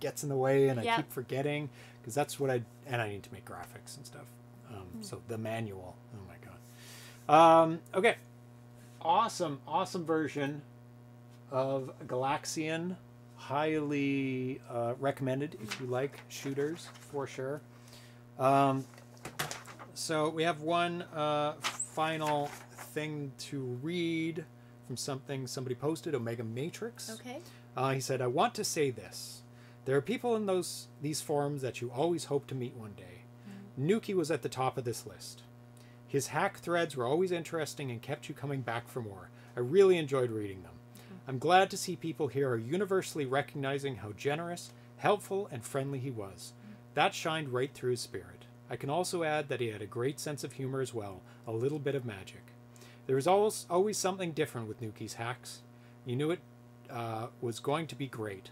A: gets in the way, and I keep forgetting because that's what I and I need to make graphics and stuff. Um, So the manual. God. Um, okay. Awesome, awesome version of Galaxian. Highly uh, recommended if you like shooters for sure. Um, so we have one uh, final thing to read from something somebody posted, Omega Matrix.
B: okay.
A: Uh, he said, "I want to say this: there are people in those these forums that you always hope to meet one day. Nukey was at the top of this list. His hack threads were always interesting and kept you coming back for more. I really enjoyed reading them. I'm glad to see people here are universally recognizing how generous, helpful, and friendly he was. That shined right through his spirit. I can also add that he had a great sense of humor as well, a little bit of magic. There was always always something different with Nukey's hacks. You knew it uh, was going to be great.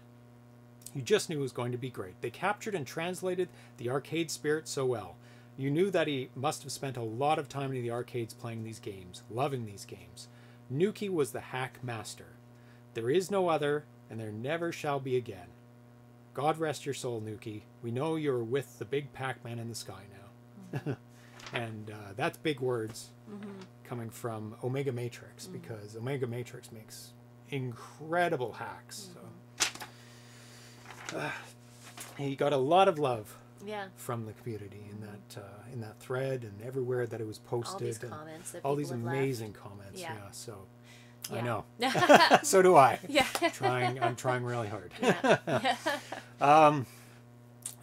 A: You just knew it was going to be great. They captured and translated the arcade spirit so well. You knew that he must have spent a lot of time in the arcades playing these games, loving these games. Nukey was the hack master. There is no other, and there never shall be again. God rest your soul, Nukey. We know you're with the big Pac Man in the sky now. and uh, that's big words coming from Omega Matrix because Omega Matrix makes incredible hacks. So uh, he got a lot of love
B: Yeah.
A: from the community in that uh, in that thread and everywhere that it was posted.
B: All these comments
A: all these
B: have left.
A: amazing comments. Yeah.
B: Yeah.
A: so I know. so do I.
B: Yeah.
A: trying. I'm trying really hard.
B: yeah.
A: Um,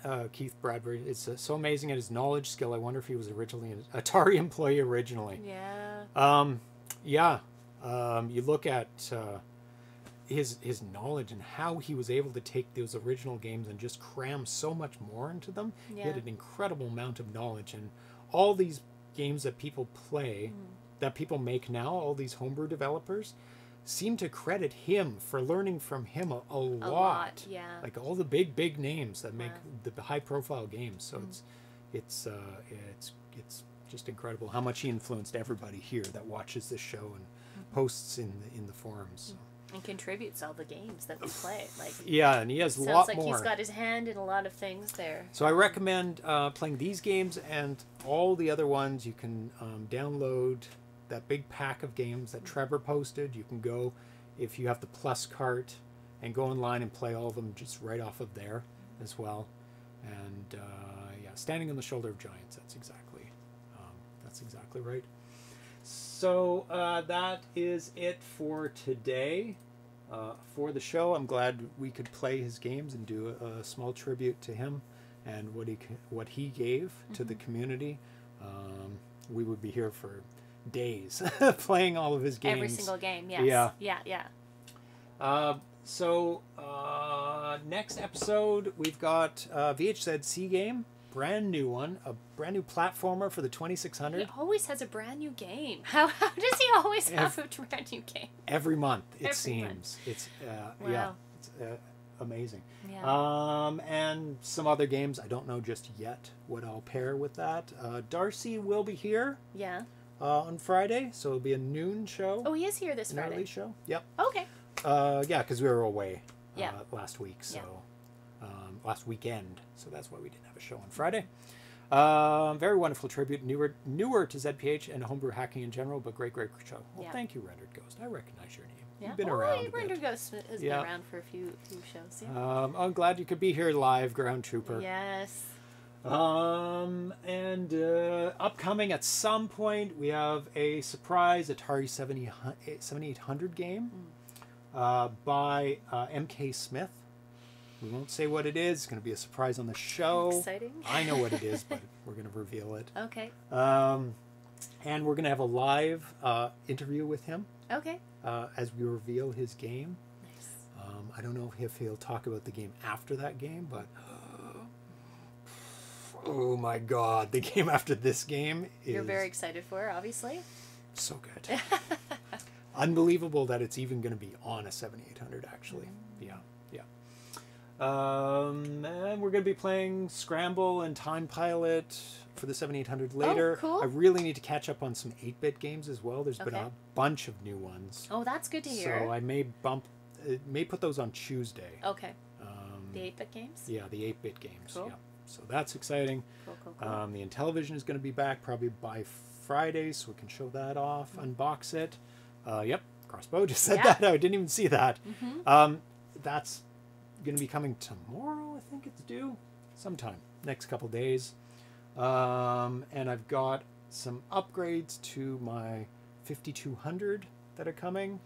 A: uh, Keith Bradbury. It's uh, so amazing at his knowledge skill. I wonder if he was originally an Atari employee originally.
B: yeah.
A: Um, yeah. Um, you look at uh, his his knowledge and how he was able to take those original games and just cram so much more into them. He had an incredible amount of knowledge, and all these games that people play,
B: Mm.
A: that people make now, all these homebrew developers, seem to credit him for learning from him a, a, lot.
B: lot, yeah.
A: Like all the big big names that make
B: Yeah.
A: the high profile games.
B: Mm.
A: So it's it's uh, it's it's just incredible how much he influenced everybody here that watches this show and
B: Mm-hmm.
A: posts in the in the forums.
B: And contributes all the games that we play. Like
A: Yeah, and he has a
B: sounds
A: lot
B: like
A: more.
B: he's got his hand in a lot of things there.
A: So I recommend uh, playing these games and all the other ones. You can um, download that big pack of games that Trebor posted. You can go if you have the PlusCart and go online and play all of them just right off of there as well. And uh, yeah, standing on the shoulder of giants. That's exactly um, that's exactly right. So uh, that is it for today. Uh, for the show, I'm glad we could play his games and do a, a small tribute to him and what he what he gave to the community. Um, we would be here for days playing all of his games.
B: Every single game, yes.
A: Yeah.
B: Yeah, yeah.
A: Uh, so uh, next episode we've got uh, VHZC game, brand new one, a brand new platformer for the 2600.
B: He always has a brand new game. How, how does he always have a brand new game?
A: every month it
B: Every
A: seems
B: month.
A: it's uh, yeah it's uh, amazing
B: Yeah.
A: um and some other games i don't know just yet what i'll pair with that uh, darcy will be here
B: yeah.
A: uh, on Friday, so it'll be a noon show.
B: Oh, he is here this
A: an early show. Yep.
B: Okay.
A: Uh, yeah, because we were away
B: Yeah.
A: uh, last week, so
B: Yeah.
A: um, last weekend, so that's why we didn't have a show on Friday. Um, very wonderful tribute, newer newer to ZPH and homebrew hacking in general, but great, great show. Well,
B: Yeah.
A: thank you, Rendered Ghost. I recognize your name.
B: Yeah.
A: You've been
B: oh,
A: around.
B: yeah,
A: a
B: Render
A: bit.
B: Ghost has
A: Yeah.
B: been around for a few few shows. Yeah.
A: Um, I'm glad you could be here live, Ground Trooper.
B: yes.
A: Um, and uh, upcoming at some point, we have a surprise Atari 70, 7800 game uh, by uh, MK Smith. We won't say what it is. It's going to be a surprise on the show.
B: Exciting.
A: I know what it is, but we're going to reveal it.
B: Okay.
A: Um, and we're going to have a live uh, interview with him
B: Okay.
A: uh, as we reveal his game.
B: Nice.
A: Um, I don't know if he'll talk about the game after that game, but oh my god, the game after this game is
B: You're very excited for it, obviously.
A: so good. Unbelievable that it's even going to be on a 7800. Actually, yeah, yeah. Um, and we're going to be playing Scramble and Time Pilot for the 7800 later.
B: Oh, cool.
A: I really need to catch up on some 8-bit games as well. There's been a bunch of new ones.
B: Oh, that's good to hear.
A: So I may bump, uh, may put those on Tuesday.
B: okay.
A: Um,
B: The 8 bit games?
A: yeah, the 8-bit games.
B: Cool.
A: Yeah. So that's exciting.
B: Cool, cool, cool.
A: Um, the Intellivision is going to be back probably by Friday, so we can show that off, unbox it. Uh, yep, Crossbow just said
B: Yeah.
A: that. I didn't even see that.
B: Mhm.
A: Um, that's going to be coming tomorrow. I think it's due sometime next couple days. Um, and I've got some upgrades to my 5200 that are coming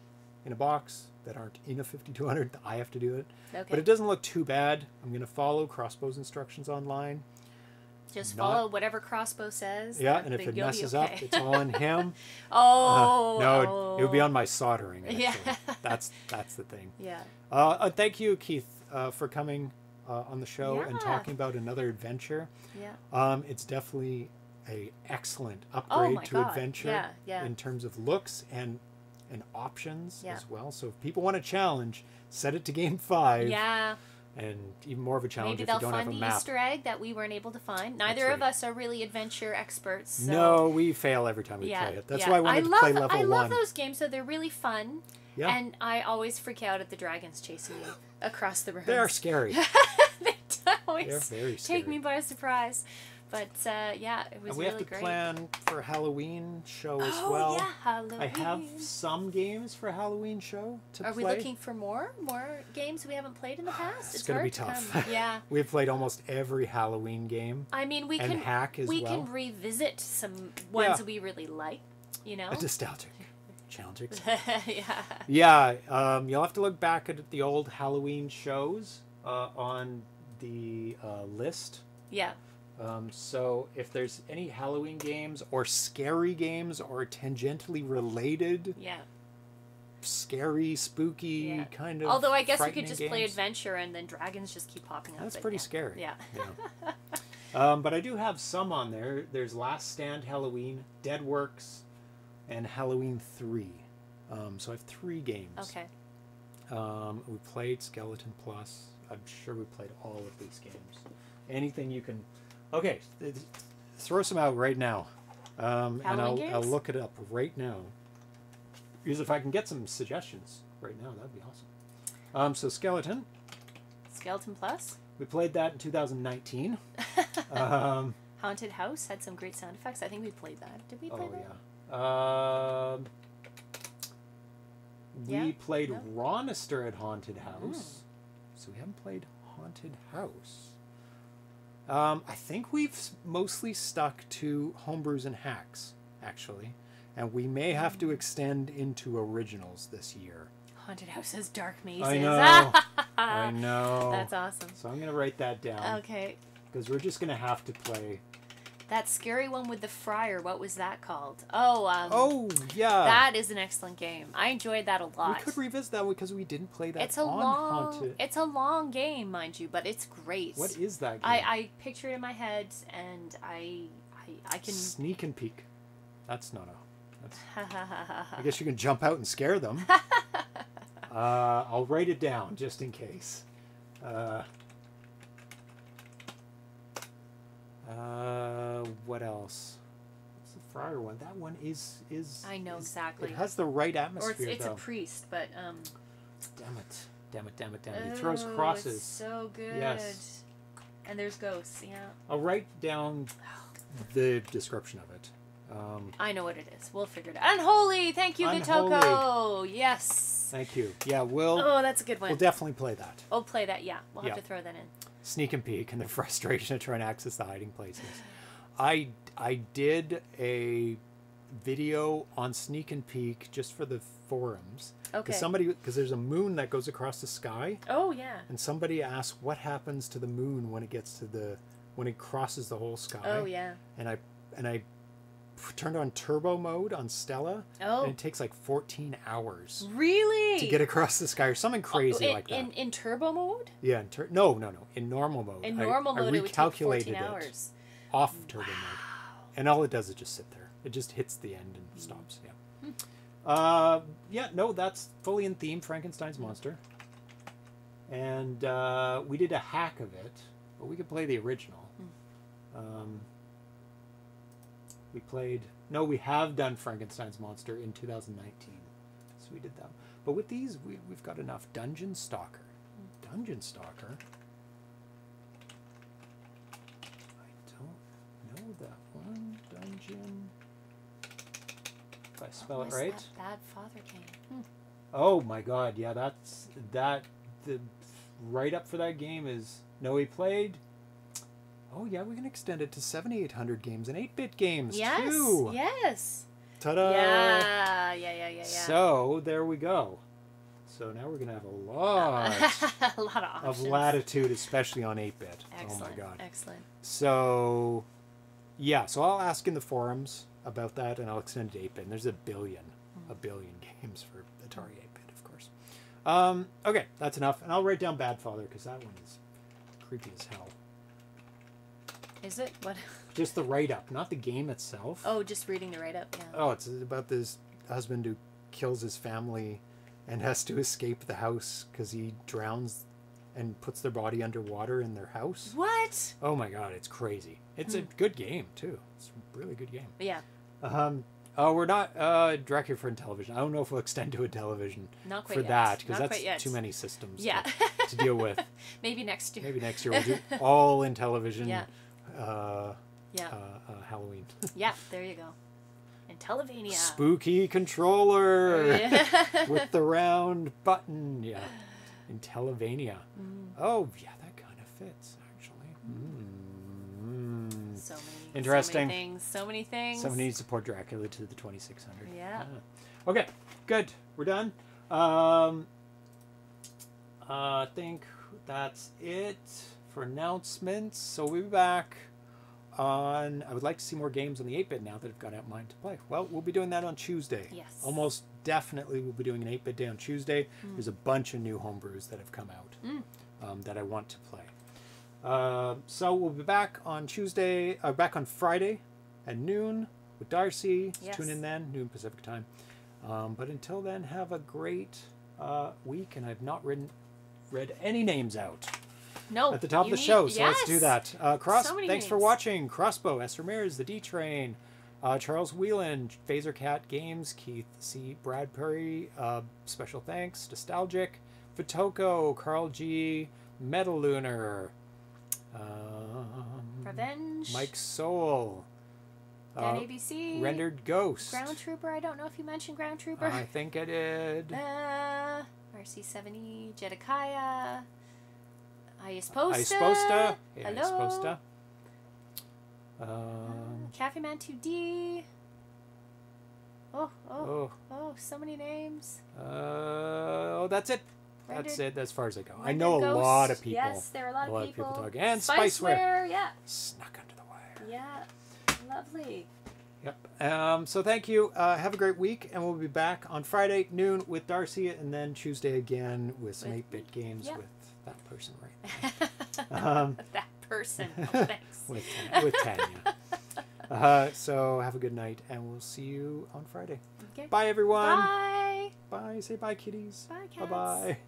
A: in a box that aren't in a 5200. I have to do it,
B: okay.
A: but it doesn't look too bad. I'm going to follow Crossbow's instructions online.
B: Just
A: not-
B: follow whatever Crossbow says.
A: Yeah, and if it messes
B: okay.
A: up, it's all on him.
B: oh.
A: Uh, no, it,
B: oh.
A: it would be on my soldering. Actually.
B: Yeah.
A: that's that's the thing.
B: Yeah.
A: Uh, uh, thank you, Keith, uh, for coming uh, on the show and talking about another adventure.
B: Yeah.
A: Um, it's definitely a excellent
B: Oh
A: upgrade
B: my
A: to
B: God.
A: adventure
B: Yeah, yeah.
A: in terms of looks and and options
B: Yeah.
A: as well. So if people want a challenge, set it to game five.
B: Yeah.
A: And even more of a challenge
B: Maybe
A: if
B: they'll
A: you don't
B: find
A: have a
B: the
A: map.
B: Easter egg that we weren't able to find. Neither of us are really adventure experts. So.
A: No, we fail every time we
B: Yeah,
A: play it. That's
B: yeah.
A: why I wanted
B: love,
A: to play level
B: I
A: one.
B: love those games, so they're really fun.
A: Yeah.
B: And I always freak out at the dragons chasing me across the room.
A: they are scary.
B: they always
A: They're very
B: take me by surprise. But uh, yeah, it was
A: And we
B: really
A: have to
B: great.
A: plan for Halloween show as well.
B: oh
A: well.
B: yeah, Halloween.
A: I have some games for Halloween show to play.
B: Are
A: play.
B: we looking for more more games we haven't played in the past?
A: It's, gonna be
B: to
A: tough.
B: come. Yeah.
A: We've played almost every Halloween game.
B: I mean, we can
A: hack as
B: we
A: well.
B: can revisit some ones
A: Yeah.
B: we really like. You know.
A: A nostalgic, challenging.
B: yeah.
A: yeah, um, you'll have to look back at the old Halloween shows uh, on the uh, list.
B: Yeah.
A: Um, so if there's any Halloween games or scary games or tangentially related,
B: Yeah.
A: scary, spooky
B: Yeah.
A: kind of.
B: Although I guess we could just play adventure and then dragons just keep popping up.
A: That's pretty
B: yeah.
A: scary.
B: Yeah.
A: Yeah. um, but I do have some on there. There's Last Stand Halloween, Dead Works, and Halloween 3. Um, so I have three games.
B: Okay.
A: Um, we played Skeleton Plus. I'm sure we played all of these games. Anything you can. Okay, th- throw some out right now. Um, and I'll,
B: Halloween
A: I'll look it up right now. Because if I can get some suggestions right now, that'd be awesome. Um, so Skeleton,
B: Skeleton Plus.
A: we played that in 2019. um,
B: Haunted House had some great sound effects. I think we played that. Did we play
A: oh
B: that?
A: yeah. Um,
B: Yeah?
A: we played
B: No? Hmm.
A: Ronister at Haunted House. So we haven't played Haunted House. Um, I think we've mostly stuck to homebrews and hacks, actually. And we may have
B: Hmm.
A: to extend into originals this year.
B: Haunted House has dark mazes.
A: I know. I know.
B: That's awesome.
A: So I'm going to write that down.
B: Okay.
A: Because we're just going to have to play.
B: That scary one with the friar, what was that called? Oh, um,
A: Oh, yeah.
B: that is an excellent game. I enjoyed that a lot.
A: we could revisit that one because we didn't play that
B: it's a
A: on
B: long,
A: Haunted.
B: it's a long game, mind you, but it's great.
A: What is that game?
B: I, I picture it in my head, and I, I, I can.
A: Sneak and peek. That's not a. That's, I guess you can jump out and scare them. uh, I'll write it down just in case. Uh, uh, what else? What's the friar one. That one is is.
B: I know
A: is-
B: exactly.
A: It has the right
B: or
A: atmosphere
B: it's, it's
A: though.
B: a priest, but um.
A: damn it! Damn it! Damn it! Damn it! He throws
B: oh,
A: crosses.
B: It's so good.
A: Yes.
B: And there's ghosts. Yeah.
A: I'll write down the description of it. Um,
B: I know what it is. We'll figure it out. Unholy. Thank you, Vitoko. Yes.
A: thank you. Yeah, we'll
B: Oh, that's a good one.
A: we'll definitely play that.
B: we'll play that. Yeah, we'll have to throw that in.
A: Sneak and peek and the frustration of trying to access the hiding places. I I did a video on sneak and peek just for the forums.
B: Okay.
A: Because somebody because there's a moon that goes across the sky,
B: Oh yeah.
A: and somebody asked what happens to the moon when it gets to the when it crosses the whole sky.
B: Oh yeah.
A: And I and I turned on turbo mode on Stella.
B: Oh.
A: And it takes like 14 hours
B: Really?
A: to get across the sky or something crazy
B: Oh, in,
A: like that.
B: In, in turbo mode?
A: yeah. In tur- no, no, no. In normal mode.
B: In
A: I-
B: normal
A: I,
B: mode, it would take 14
A: recalculated it
B: hours.
A: off turbo mode, and all it does is just sit there. It just hits the end and stops. Yeah.
B: Hmm.
A: Uh, yeah. No, that's fully in theme. Frankenstein's monster. And uh, we did a hack of it, but we could play the original.
B: Hmm.
A: Um, we played. No, we have done Frankenstein's monster in 2019, so we did them. But with these, we, we've got enough. Dungeon Stalker. Dungeon Stalker. I don't know that one. Dungeon. If I spell
B: What
A: it right.
B: That bad father king. Hmm.
A: Oh my god, yeah, that's that the write up for that game is no he played Oh yeah, we can extend it to seventy eight hundred games and eight bit games
B: Yes.
A: too.
B: Yes.
A: Ta-da!
B: yeah. Yeah. Yeah. Yeah. Yeah.
A: So there we go. So now we're gonna have a lot
B: a lot of
A: of latitude, especially on eight bit. Oh my god.
B: Excellent.
A: So yeah, so I'll ask in the forums about that and I'll extend it 8 bit. There's a billion, a billion games for Atari 8 bit, of course. Um, okay, that's enough. And I'll write down Bad Father because that one is creepy as hell.
B: Is it what?
A: Just the write up, not the game itself.
B: Oh, just reading the write up. Yeah.
A: Oh, it's about this husband who kills his family and has to escape the house because he drowns and puts their body underwater in their house.
B: What?
A: Oh my god, it's crazy. It's a
B: Hmm.
A: good game too. It's a really good game.
B: Yeah.
A: Um, oh, we're not uh, Dracula for Intellivision. I don't know if we'll extend to a television
B: Not quite
A: for
B: yet.
A: that because that's
B: quite yet.
A: too many systems
B: Yeah.
A: to, to deal with.
B: Maybe next year.
A: Maybe next year we'll do all Intellivision.
B: Yeah.
A: Uh,
B: Yeah.
A: uh, uh, Halloween.
B: yeah. There you go. And Televania.
A: Spooky controller
B: Yeah.
A: with the round button. Yeah. In Televania.
B: Mm.
A: Oh, yeah, that kind of fits actually. Mm.
B: So many.
A: Interesting.
B: So many things. So many things.
A: Somebody needs to port Dracula to the 2600.
B: Yeah.
A: Ah. Okay, good. We're done. Um, I think that's it for announcements. So we'll be back on. I would like to see more games on the 8 bit now that I've got out mine to play. Well, we'll be doing that on Tuesday.
B: Yes.
A: Almost definitely we'll be doing an 8 bit day on Tuesday. There's a bunch of new homebrews that have come out
B: Mm.
A: um, that I want to play. Uh, so we'll be back on Tuesday, uh, back on Friday at noon with Darcy.
B: Yes.
A: Tune in then, noon Pacific time. Um, but until then, have a great uh, week. And I've not written, read any names out
B: No.
A: at the top of the
B: need-
A: show, so let's do that. Uh, Cross,
B: So many
A: thanks for watching. Crossbow, Esther Mears, The D Train, uh, Charles Whelan, Phaser Cat Games, Keith C. Bradbury, uh, special thanks, Nostalgic, Fatoko, Carl G, Metal Lunar, um,
B: Revenge.
A: Mike Soul,
B: Dan
A: uh,
B: ABC.
A: Rendered Ghost.
B: Ground Trooper. I don't know if you mentioned Ground Trooper.
A: I think I did.
B: Uh, RC70, Jedediah, Iasposta.
A: Isposta. Yeah,
B: Hello.
A: Isposta.
B: Uh,
A: Um,
B: Cafe Man 2D. Oh, oh,
A: oh,
B: oh, so many names.
A: uh, oh, that's it. That's
B: Rendered-
A: it as far as I go. I know a
B: Ghost.
A: lot of people.
B: Yes, there are a lot,
A: a lot
B: of people.
A: talking. And
B: Spiceware,
A: Spiceware.
B: yeah.
A: Snuck under the wire.
B: Yeah. Lovely.
A: Yep. Um, so thank you. Uh, have a great week, and we'll be back on Friday noon with Darcy, and then Tuesday again with some 8-bit games with that person right now. um,
B: that person. Oh, thanks.
A: with, with Tanya. Uh, so have a good night, and we'll see you on Friday.
B: Okay.
A: Bye, everyone.
B: Bye.
A: Bye. Say bye, kitties.
B: Bye, cats.
A: Bye
B: cats.
A: bye.